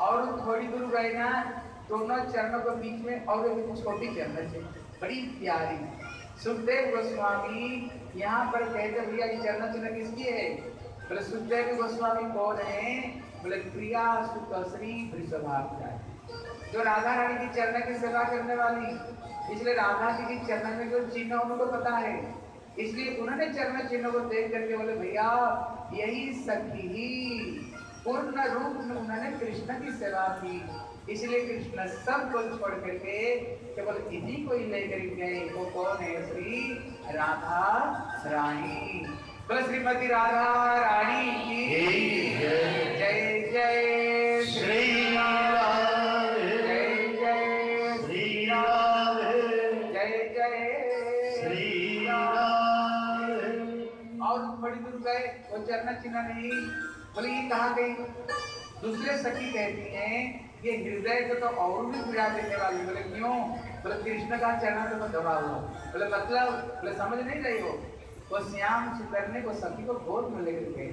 और थोड़ी दूर गए ना दोनों चरणों के बीच में और एक छोटी चरण थी बड़ी प्यारी। सुखदेव गोस्वामी यहाँ पर कहते भैया ये चरण चिन्ह किसकी है? बोले, सुखदेव गोस्वामी कौन है? बोले, प्रिया सुखश्री वृषभाव जो राधा रानी की चरण की सेवा करने वाली इसलिए राधा जी के चरण में जो चिन्ह उनको पता है इसलिए उन्होंने चरण चिन्ह को देख करके बोले भैया यही सखी ही पूर्ण रूप में उन्होंने कृष्ण की सेवा की। इसलिए कृष्ण सबको छोड़ करके केवल इन्हीं को ही लेकर गए। वो कौन है? श्री राधा रानी। तो श्रीमती राधा रानी की जय जय। चरण चिन्ह नहीं। बोले, ये कहा गई? दूसरे सखी कहती हैं, ये हृदय को तो और भी पीड़ा देने वाली बोले, क्यों? बोले, कृष्ण का चरण तो मैं दबा हुआ बोले मतलब बोले, समझ नहीं रही हो? वो श्याम सुंदर ने वो सखी को गोद में लेकर गए।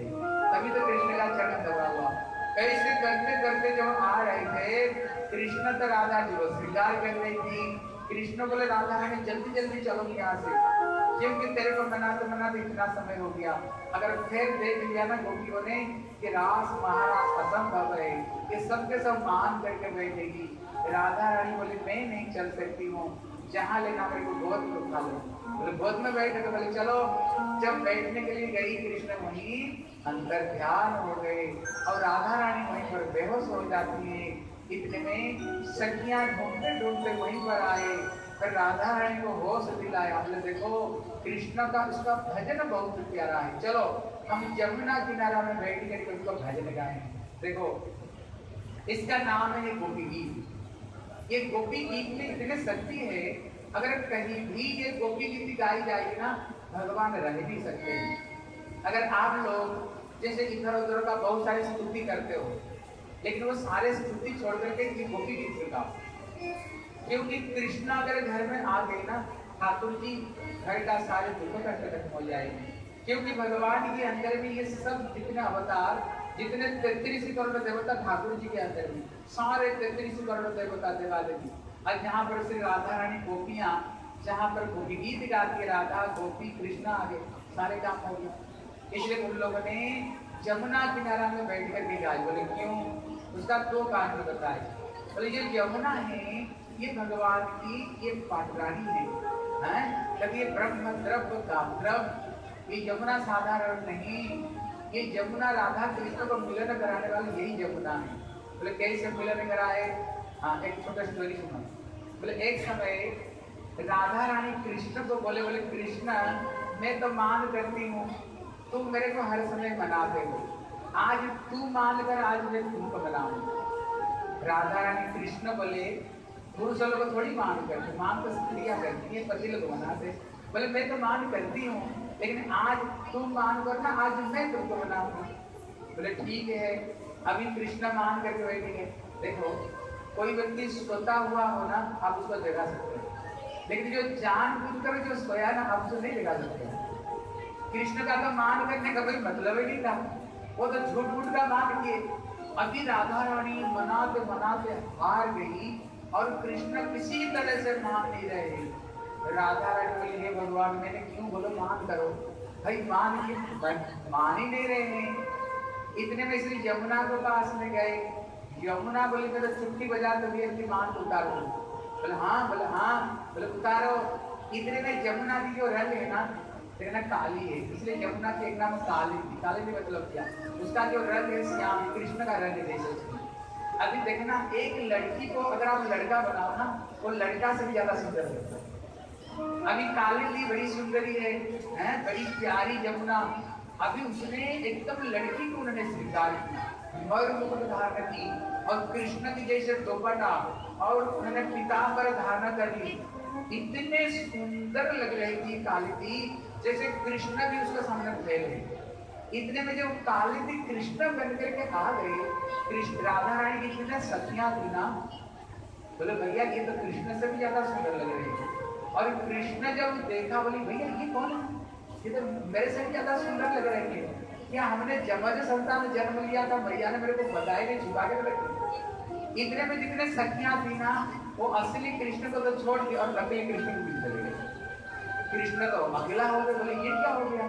तभी तो कृष्ण का चरण दबा हुआ। ऐसे करते करते जब आ रहे थे, कृष्ण तो राधा जी को स्वीकार कर रही थी। कृष्ण बोले, राधा रानी, जल्दी जल्दी चलो यहाँ से। क्योंकि तेरे को मनाते मनाते इतना समय हो गया। अगर फिर देख लिया ना गोपियों ने कि रास महाराज असंभव है ये सबके सब मान करके बैठेगी। राधा रानी बोली, मैं नहीं चल सकती हूँ। जहाँ लेना मेरे को गोद में उठा लो। बोले, गोद में बैठे तो बोले, चलो। जब बैठने के लिए गई कृष्ण वहीं अंदर ध्यान हो गए और राधा रानी वहीं पर बेहोश हो जाती है। इतने में सखियाँ ढूंढते ढूंढते वहीं पर आए। फिर राधा रानी को होश दिलाया। हमने देखो, कृष्ण का उसका भजन बहुत प्यारा है। चलो, हम यमुना किनारा में बैठ करके उसका भजन गाएँ देखो, इसका नाम है गोपी गीत। ये गोपी गीत में इतने शक्ति है, अगर कहीं भी ये गोपी गीत गाई जाएगी ना, भगवान रह नहीं सकते। हैं अगर आप लोग, जैसे इधर उधर का बहुत सारी स्तुति करते हो, लेकिन वो सारे स्तुति छोड़ करके ये गोपी गीत गाओ। क्योंकि कृष्णा अगर घर में आ गए ना, ठाकुर जी, घर का सारे दुखों का खत्म हो जाएगी। क्योंकि भगवान के अंदर भी ये सब जितने अवतार, जितने तैतीस करोड़ देवता ठाकुर जी के अंदर भी, सारे तैतीस करोड़ देवता देवा देवी और जहाँ पर श्री राधा रानी गोपियाँ, जहाँ पर गोपी गीत गाती राधा, गोपी, कृष्णा आगे, सारे काम हो गया इसलिए उन लोगों ने जमुना किनारा में बैठ कर के गाय बोले, क्यों? उसका दो कारण बताए। बोले, ये यमुना है ये भगवान की ये पाटरानी है, हैं? तब ये ब्रह्म, द्रव्य का द्रव ये यमुना साधारण नहीं, ये यमुना राधा कृष्ण को मिलन कराने वाली यही यमुना है। बोले, कैसे मिलन कराए? हाँ एक छोटा स्टोरी सुनो बोले, एक समय राधा रानी कृष्ण को बोले बोले, कृष्ण, मैं तो मान करती हूँ, तुम मेरे को हर समय मनाते हो। आज तू मान कर आज मैं तुमको मनाऊँगी। राधा रानी कृष्ण बोले पुरुषों लोग थोड़ी मान करते मान तो स्त्रियाँ करती है, पति लोग मनाते बोले, मैं तो मान करती हूँ, लेकिन आज तुम मान कर ना, आज मैं तुमको मनाऊँगा बोले, ठीक है, अभी कृष्ण मान करके बैठेंगे देखो, कोई व्यक्ति सोता हुआ हो ना, आप उसको जगा सकते हैं। लेकिन जो जान बूझ कर जो सोया ना, आप उसको नहीं जगा सकते कृष्ण का तो मान करने का कोई मतलब ही नहीं था। वो तो झूठ मूठ का मान किए। अभी राधा रानी मनाते मनाते हार गई और कृष्ण किसी तरह से मान नहीं रहे। राधा रानी बोली हे भगवान मैंने क्यों बोलो, मान करो। भाई, मान के मान ही नहीं रहे हैं। इतने में श्री यमुना के पास में गए। यमुना बोले मैं तो चुटकी बजा तो भी अपनी मान को उतारो। बोले हाँ बोले हाँ। बोले, उतारो। इतने में यमुना की जो रंग है ना देखना काली है। इसलिए यमुना के एक नाम काली थी। काली ने मतलब किया? उसका जो रंग है, श्याम, कृष्ण का रंग है। जैसे अभी देखना, एक लड़की को अगर आप लड़का बनाओ ना, वो लड़का से भी ज़्यादा सुंदर है। अभी काली बड़ी सुंदरी है, हैं, बड़ी प्यारी यमुना। अभी उसने एकदम लड़की को उन्होंने स्वीकार की और मुकुट धारण की और कृष्ण की जैसे दोपटा, और उन्होंने पीताम्बर धारण कर ली। इतने सुंदर लग रही थी काली जैसे कृष्ण भी उसके सामने फैल गए इतने में जब काली थी कृष्ण बन करके आ गए, कृष्ण, राधा रानी की कितने सखियाँ थी ना, बोले भैया, ये तो कृष्ण से भी ज़्यादा सुंदर लग रही है। और कृष्ण जब देखा, बोली, भैया, ये कौन है? ये तो मेरे से भी ज़्यादा सुंदर लग रही है। क्या हमने जमज संतान जन्म लिया था? भैया ने मेरे को बताया नहीं, छुपा के रखी इतने में जितने सखियाँ थी ना, वो असली कृष्ण को तो छोड़ दी और नकली कृष्ण को पीछे चले गए। कृष्ण तो अकेला हो गए, बोले, ये क्या हो गया?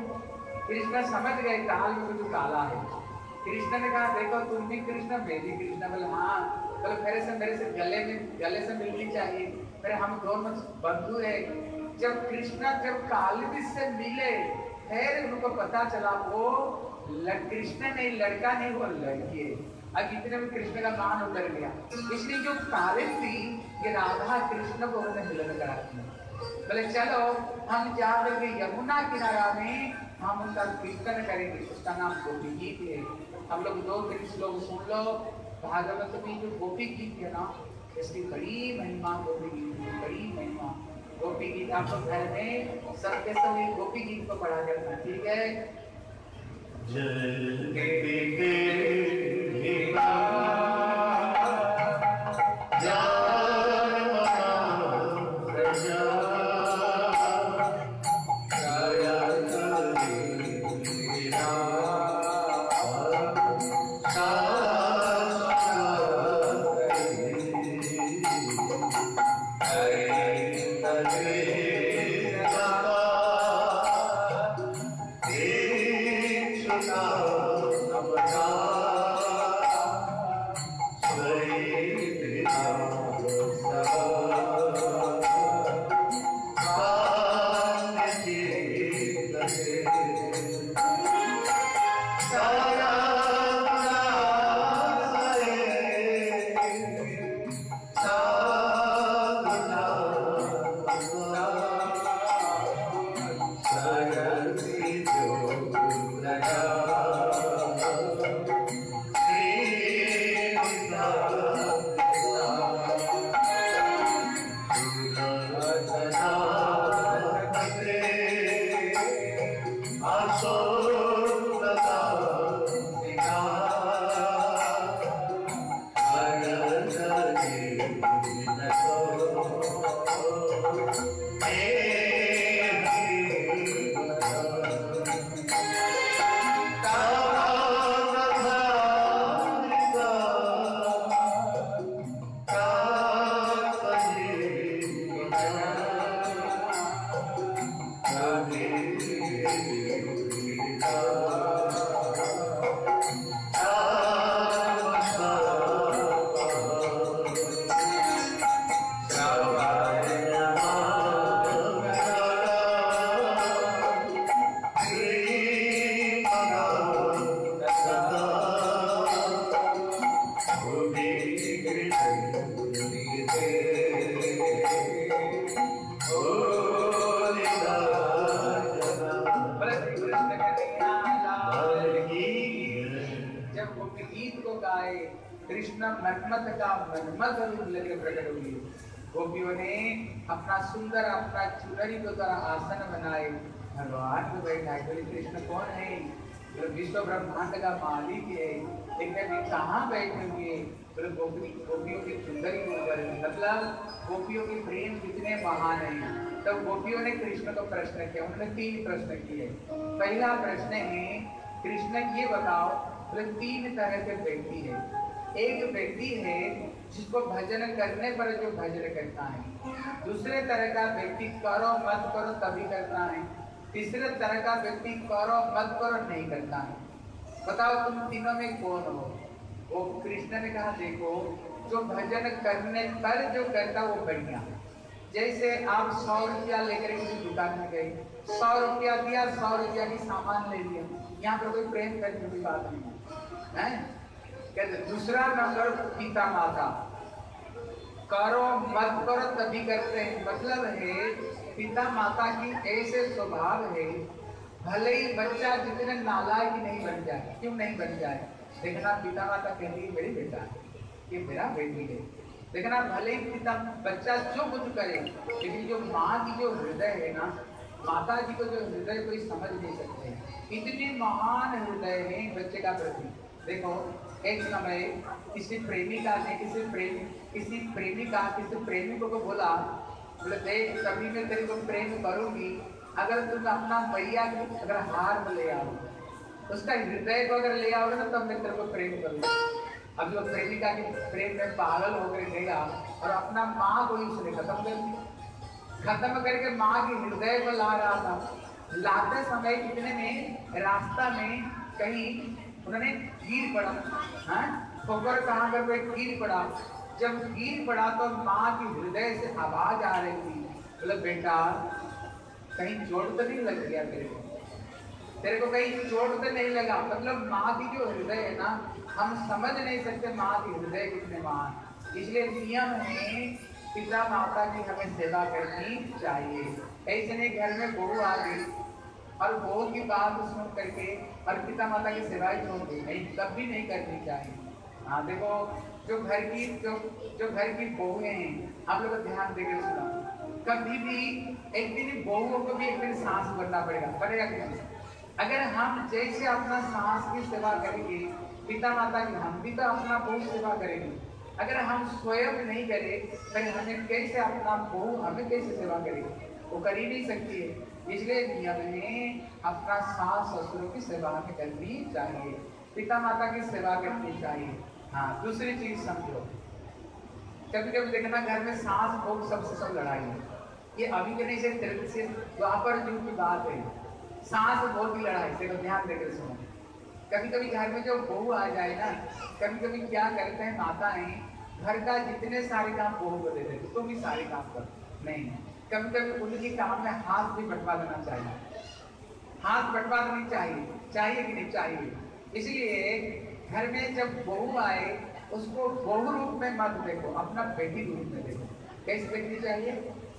कृष्ण समझ गए, काल में जो काला है। कृष्ण ने कहा, देखो, तुम भी कृष्ण, मैं भी कृष्ण। बोले हाँ। बोले, मेरे से मेरे से गले में, गले से मिलनी चाहिए। मेरे हम दोनों बंधु है। जब कृष्ण, जब काली से मिले, फिर उनको पता चला, वो कृष्ण नहीं, लड़का नहीं, वो लड़की है। अब इतने में कृष्ण का मान उतर गया। इसलिए जो कालिक थी, ये राधा कृष्ण को उन्होंने मिलन करा बोले, चलो, हम जा करके यमुना किनारा में हम उनका कीर्तन करेंगे उसका नाम गोपी गीत है। हम लोग दो तीन श्लोक सुन लो। भागवत में जो गोपी गीत है ना? इसकी बड़ी महिमा गोपी गीत की बड़ी महिमा। गोपी गीत आप लोग घर में सबके सब गोपी गीत को पढ़ा करना ठीक है? सुंदर चुनरी को तरह आसन बनाए भगवान को बैठा बोले कृष्ण कौन है तो विश्व ब्रह्मांड का मालिक है लेकिन अभी कहाँ बैठे हुए बोले गोपी गोपियों की सुंदरी ऊपर मतलब गोपियों के प्रेम कितने महान है तब गोपियों ने कृष्ण को प्रश्न किया उन्होंने तीन प्रश्न किए पहला प्रश्न है कृष्ण ये बताओ बोले तीन तरह के व्यक्ति है एक व्यक्ति है जिसको भजन करने पर जो भजन करता है। दूसरे तरह का व्यक्ति करो, मत करो, तभी करता है। तीसरे तरह का व्यक्ति करो, मत करो, नहीं करता है। बताओ तुम तीनों में कौन हो? वो कृष्ण ने कहा, देखो, जो भजन करने पर जो करता वो बढ़िया। जैसे आप सौ रुपया लेकर किसी दुकान में गए, सौ रुपया दिया, सौ रुपया की सामान ले लिया। यहाँ पर कोई प्रेम करने की बात नहीं है। कहते, दूसरा नंबर पिता माता। करो मत करो तभी करते हैं। मतलब है, पिता माता की ऐसे स्वभाव है, भले ही बच्चा जितने नालायक नहीं बन जाए, क्यों नहीं बन जाए? देखना पिता माता कहती है, मेरी बेटा, ये मेरा बेटी है। देखना, भले ही पिता बच्चा जो कुछ करे, लेकिन जो माँ की जो हृदय है ना, माता जी को जो हृदय कोई समझ नहीं सकते। इतनी महान हृदय है बच्चे का प्रति। देखो एक समय किसी प्रेमिका ने किसी प्रेम, किसी प्रेमिका, किसी प्रेमिकों को बोला, बोले देख कभी मैं तेरे को प्रेम करूँगी, अगर तुम अपना मैया अगर हार में ले आओ, उसका हृदय को अगर ले आओगे ना, तब मैं तेरे को प्रेम करूँगा। अब जो प्रेमिका के प्रेम में पागल होकर गया और अपना माँ को ही उसने खत्म कर दिया। खत्म करके माँ के हृदय को ला रहा था। लाते समय कितने में, रास्ता में कहीं उन्होंने गिर पड़ा हाँ? ठोकर कहाँ कर कोई गिर पड़ा? जब गिर पड़ा तो माँ की हृदय से आवाज़ आ रही थी। बोले, बेटा, कहीं चोट तो नहीं लग गया तेरे को? तेरे को कहीं चोट तो नहीं लगा? मतलब माँ की जो हृदय है ना, हम समझ नहीं सकते माँ की हृदय कितने महान इसलिए नियम है पिता माता की हमें सेवा करनी चाहिए। ऐसे नहीं घर में बहू आ गई। और बहू की बात सुन करके और पिता माता की सेवा छोड़ दी नहीं कभी नहीं करनी चाहिए। हाँ देखो, जो घर की, जो जो घर की बहुएँ हैं, आप लोग ध्यान देकर सुना कभी भी एक दिन बहुओं को भी एक दिन सांस भरना पड़ेगा पड़ेगा कि अगर हम जैसे अपना सांस की सेवा करेंगे, पिता माता की, हम भी तो अपना बहुत सेवा करेंगे। अगर हम स्वयं नहीं करें, फिर हमें कैसे अपना बहू, हमें कैसे सेवा करेगी वो कर ही नहीं सकती है। इसलिए नियम में अपना सास ससुरों की सेवा करनी चाहिए, पिता माता की सेवा करनी चाहिए। हाँ दूसरी चीज़ समझो। कभी कभी देखना, घर में सास बहू सबसे सब लड़ाई है। ये अभी के नहीं से से द्वापर युग की बात है। सास बहुत की लड़ाई देखो, ध्यान देकर सुनो। कभी कभी घर में जो बहू आ जाए ना कभी कभी क्या करते हैं, माता है, घर का जितने सारे काम बहू को दे देते, तुम भी सारे काम कर। नहीं कभी कभी उनके काम में हाथ भी बटवा देना चाहिए। हाथ बटवा देनी चाहिए। चाहिए कि नहीं चाहिए? इसलिए घर में जब बहू आए, उसको बहू रूप में मत देखो, अपना बेटी रूप में देखो। कैसे देखनी चाहिए?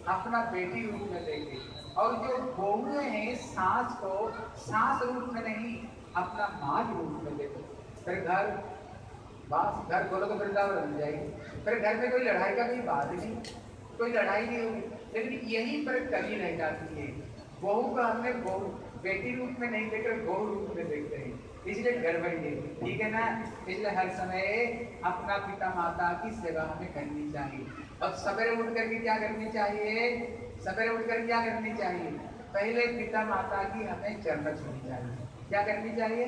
अपना बेटी रूप में देखे। और जो बहू हैं, सास को सास रूप में नहीं, अपना माँ के रूप में देखो। फिर घर, बस घर खोलो तो वृंदावन बन जाएगी। फिर घर में कोई लड़ाई का भी बात नहीं। कोई लड़ाई नहीं होगी। लेकिन यहीं पर कमी रह जाती है। बहू का हमने बहू, बेटी रूप में नहीं देखकर बहू रूप में देखते हैं। इसलिए गड़बड़ी है। ठीक है ना? इसलिए हर समय अपना पिता माता की सेवा हमें करनी चाहिए। और सवेरे उठ करके क्या करनी चाहिए? सवेरे उठ कर क्या करनी चाहिए? पहले पिता माता की हमें चरण छूनी चाहिए। क्या करनी चाहिए?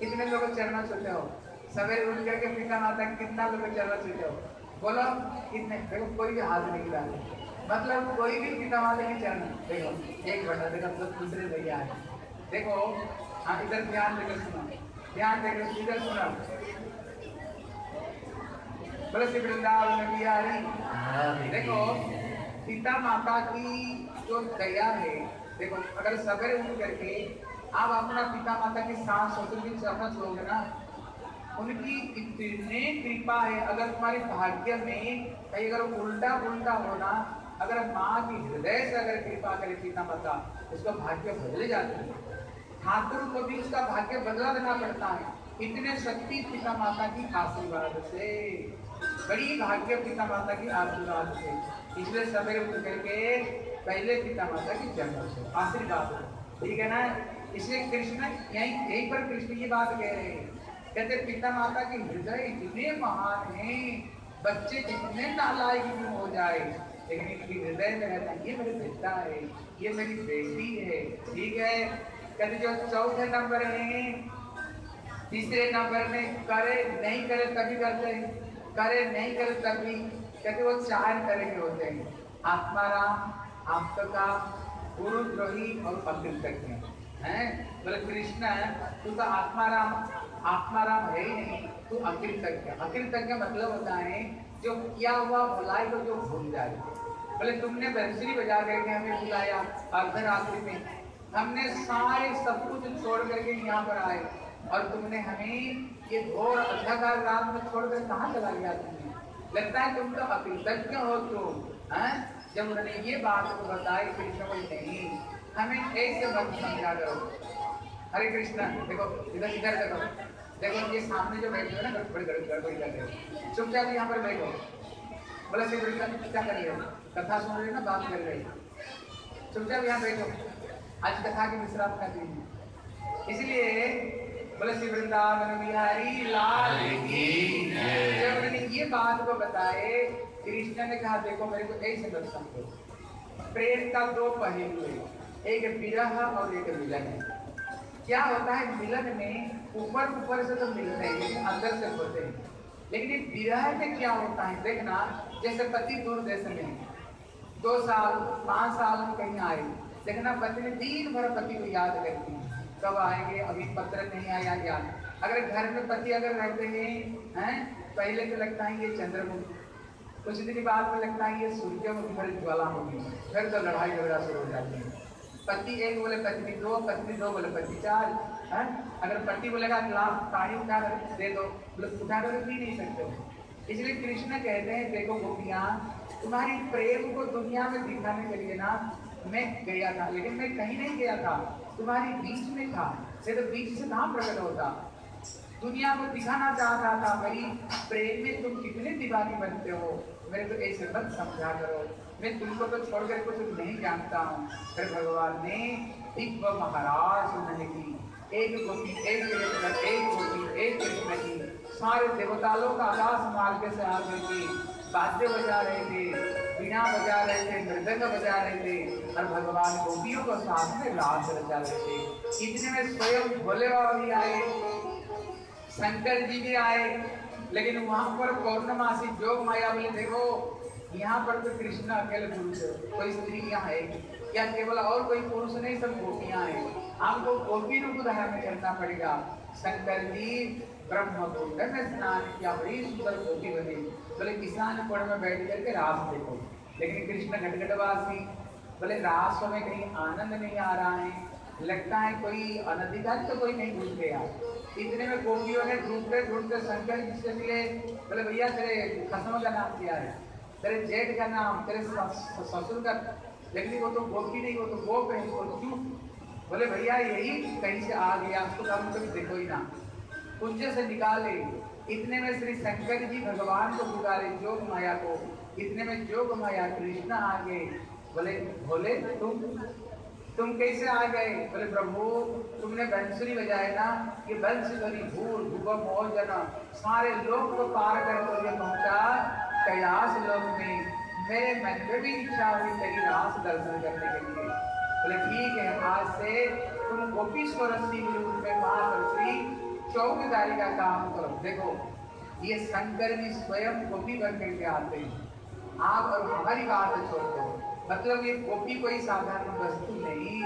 कितने लोग चरण छूते हो? सवेरे उठ करके पिता माता कितना लोग चरण छूते हो? बोलो कितने देखो, कोई हाथ नहीं गिरा मतलब कोई भी पिता माता की चरण देखो एक बटा देखो मतलब दूसरे भैया है। देखो हाँ इधर ध्यान देकर सुनो ध्यान देकर इधर सुनो वृंदावन रही देखो पिता माता की जो दया है देखो अगर सवेरे उठ करके आप अपना पिता माता की सास की चरण छोड़ोगे ना उनकी इतने कृपा है। अगर तुम्हारे भाग्य में कहीं अगर उल्टा उल्टा होना अगर माँ की हृदय से अगर कृपा करे पिता माता उसका भाग्य बदले जाता है। ठाकुर को भी उसका भाग्य बदला देना पड़ता है। इतने शक्ति पिता माता की आशीर्वाद से, बड़ी भाग्य पिता माता की आशीर्वाद से। इसलिए सवेरे उठ करके पहले पिता माता की जन्म से आशीर्वाद ठीक है ना? इसलिए कृष्ण, यही यही पर कृष्ण की बात कह रहे हैं। कहते पिता माता के हृदय इतने महान हैं, बच्चे जितने नालायक क्यों हो जाए। लेकिन इनकी हृदय में रहता ये मेरे बेटा है, ये मेरी बेटी है, ठीक है? कहते जो चौथे नंबर है, तीसरे नंबर में, करे नहीं करे तभी करते हैं, करे नहीं करे तभी, कहते वो चार तरह के होते हैं आत्माराम आपका गुरुद्रोही और अकृतज्ञ हैं बोले कृष्ण, तू तो आत्माराम आत्माराम है ही नहीं तो अकृतज्ञ अकृतज्ञ मतलब होता है जो किया हुआ भलाई को जो भूल जाए। बोले, तुमने बंसुरी बजा करके हमें बुलाया अर्धरात्रि में। हमने सारे सब कुछ छोड़ करके यहाँ पर आए। और तुमने हमें ये घोर अंधकार रात में छोड़कर कहाँ चला गया तुमने? लगता है तुम तो अकृतज्ञ हो तुम हैं? जब उन्होंने ये बात को बताई कृष्ण को नहीं। हमें ऐसे मत समझा करो। हरे कृष्ण, देखो, इधर इधर देखो। देखो ये सामने जो बैठे हो ना गड़बड़ी गड़बड़ी कर रहे हो। चुपचाप यहाँ पर बैठो बोला श्री कृष्ण क्या कर रहे हो? कथा सुन रहे हो ना बात कर रहे हो? चुपचाप यहाँ बैठो। आज कथा की विश्राम कर है। इसलिए बोले श्री वृंदावन बिहारी लाल की जब उन्होंने ये बात को बताए कृष्ण ने कहा देखो मेरे को ऐसे दर्शन समझो प्रेम का दो पहलू है। एक विरह और एक मिलन है क्या होता है, मिलन में ऊपर ऊपर से तो मिलते हैं लेकिन अंदर से होते हैं लेकिन विरह में क्या होता है देखना जैसे पति दूर देश में दो साल, पाँच साल में कहीं आए देखना पत्नी दिन भर पति को याद करती है। कब आएँगे, अभी पत्र नहीं आया याद अगर घर में पति अगर रहते हैं हैं, पहले तो लगता है ये चंद्रमुखी। कुछ दिन बाद में लगता है ये सूर्यमुखी, फिर ज्वाला होगी फिर तो लड़ाई झगड़ा शुरू हो जाती है। पति एक बोले पत्नी दो पत्नी दो बोले पति, चार, है? अगर पति बोलेगा ग्लास पानी उठा कर दे दो बोले उठा कर पी नहीं सकते। इसलिए कृष्ण कहते हैं, देखो गोपियाँ, तुम्हारी प्रेम को दुनिया में दिखाने के लिए ना मैं गया था, लेकिन मैं कहीं नहीं गया था। तुम्हारी बीच में था, नहीं तो बीच से कहाँ प्रकट होता? दुनिया को दिखाना चाहता था भाई प्रेम में तुम कितने दीवानी बनते हो? मेरे को ऐसे मत समझा करो। मैं तुमको तो छोड़कर कुछ नहीं जानता हूँ। फिर भगवान ने दिव्य महाराज उन्होंने की, एक गोपी, एक कृष्ण, एक गोपी, एक कृष्ण की, सारे देवतालों का आकाश मार्ग से आ गए वाद्य बजा रहे थे बीणा बजा रहे थे, मृदंग बजा रहे थे, और भगवान गोपियों को साथ में रास रचा रहे थे। इतने में स्वयं भोले बाबा भी आए, शंकर जी भी आए, लेकिन वहाँ पर पौर्णमासी जोग माया बोले देखो यहाँ पर तो कृष्ण अकेले पुरुष है, कोई स्त्री यहाँ है, या केवल और कोई पुरुष नहीं, सब गोपियाँ हैं। आपको गोपी रूप धारण करना पड़ेगा। शंकर जी ब्रह्म कुंड में स्नान किया, बड़ी सुंदर गोपी बनी। बोले, किसान कुंड में बैठ करके रास देखो। लेकिन कृष्ण घटघटवासी, बोले, रास में कहीं आनंद नहीं आ रहा है। लगता है कोई अनधिकारी तो कोई नहीं घुस गया। इतने में गोपियों ने ढूंढते ढूंढते शंकर जी से मिले। बोले, भैया, तेरे खसम का नाम क्या है? तेरे जेठ का नाम, तेरे सस- ससुर का लेकिन वो तो गोपी नहीं, वो तो गोप है, वो तो क्यों? बोले, भैया, यही कहीं से आ गया, उसको कभी कभी देखो ही ना। कुंज से निकाले, इतने में श्री शंकर जी भगवान को पुकारे, जोग माया को। इतने में जोग माया, कृष्ण आ गए। बोले, भोले, तुम तुम कैसे आ गए? बोले, प्रभु, तुमने बंसुरी बजाए ना, ये बंसुरी भूल भूगम मोहन सारे लोग को पार कर हुए पहुँचा, कैलाश लोक में। मेरे मन में भी इच्छा हुई तेरी रास दर्शन करने के लिए। बोले, ठीक है, आज से तुम गोपीश्वर शिव रूप में महापरी चौकीदारी का काम करो। देखो, ये शंकर जी स्वयं गोपी बन करके आते हैं। आप और हमारी बात छोड़। दो मतलब ये गोपी कोई साधारण वस्तु नहीं।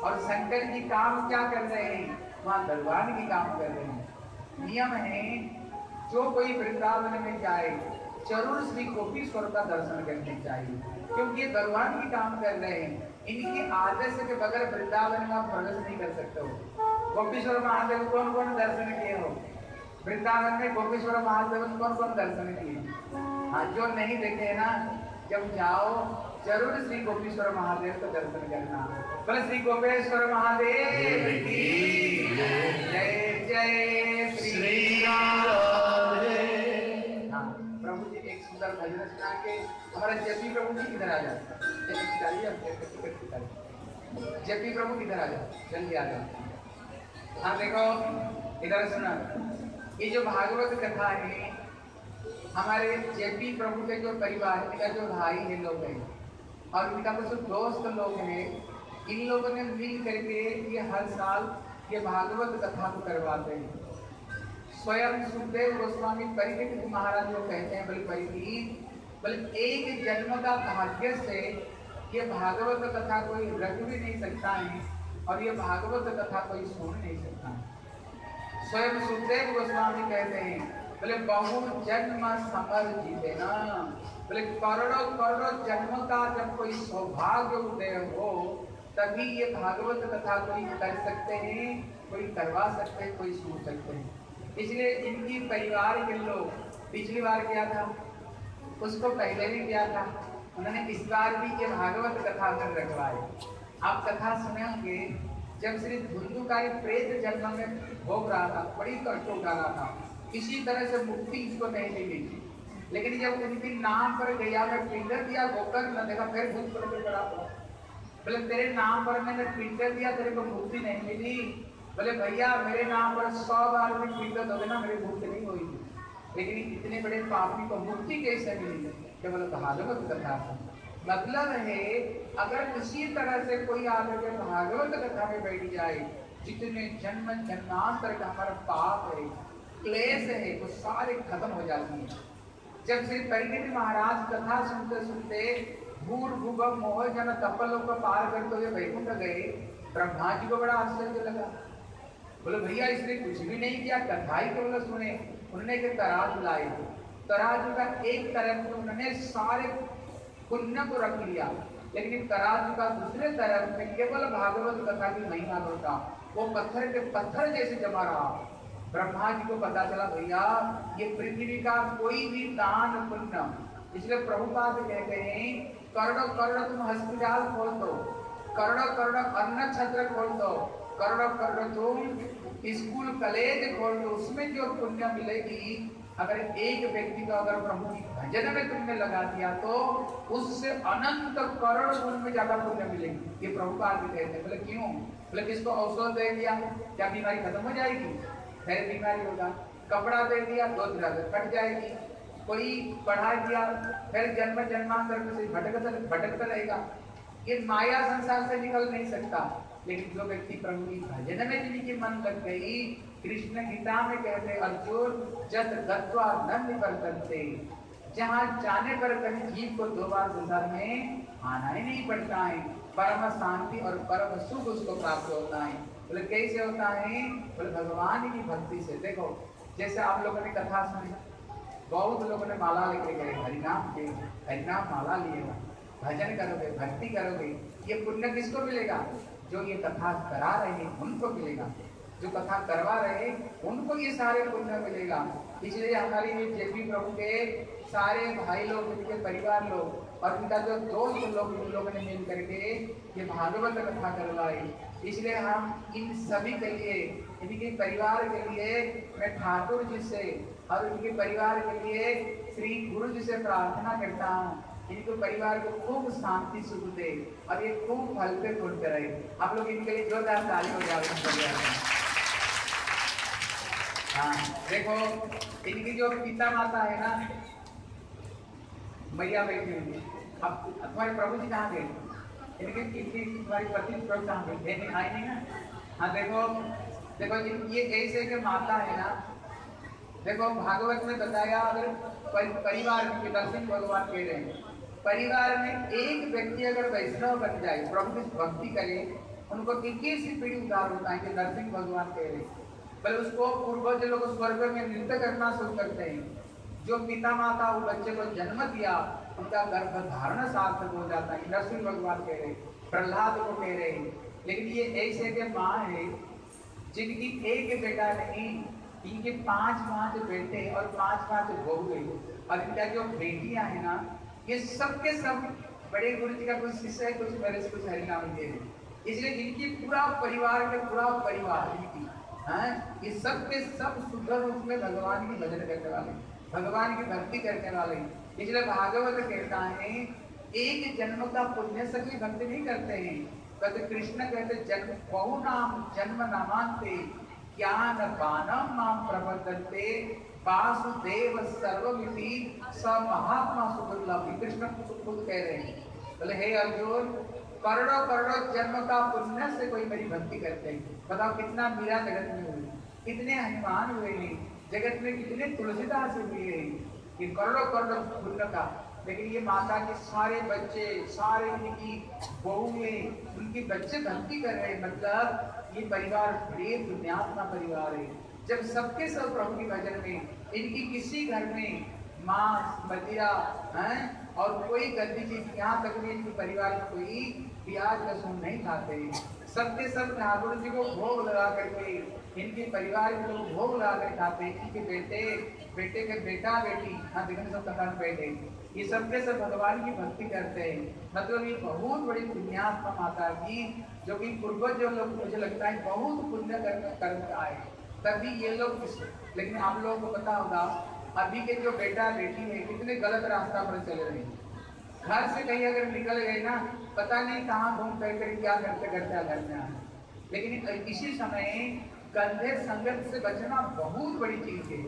और शंकर जी काम क्या कर रहे हैं? वहाँ दरबार की काम कर रहे हैं। नियम है, जो कोई वृंदावन में जाए, ज़रूर श्री गोपीश्वर का दर्शन करने चाहिए क्योंकि ये भगवान की काम कर रहे हैं। इनके आदर्श के बगैर वृंदावन में आप प्रवेश नहीं कर सकते हो। गोपीश्वर महादेव कौन कौन दर्शन किए हो? वृंदावन में गोपीश्वर महादेव कौन कौन दर्शन किए? हाँ जो नहीं देखे ना, जब जाओ ज़रूर श्री गोपेश्वर महादेव का दर्शन करना। बोले श्री गोपेश्वर महादेव की जय जय श्री हाँ, प्रभु जी एक सुंदर भजन सुना के हमारे जपी प्रभु जी किधर आ जाते जपी प्रभु किधर आ जाओ जल्दी आ जाओ। हाँ देखो इधर सुना। ये जो भागवत कथा है हमारे जेपी प्रभु के जो परिवार इनका जो भाई है लोग हैं और इनका कुछ दोस्त लोग हैं, इन लोगों ने मिल करके ये हर साल ये भागवत कथा को करवाते हैं। स्वयं सुखदेव गोस्वामी परिचित महाराज जो कहते हैं, बोले परिचित बोले, एक जन्म का भाग्य से ये भागवत कथा कोई रख भी नहीं सकता है और ये भागवत कथा कोई सुन नहीं सकता स्वयं सुखदेव गोस्वामी कहते हैं बोले, बहु जन्म समर जीते ना। बोले, करोड़ों करोड़ों जन्म का जब कोई सौभाग्य उदय हो, तभी ये भागवत कथा कोई कर सकते हैं, कोई करवा सकते हैं, कोई सुन सकते हैं। इसलिए इनकी परिवार के लोग, पिछली बार क्या था? उसको पहले भी किया था? उन्होंने इस बार भी ये भागवत कथा कर रखवाए आप कथा सुनेंगे, जब श्री धुंधुकारी प्रेत जन्म में भोग रहा था, बड़ी कष्ट उठा रहा था। किसी तरह से मुक्ति इसको नहीं मिली लेकिन जब उनके नाम पर गया मैं पिंडर दिया गोकर न देखा, फिर भूत पड़ के बड़ा बोले, तेरे नाम पर मैंने पिंडर दिया, तेरे को मुक्ति नहीं मिली। बोले, भैया, मेरे नाम पर सौ बार में पिंडर दोगे ना, मेरी मुक्ति नहीं हुई लेकिन इतने बड़े पापी को मुक्ति कैसे मिली? केवल भागवत कथा मतलब है, अगर किसी तरह से कोई के भागवत कथा में बैठ जाए, जितने जन्म जन्मांतर का हमारा पाप है क्लेश है, वो सारे खत्म हो जाते हैं। जब श्री परिणित महाराज कथा सुनते सुनते भूर भूग मोह जन तपलों को पार करते हुए वैकुंठ गए ब्रह्मा जी को बड़ा आश्चर्य लगा। बोले, भैया, इसने कुछ भी नहीं किया कथा ही केवल सुने उन्होंने एक तराजू लाए। तराजू का एक तरफ़ में उन्होंने सारे पुण्य को रख लिया, लेकिन तराजू का दूसरे तरफ़ में केवल भागवत कथा की महिमा होता, वो पत्थर के पत्थर जैसे जमा रहा। ब्रह्मा जी को पता चला, भैया, ये पृथ्वी का कोई भी दान पुण्य, इसलिए प्रभुपाद कहते हैं करोड़ों करोड़ों तुम अस्पताल खोल दो करोड़ों करोड़ों अन्न छत्र खोल दो करोड़ों करोड़ों तुम स्कूल, कॉलेज खोल दो उसमें जो पुण्य मिलेगी, अगर एक व्यक्ति को अगर प्रभु की भजन में तुमने लगा दिया तो उससे अनंत करोड़ गुण में ज़्यादा पुण्य मिलेगी। ये प्रभुपाद कहते हैं, बोले, क्यों? बोले, किसको औषध दे दिया? क्या बीमारी खत्म हो जाएगी? फिर बीमारी होगा। कपड़ा दे दिया, दो दिन कट जाएगी। कोई पढ़ा दिया, फिर जन्म जन्मांतर में से भटकता भटकता रहेगा ये माया संसार से निकल नहीं सकता। लेकिन जो व्यक्ति प्रभु की भजन में जिनकी मन लग गई, कृष्ण गीता में कहते, अर्जुन, जत गत्वा न निवर्तनते जहाँ जाने पर कभी जीव को दो बार संसार में आना ही नहीं पड़ता है परम शांति और परम सुख उसको प्राप्त होता है बोले, कैसे होता है? बोले, भगवान की भक्ति से। देखो, जैसे आप लोगों ने कथा सुनी, बहुत लोगों ने माला लेके गए, हरिनाम के, हरिनाम माला लिए भजन करोगे, भक्ति करोगे, ये पुण्य किसको मिलेगा? जो ये कथा करा रहे हैं, उनको मिलेगा। जो कथा करवा रहे हैं, उनको ये सारे पुण्य मिलेगा। इसलिए हमारे ये जेपी प्रभु के सारे भाई लोग उनके परिवार लोग और उनका जो दोस्त लोग उन लोगों ने मिल करके ये भागवत कथा करवाई। इसलिए हम इन सभी के लिए, इनके परिवार के लिए, मैं ठाकुर जी से और इनके परिवार के लिए श्री गुरु जी से प्रार्थना करता हूँ। इनको परिवार को खूब शांति, सुख दे और ये खूब फल पे फूलते रहे आप लोग इनके लिए जोरदार ताली हो जाओ हाँ देखो, इनकी जो पिता माता है ना, मैया बैठी हुई अब तुम्हारे प्रभु जी कहाँ गए? इनकी इनकी तुम्हारी पति हैं आए नहीं ना। हाँ देखो देखो, ये ऐसे के माता है ना। देखो, भागवत में बताया, अगर परिवार में नरसिंह भगवान कह रहे हैं, परिवार में एक व्यक्ति अगर वैष्णव बन जाए, प्रभु भक्ति करे, उनको इक्कीस पीढ़ी उदार होता है कि नरसिंह भगवान कह रहे पर उसको पूर्वज लोग स्वर्ग में नृत्य करना शुरू करते हैं। जो पिता माता वो बच्चे को जन्म दिया उनका गर्भ धारण सार्थक हो जाता है, नरसिंह भगवान कह रहे प्रहलाद को कह रहे हैं। लेकिन ये ऐसे के माँ है, जिनकी एक बेटा नहीं, इनके पाँच पाँच बेटे और पाँच पाँच है। और इनका जो बेटियाँ है ना, ये सब के सब बड़े गुरु जी का कुछ शिष्य है, कुछ मेरे से कुछ हरिनाम दे रहे इसलिए इनकी पूरा परिवार का पूरा परिवार इनकी है, ये सब के सब शुद्ध रूप में भगवान की भजन करने वाले भगवान की भक्ति करने वाले इसलिए भागवत कहता है, एक जन्म का पुण्य सभी भक्ति नहीं करते हैं। कहते कृष्ण कहते, जन्म, बहु नाम, जन्म नामांते, ज्ञान बानम नाम प्रवर्तनते, वासुदेव सर्वमिति, स महात्मा सुदुर्लभ। कृष्ण खुद कह रहे हैं। बोले, हे अर्जुन, करोड़ों करोड़ों जन्म का पुण्य से कोई मेरी भक्ति करते हैं। बताओ कितना मीरा जगत में हुई कितने हनुमान हुए हैं, जगत में कितने तुलसीदास हुए हैं ये करोड़ों करोड़ों पुण्य का लेकिन ये माता के सारे बच्चे, सारे उनकी बहुएँ उनके बच्चे भक्ति कर रहे मतलब ये परिवार बड़े दुनियात्मा परिवार है। जब सबके सब प्रभु के भजन में, इनकी किसी घर में मांस मदिरा, है, और कोई गंदी चीज़ यहाँ तक भी इनके परिवार में कोई प्याज लहसुन नहीं खाते सबके सब ठाकुर जी को भोग लगा करके, इनके परिवार के लोग भोग लगा कर खाते इनके बेटे बेटे के बेटा बेटी हाँ देखने सब कथा में बैठे ये सबके सब भगवान की भक्ति करते हैं। मतलब ये बहुत बड़ी पुण्यात्मा माता की जो कि पूर्वज जो लोग, मुझे लगता है बहुत पुण्य कर्म कर्म आए तभी ये लोग लेकिन आप लोगों को पता होगा, अभी के जो बेटा बेटी है, कितने गलत रास्ता पर चल रहे हैं। घर से कहीं अगर निकल गए ना पता नहीं कहाँ घूम कर कर क्या करते करते घर में आए लेकिन इसी समय गंदे संगत से बचना बहुत बड़ी चीज़ है।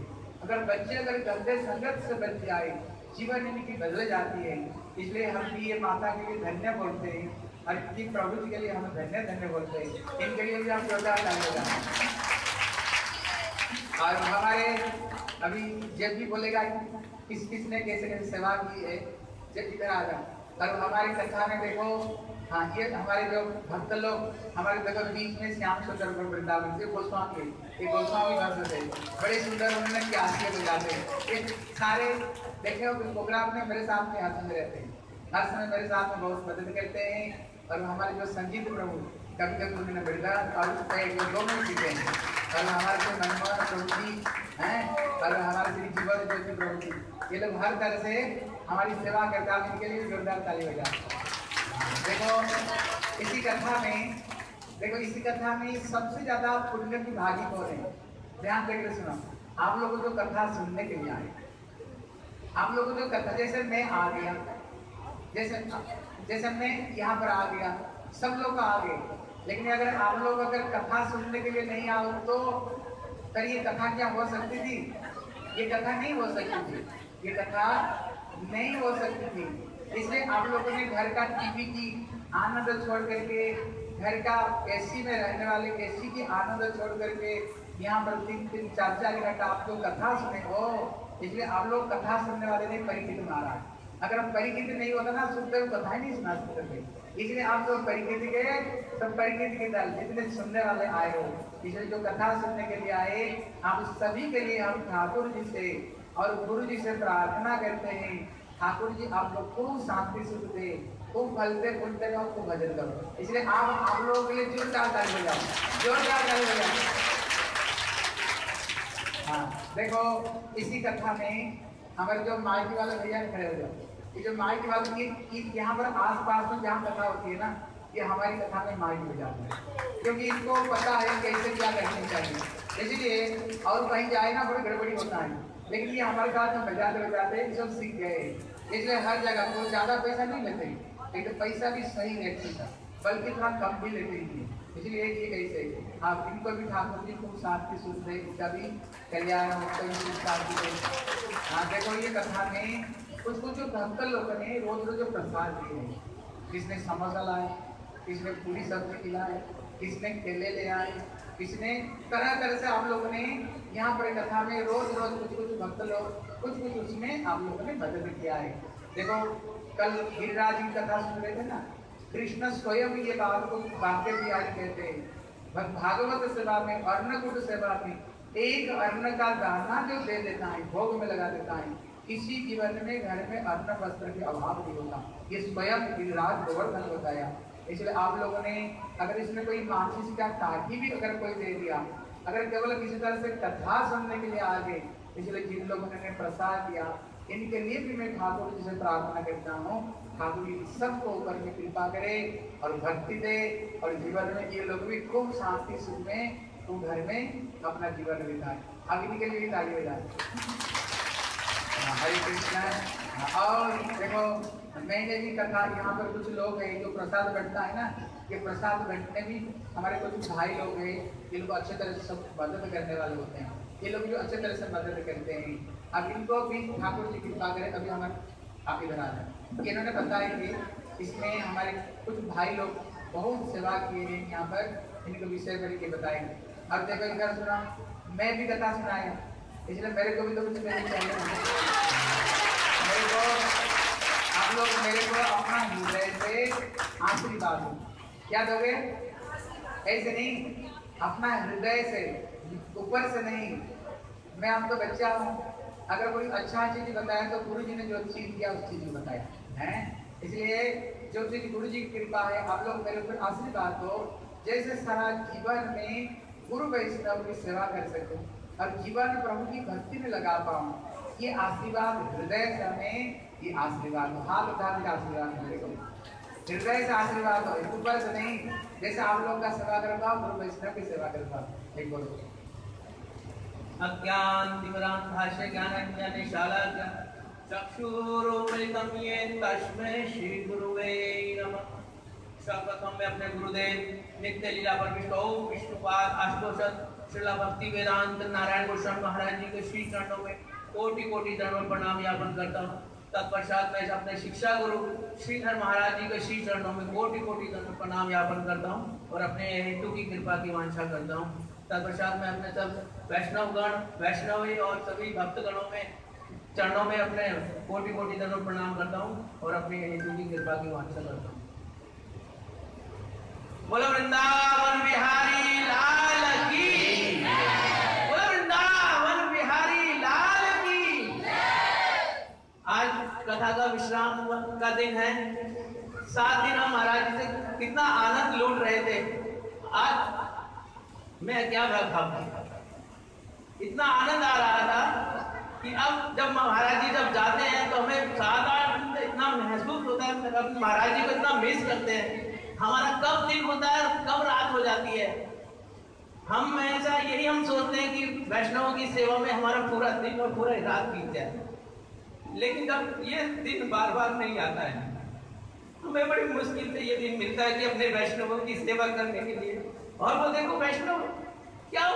अगर बच्चे, अगर गंदे संगत से बच जाए, जीवन इनकी बदल जाती है। इसलिए हम भी ये माता के लिए धन्य बोलते हैं। और इनकी प्रभु के लिए हम धन्य धन्य बोलते हैं। इनके लिए भी हम जोरदार डालेगा और हमारे अभी जब भी बोलेगा, किस, किसने कैसे कैसे सेवा की है जब इधर आ जाओ और हमारी कथा में देखो हाँ ये हमारे जो भक्त लोग, हमारे देखो, बीच में श्याम सुंदर वृंदावन से गोस्वामी। ये गोस्वामी भक्त थे। बड़े सुंदर उन्होंने क्या बजाते। ये सारे, देखे हो प्रोग्राम में मेरे साथ में हर समय रहते हैं। हर समय मेरे साथ में बहुत मदद करते हैं। और हमारे जो संगीत प्रभु कभी कभी उन्होंने बिरदा और जो दोनों सीखे हैं। और हमारे जो मनमोहन प्रभु जी हैं? और हमारे श्री जीवन ज्योति प्रभु जी ये लोग हर तरह से हमारी सेवा करते हैं, इनके लिए जोरदार ताली जाए देखो, इसी कथा में, देखो, इसी कथा में सबसे ज़्यादा पुण्य की भागी कौन है? ध्यान देकर सुनो आप लोगों को कथा सुनने के लिए आए। आप लोगों को कथा, जैसे मैं आ गया, जैसे जैसे मैं यहाँ पर आ गया, सब लोग आ गए। लेकिन अगर आप लोग अगर कथा सुनने के लिए नहीं आओ तो फिर ये कथा क्या हो सकती थी? ये कथा नहीं हो सकती थी। ये कथा नहीं हो सकती थी। इसलिए आप लोगों ने घर का टीवी की आनंद छोड़ करके, घर का एसी में रहने वाले एसी की आनंद छोड़ करके यहाँ पर तीन तीन चार चार घंटा आप लोग कथा सुने हो, इसलिए आप लोग कथा सुनने वाले नहीं, परिचित मारा अगर हम परिचित नहीं होता ना, सुनते कथा ही नहीं सुना सकते इसलिए आप लोग परिचित गए सब परिचित के दल जितने सुनने वाले आए हो इसलिए जो कथा सुनने के लिए आए, आप सभी के लिए हम ठाकुर जी से और गुरु जी से प्रार्थना करते हैं। ठाकुर जी, आप लोग खूब शांति सुख दे खूब फलते फूलते रहो, खूब भजन करो। इसलिए आप आप लोगों के लिए जोरदार ताली हो जाओ जोरदार ताली हो जाओ हाँ देखो, इसी कथा में हमारे जो माइकी वाले भैया खड़े हो जाओ। ये जो माइकी वाले ये यहाँ पर आस पास में जहाँ कथा होती है ना, ये हमारी कथा में माइक हो जाती है। क्योंकि इनको पता है कैसे क्या करनी चाहिए। इसलिए और कहीं जाए ना, बड़ी गड़बड़ी होता है। लेकिन ये हमारे साथ में बजाते बजाते सब सीख गए। इसलिए हर जगह को ज़्यादा पैसा नहीं लेते। लेकिन तो पैसा भी सही रेट था बल्कि थोड़ा कम भी लेते ही इसलिए ये कैसे आप इनको भी ठाकुर जी खूब दे इसका भी कल्याण उसको भी सुख शांति हाँ देखो, ये कथा में कुछ कुछ जो भक्त लोग ने रोज रोज जो प्रसाद दिए हैं, किसने समोसा लाए, किसने पूरी सब्ज़ी खिलाए किसने केले ले आए, किसने तरह तरह से आप लोगों ने यहाँ पर कथा में रोज रोज कुछ कुछ भक्त लोग कुछ कुछ उसमें आप लोगों ने मदद किया है। देखो, कल गिरिराज की कथा सुन रहे थे ना, कृष्ण स्वयं ये बात को वाक्य बिहारी कहते हैं। भागवत सेवा में अन्नकूट सेवा में, एक अन्न का दाना जो दे देता है, भोग में लगा देता है। किसी जीवन में घर में अन्न वस्त्र के अभाव नहीं होता। ये स्वयं गिरिराज गोवर्धन बताया इसलिए आप लोगों ने अगर इसमें कोई मानसिक का ताकि भी अगर कोई दे दिया, अगर केवल किसी तरह से कथा सुनने के लिए आ गए, इसलिए जिन लोगों ने प्रसाद दिया, इनके लिए भी मैं ठाकुर जी से प्रार्थना करता हूँ, ठाकुर जी सबको ऊपर में कृपा करे और भक्ति दे और जीवन में ये लोग भी खूब शांति, सुख में घर में अपना जीवन बिताए। अग्नि के लिए भी ताली हो जाए। हरे कृष्ण और देखो मैंने भी कथा यहाँ पर कुछ लोग हैं जो प्रसाद बैठता है ना ये प्रसाद बैठने भी हमारे कुछ भाई लोग हैं ये लोग अच्छे तरह से सब मदद करने वाले होते हैं ये लोग जो अच्छे तरह से मदद करते हैं अब इनको भी ठाकुर जी कृपा करें अभी हमारे आप इधर आ जाए इन्होंने बताया कि इसमें हमारे कुछ भाई लोग बहुत सेवा किए हैं यहाँ पर इनको विषय करके बताएँगे अब देखो इधर सुना मैं भी कथा सुनाया। इसलिए मेरे को भी तो कुछ मेरे चाहिए मेरे को, आप लोग मेरे को अपना हृदय से आशीर्वाद दो। क्या दोगे? ऐसे नहीं, अपना हृदय से, ऊपर से नहीं। मैं आपको बच्चा हूँ। अगर कोई अच्छा चीज़ बताया तो गुरु जी ने जो चीज़ किया, उस चीज़ को बताया है? इसलिए जो चीज़ गुरु जी की कृपा है, आप लोग मेरे ऊपर आशीर्वाद दो। जैसे सारा जीवन में गुरु वैष्णव की सेवा कर सकूँ। और जीवन प्रभु की भक्ति में लगा पाऊँ। ये आशीर्वाद हृदय से हमें ये आशीर्वाद हाथ उठा के आशीर्वाद मेरे को हृदय से आशीर्वाद हो ऊपर से नहीं। जैसे आप लोग का सेवा कर पाओ, गुरु वैष्णव की सेवा कर पाओ। एक बोलो अज्ञानतिमिरान्धास्य ज्ञानज्ञानशालाज्ञा चक्षुरुमिलितं येन तस्मै श्रीगुरुवे नमः। सर्वप्रथम मैं अपने गुरुदेव, नित्य लीला पर विष्णु विष्णुपाद अष्टोशत श्रीला भक्ति वेदांत नारायण गोस्वामी महाराज जी के श्री चरणों में कोटि कोटि दंड प्रणाम ज्ञापन करता हूँ। तत्पश्चात मैं अपने शिक्षा गुरु श्रीधर महाराज जी के श्री चरणों में कोटि कोटि दंड प्रणाम ज्ञापन करता हूँ और अपने हेतु की कृपा की वांछा करता हूँ। तत्पश्चात मैं अपने सब वैष्णव गण वैष्णवी और सभी भक्तगणों में, चरणों में अपने कोटि कोटि दंड प्रणाम करता हूँ और अपने हेतु की कृपा की वांछा करता हूँ। बोलो, वृंदावन बिहारी, लाल की बोलो वृंदावन बिहारी लाल की आज कथा का विश्राम का दिन है। सात दिन हम महाराज से कितना आनंद लूट रहे थे। आज मैं क्या रखा इतना आनंद आ रहा था कि अब जब महाराज जी जब जाते हैं तो हमें सात आठ दिन इतना महसूस होता है। अब महाराज जी को इतना मिस करते हैं। हमारा कब दिन होता है और कब रात हो जाती है। हम ऐसा यही हम सोचते हैं कि वैष्णवों की सेवा में हमारा पूरा दिन और पूरा रात बीत जाए। लेकिन जब ये दिन बार बार नहीं आता है हमें बड़ी मुश्किल से ये दिन मिलता है कि अपने वैष्णवों की सेवा करने के लिए। और वो देखो वैष्णव, क्या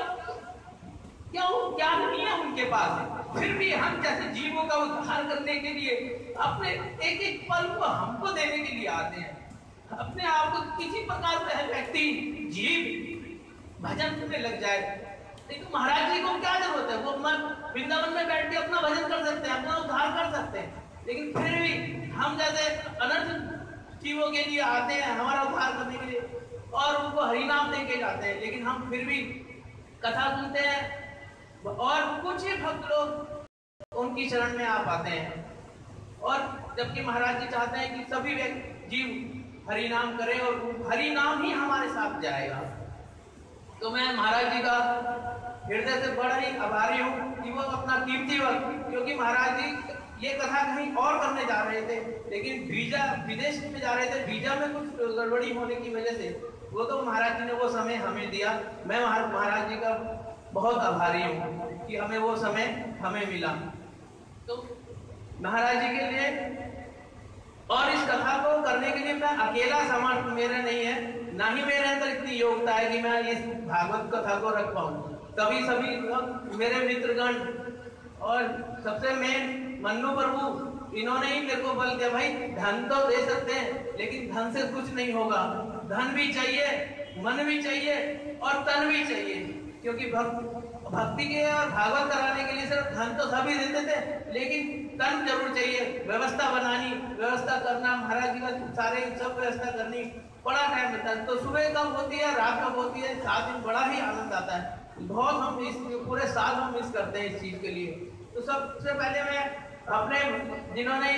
क्यों क्या है उनके पास? फिर भी हम जैसे जीवों का उद्धार करने के लिए, अपने एक एक पल को हमको देने के लिए आते हैं। अपने आप को किसी प्रकार से व्यक्ति, जीव, भजन करने लग जाए। लेकिन महाराज जी को क्या ज़रूरत है? वो वृंदावन में बैठ के अपना भजन कर सकते हैं, अपना उद्धार कर सकते हैं। लेकिन फिर भी हम जैसे अनर्थ जीवों के लिए आते हैं हमारा उद्धार करने के लिए और उनको हरिनाम दे के जाते हैं। लेकिन हम फिर भी कथा सुनते हैं और कुछ ही भक्त लोग उनकी शरण में आ पाते हैं। और जबकि महाराज जी चाहते हैं कि सभी व्यक्ति जीव हरि नाम करें और हरि नाम ही हमारे साथ जाएगा। तो मैं महाराज जी का हृदय से बड़ा ही आभारी हूँ कि वो अपना कीमती वक्त क्योंकि महाराज जी, ये कथा कहीं और करने जा रहे थे, लेकिन वीज़ा विदेश में जा रहे थे वीज़ा में कुछ गड़बड़ी होने की वजह से, वो तो महाराज जी ने वो समय हमें दिया। मैं महाराज जी का बहुत आभारी हूँ कि हमें वो समय हमें मिला। तो महाराज जी के लिए और इस कथा को करने के लिए मैं अकेला समर्थ मेरे नहीं है, ना ही मेरे अंदर इतनी योग्यता है कि मैं इस भागवत कथा को रख पाऊँ। तभी सभी मेरे मित्रगण, और सबसे मेन मन्नू प्रभु, इन्होंने ही मेरे को बल दिया, भाई, धन तो दे सकते हैं, लेकिन धन से कुछ नहीं होगा। धन भी चाहिए, मन भी चाहिए, और तन भी चाहिए, क्योंकि भक्त, भक्ति के और भागवत कराने के लिए सिर्फ़ धन तो सभी देते थे लेकिन तन ज़रूर चाहिए। व्यवस्था बनानी, व्यवस्था करना, महाराज जी का सारे सब व्यवस्था करनी, बड़ा टाइम लगता है तो सुबह कब होती है, रात कब होती है, सात दिन बड़ा ही आनंद आता है। बहुत हम इस, पूरे साल हम मिस करते हैं इस चीज़ के लिए। तो सबसे पहले मैं अपने, जिन्होंने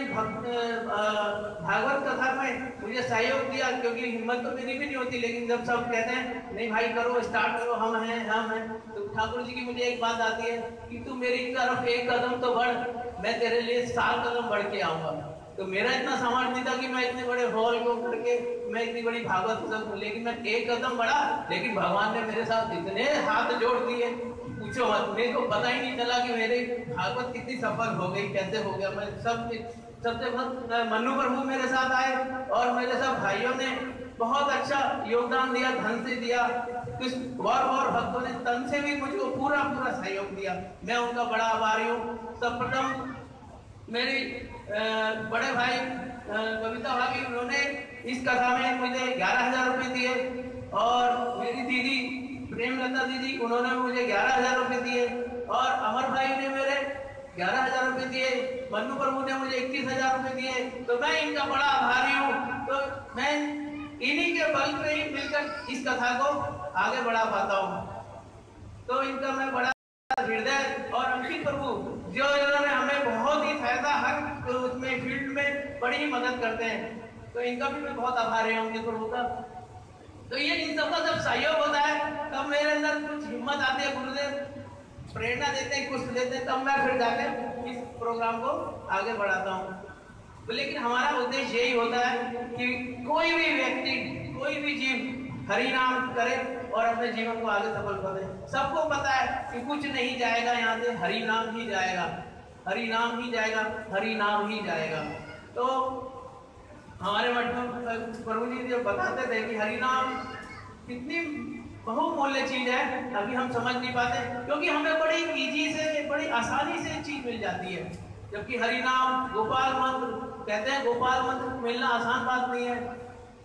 भागवत कथा में मुझे सहयोग दिया, क्योंकि हिम्मत तो मेरी भी नहीं होती, लेकिन जब सब कहते हैं, नहीं भाई, करो स्टार्ट करो, हम हैं हम हैं। ठाकुर जी की मुझे एक बात आती है कि तू मेरी तरफ़ एक कदम तो बढ़, मैं तेरे लिए सात कदम बढ़ के आऊँगा। तो मेरा इतना सामर्थ्य नहीं था कि मैं इतने बड़े हॉल को करके, मैं इतनी बड़ी भागवत सब लेकिन मैं एक कदम बढ़ा, लेकिन भगवान ने मेरे साथ इतने हाथ जोड़ दिए। पूछो मत, मेरे को पता ही नहीं चला कि मेरे भागवत कितनी सफल हो गई, कैसे हो गया। मैं सब सबसे मनु प्रभु मेरे साथ आए और मेरे सब भाइयों ने बहुत अच्छा योगदान दिया, धन से दिया। कुछ और और भक्तों ने तन से भी मुझको पूरा पूरा सहयोग दिया। मैं उनका बड़ा आभारी हूँ। सर्वप्रथम मेरी बड़े भाई कविता भाभी, उन्होंने इस कथा में मुझे ग्यारह हज़ार रुपये दिए और मेरी दीदी, प्रेमलता दीदी, उन्होंने मुझे ग्यारह हज़ार रुपये दिए और अमर भाई ने मेरे ग्यारह हज़ार रुपये दिए, मन्नू प्रभु ने मुझे इक्कीस हज़ार रुपये दिए। तो मैं इनका बड़ा आभारी हूँ। तो मैं इन्हीं के बल पे ही मिलकर इस कथा को आगे बढ़ा पाता हूँ। तो इनका मैं बड़ा हृदय और अंकित प्रभु, जो इन्होंने हमें बहुत ही फ़ायदा हर तो उसमें फ़ील्ड में बड़ी मदद करते हैं। तो इनका भी मैं बहुत आभारी हूँ प्रभु का। तो ये इन सबका जब सहयोग होता है, तब मेरे अंदर कुछ हिम्मत आती है, गुरुदेव। प्रेरणा देते हैं, कुछ देते हैं, तब मैं फिर जाकर इस प्रोग्राम को आगे बढ़ाता हूँ। तो लेकिन हमारा उद्देश्य यही होता है कि कोई भी व्यक्ति, कोई भी जीव हरि नाम करे और अपने जीवन को आगे सफल करे सबको पता है कि कुछ नहीं जाएगा यहाँ से हरि नाम ही जाएगा। हरि नाम ही जाएगा हरि नाम ही जाएगा। तो हमारे मठ प्रभु जी जो बताते थे कि हरि नाम कितनी बहुमूल्य चीज़ है, अभी हम समझ नहीं पाते, क्योंकि हमें बड़ी इजी से, बड़ी आसानी से चीज़ मिल जाती है। जबकि हरि नाम गोपाल मंत्र कहते हैं, गोपाल मंत्र मिलना आसान बात नहीं है।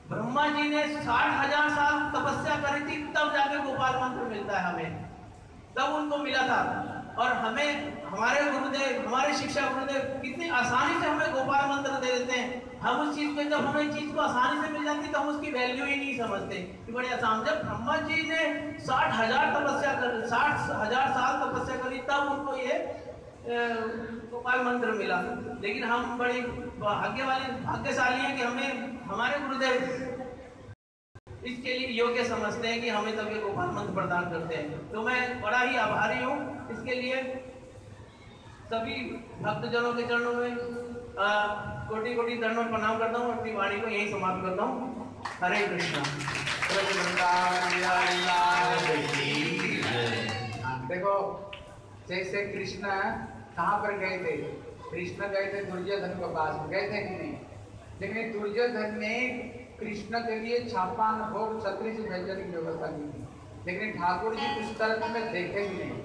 ब्रह्मा जी ने साठ हज़ार साल तपस्या करी थी, तब जाके गोपाल मंत्र मिलता है हमें। तब उनको मिला था। और हमें, हमारे गुरुदेव, हमारे शिक्षा गुरुदेव कितनी आसानी से हमें गोपाल मंत्र दे देते हैं। हम उस चीज़ को जब हमें चीज़ को आसानी से मिल जाती तो हम उसकी वैल्यू ही नहीं समझते। कि बड़े आसान, जब ब्रह्मा जी ने साठ हज़ार तपस्या कर, साठ हज़ार साल तपस्या करी, तब उनको ये गोपाल मंत्र मिला। लेकिन हम बड़े भाग्य वाली भाग्यशाली हैं कि हमें हमारे गुरुदेव इसके लिए योग्य समझते हैं कि हमें तब ये गोपाल मंत्र प्रदान करते हैं। तो मैं बड़ा ही आभारी हूँ इसके लिए। सभी भक्तजनों के चरणों में कोटि कोटि दंडों प्रणाम करता हूँ अपनी वाणी को यही समाप्त करता हूँ। हरे कृष्णा। देखो जैसे कृष्ण कहाँ पर गए थे? कृष्ण गए थे दुर्योधन के पास। गए थे कि नहीं? लेकिन दुर्योधन ने कृष्ण के लिए छापान भोग छत्री से व्यंजन की व्यवस्था की थी। लेकिन ठाकुर जी उस तरफ़ में देखे भी नहीं।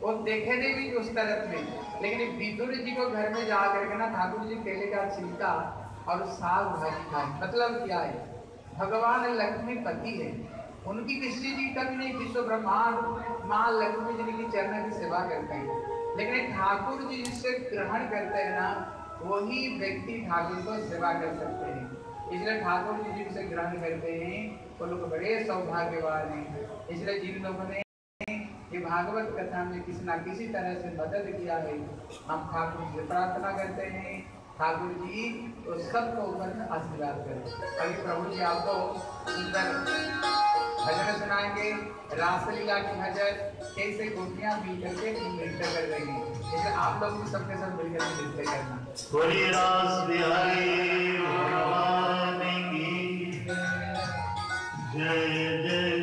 वो देखे नहीं भी उस तरफ़ में। लेकिन विदुर जी को घर में जा करके ना ठाकुर जी केले का छिलका और साग भाजी खाए। मतलब क्या है? भगवान लक्ष्मी पति है। उनकी किसी जी का भी नहीं विश्व ब्रह्मांड माँ लक्ष्मी जी की चरण की सेवा करते हैं। लेकिन ठाकुर जी जिससे ग्रहण करते हैं ना, वही व्यक्ति ठाकुर को सेवा कर सकते हैं। इसलिए ठाकुर जी जिनसे ग्रहण करते हैं, वो लोग बड़े सौभाग्यवान हैं। इसलिए जिन लोगों ने ये भागवत कथा में किसी ना किसी तरह से मदद किया है, हम ठाकुर से प्रार्थना करते हैं। ठाकुर जी तो सबको ऊपर आशीर्वाद करें। अभी प्रभु जी आपको सुंदर भजन सुनाएँगे। रासलीला की भजन, कैसे गोपियाँ मिल करके नृत्य कर रही हैं। इसलिए आप लोग भी सबके सब मिलकर नृत्य करना। बोलिए रास बिहारी जय जय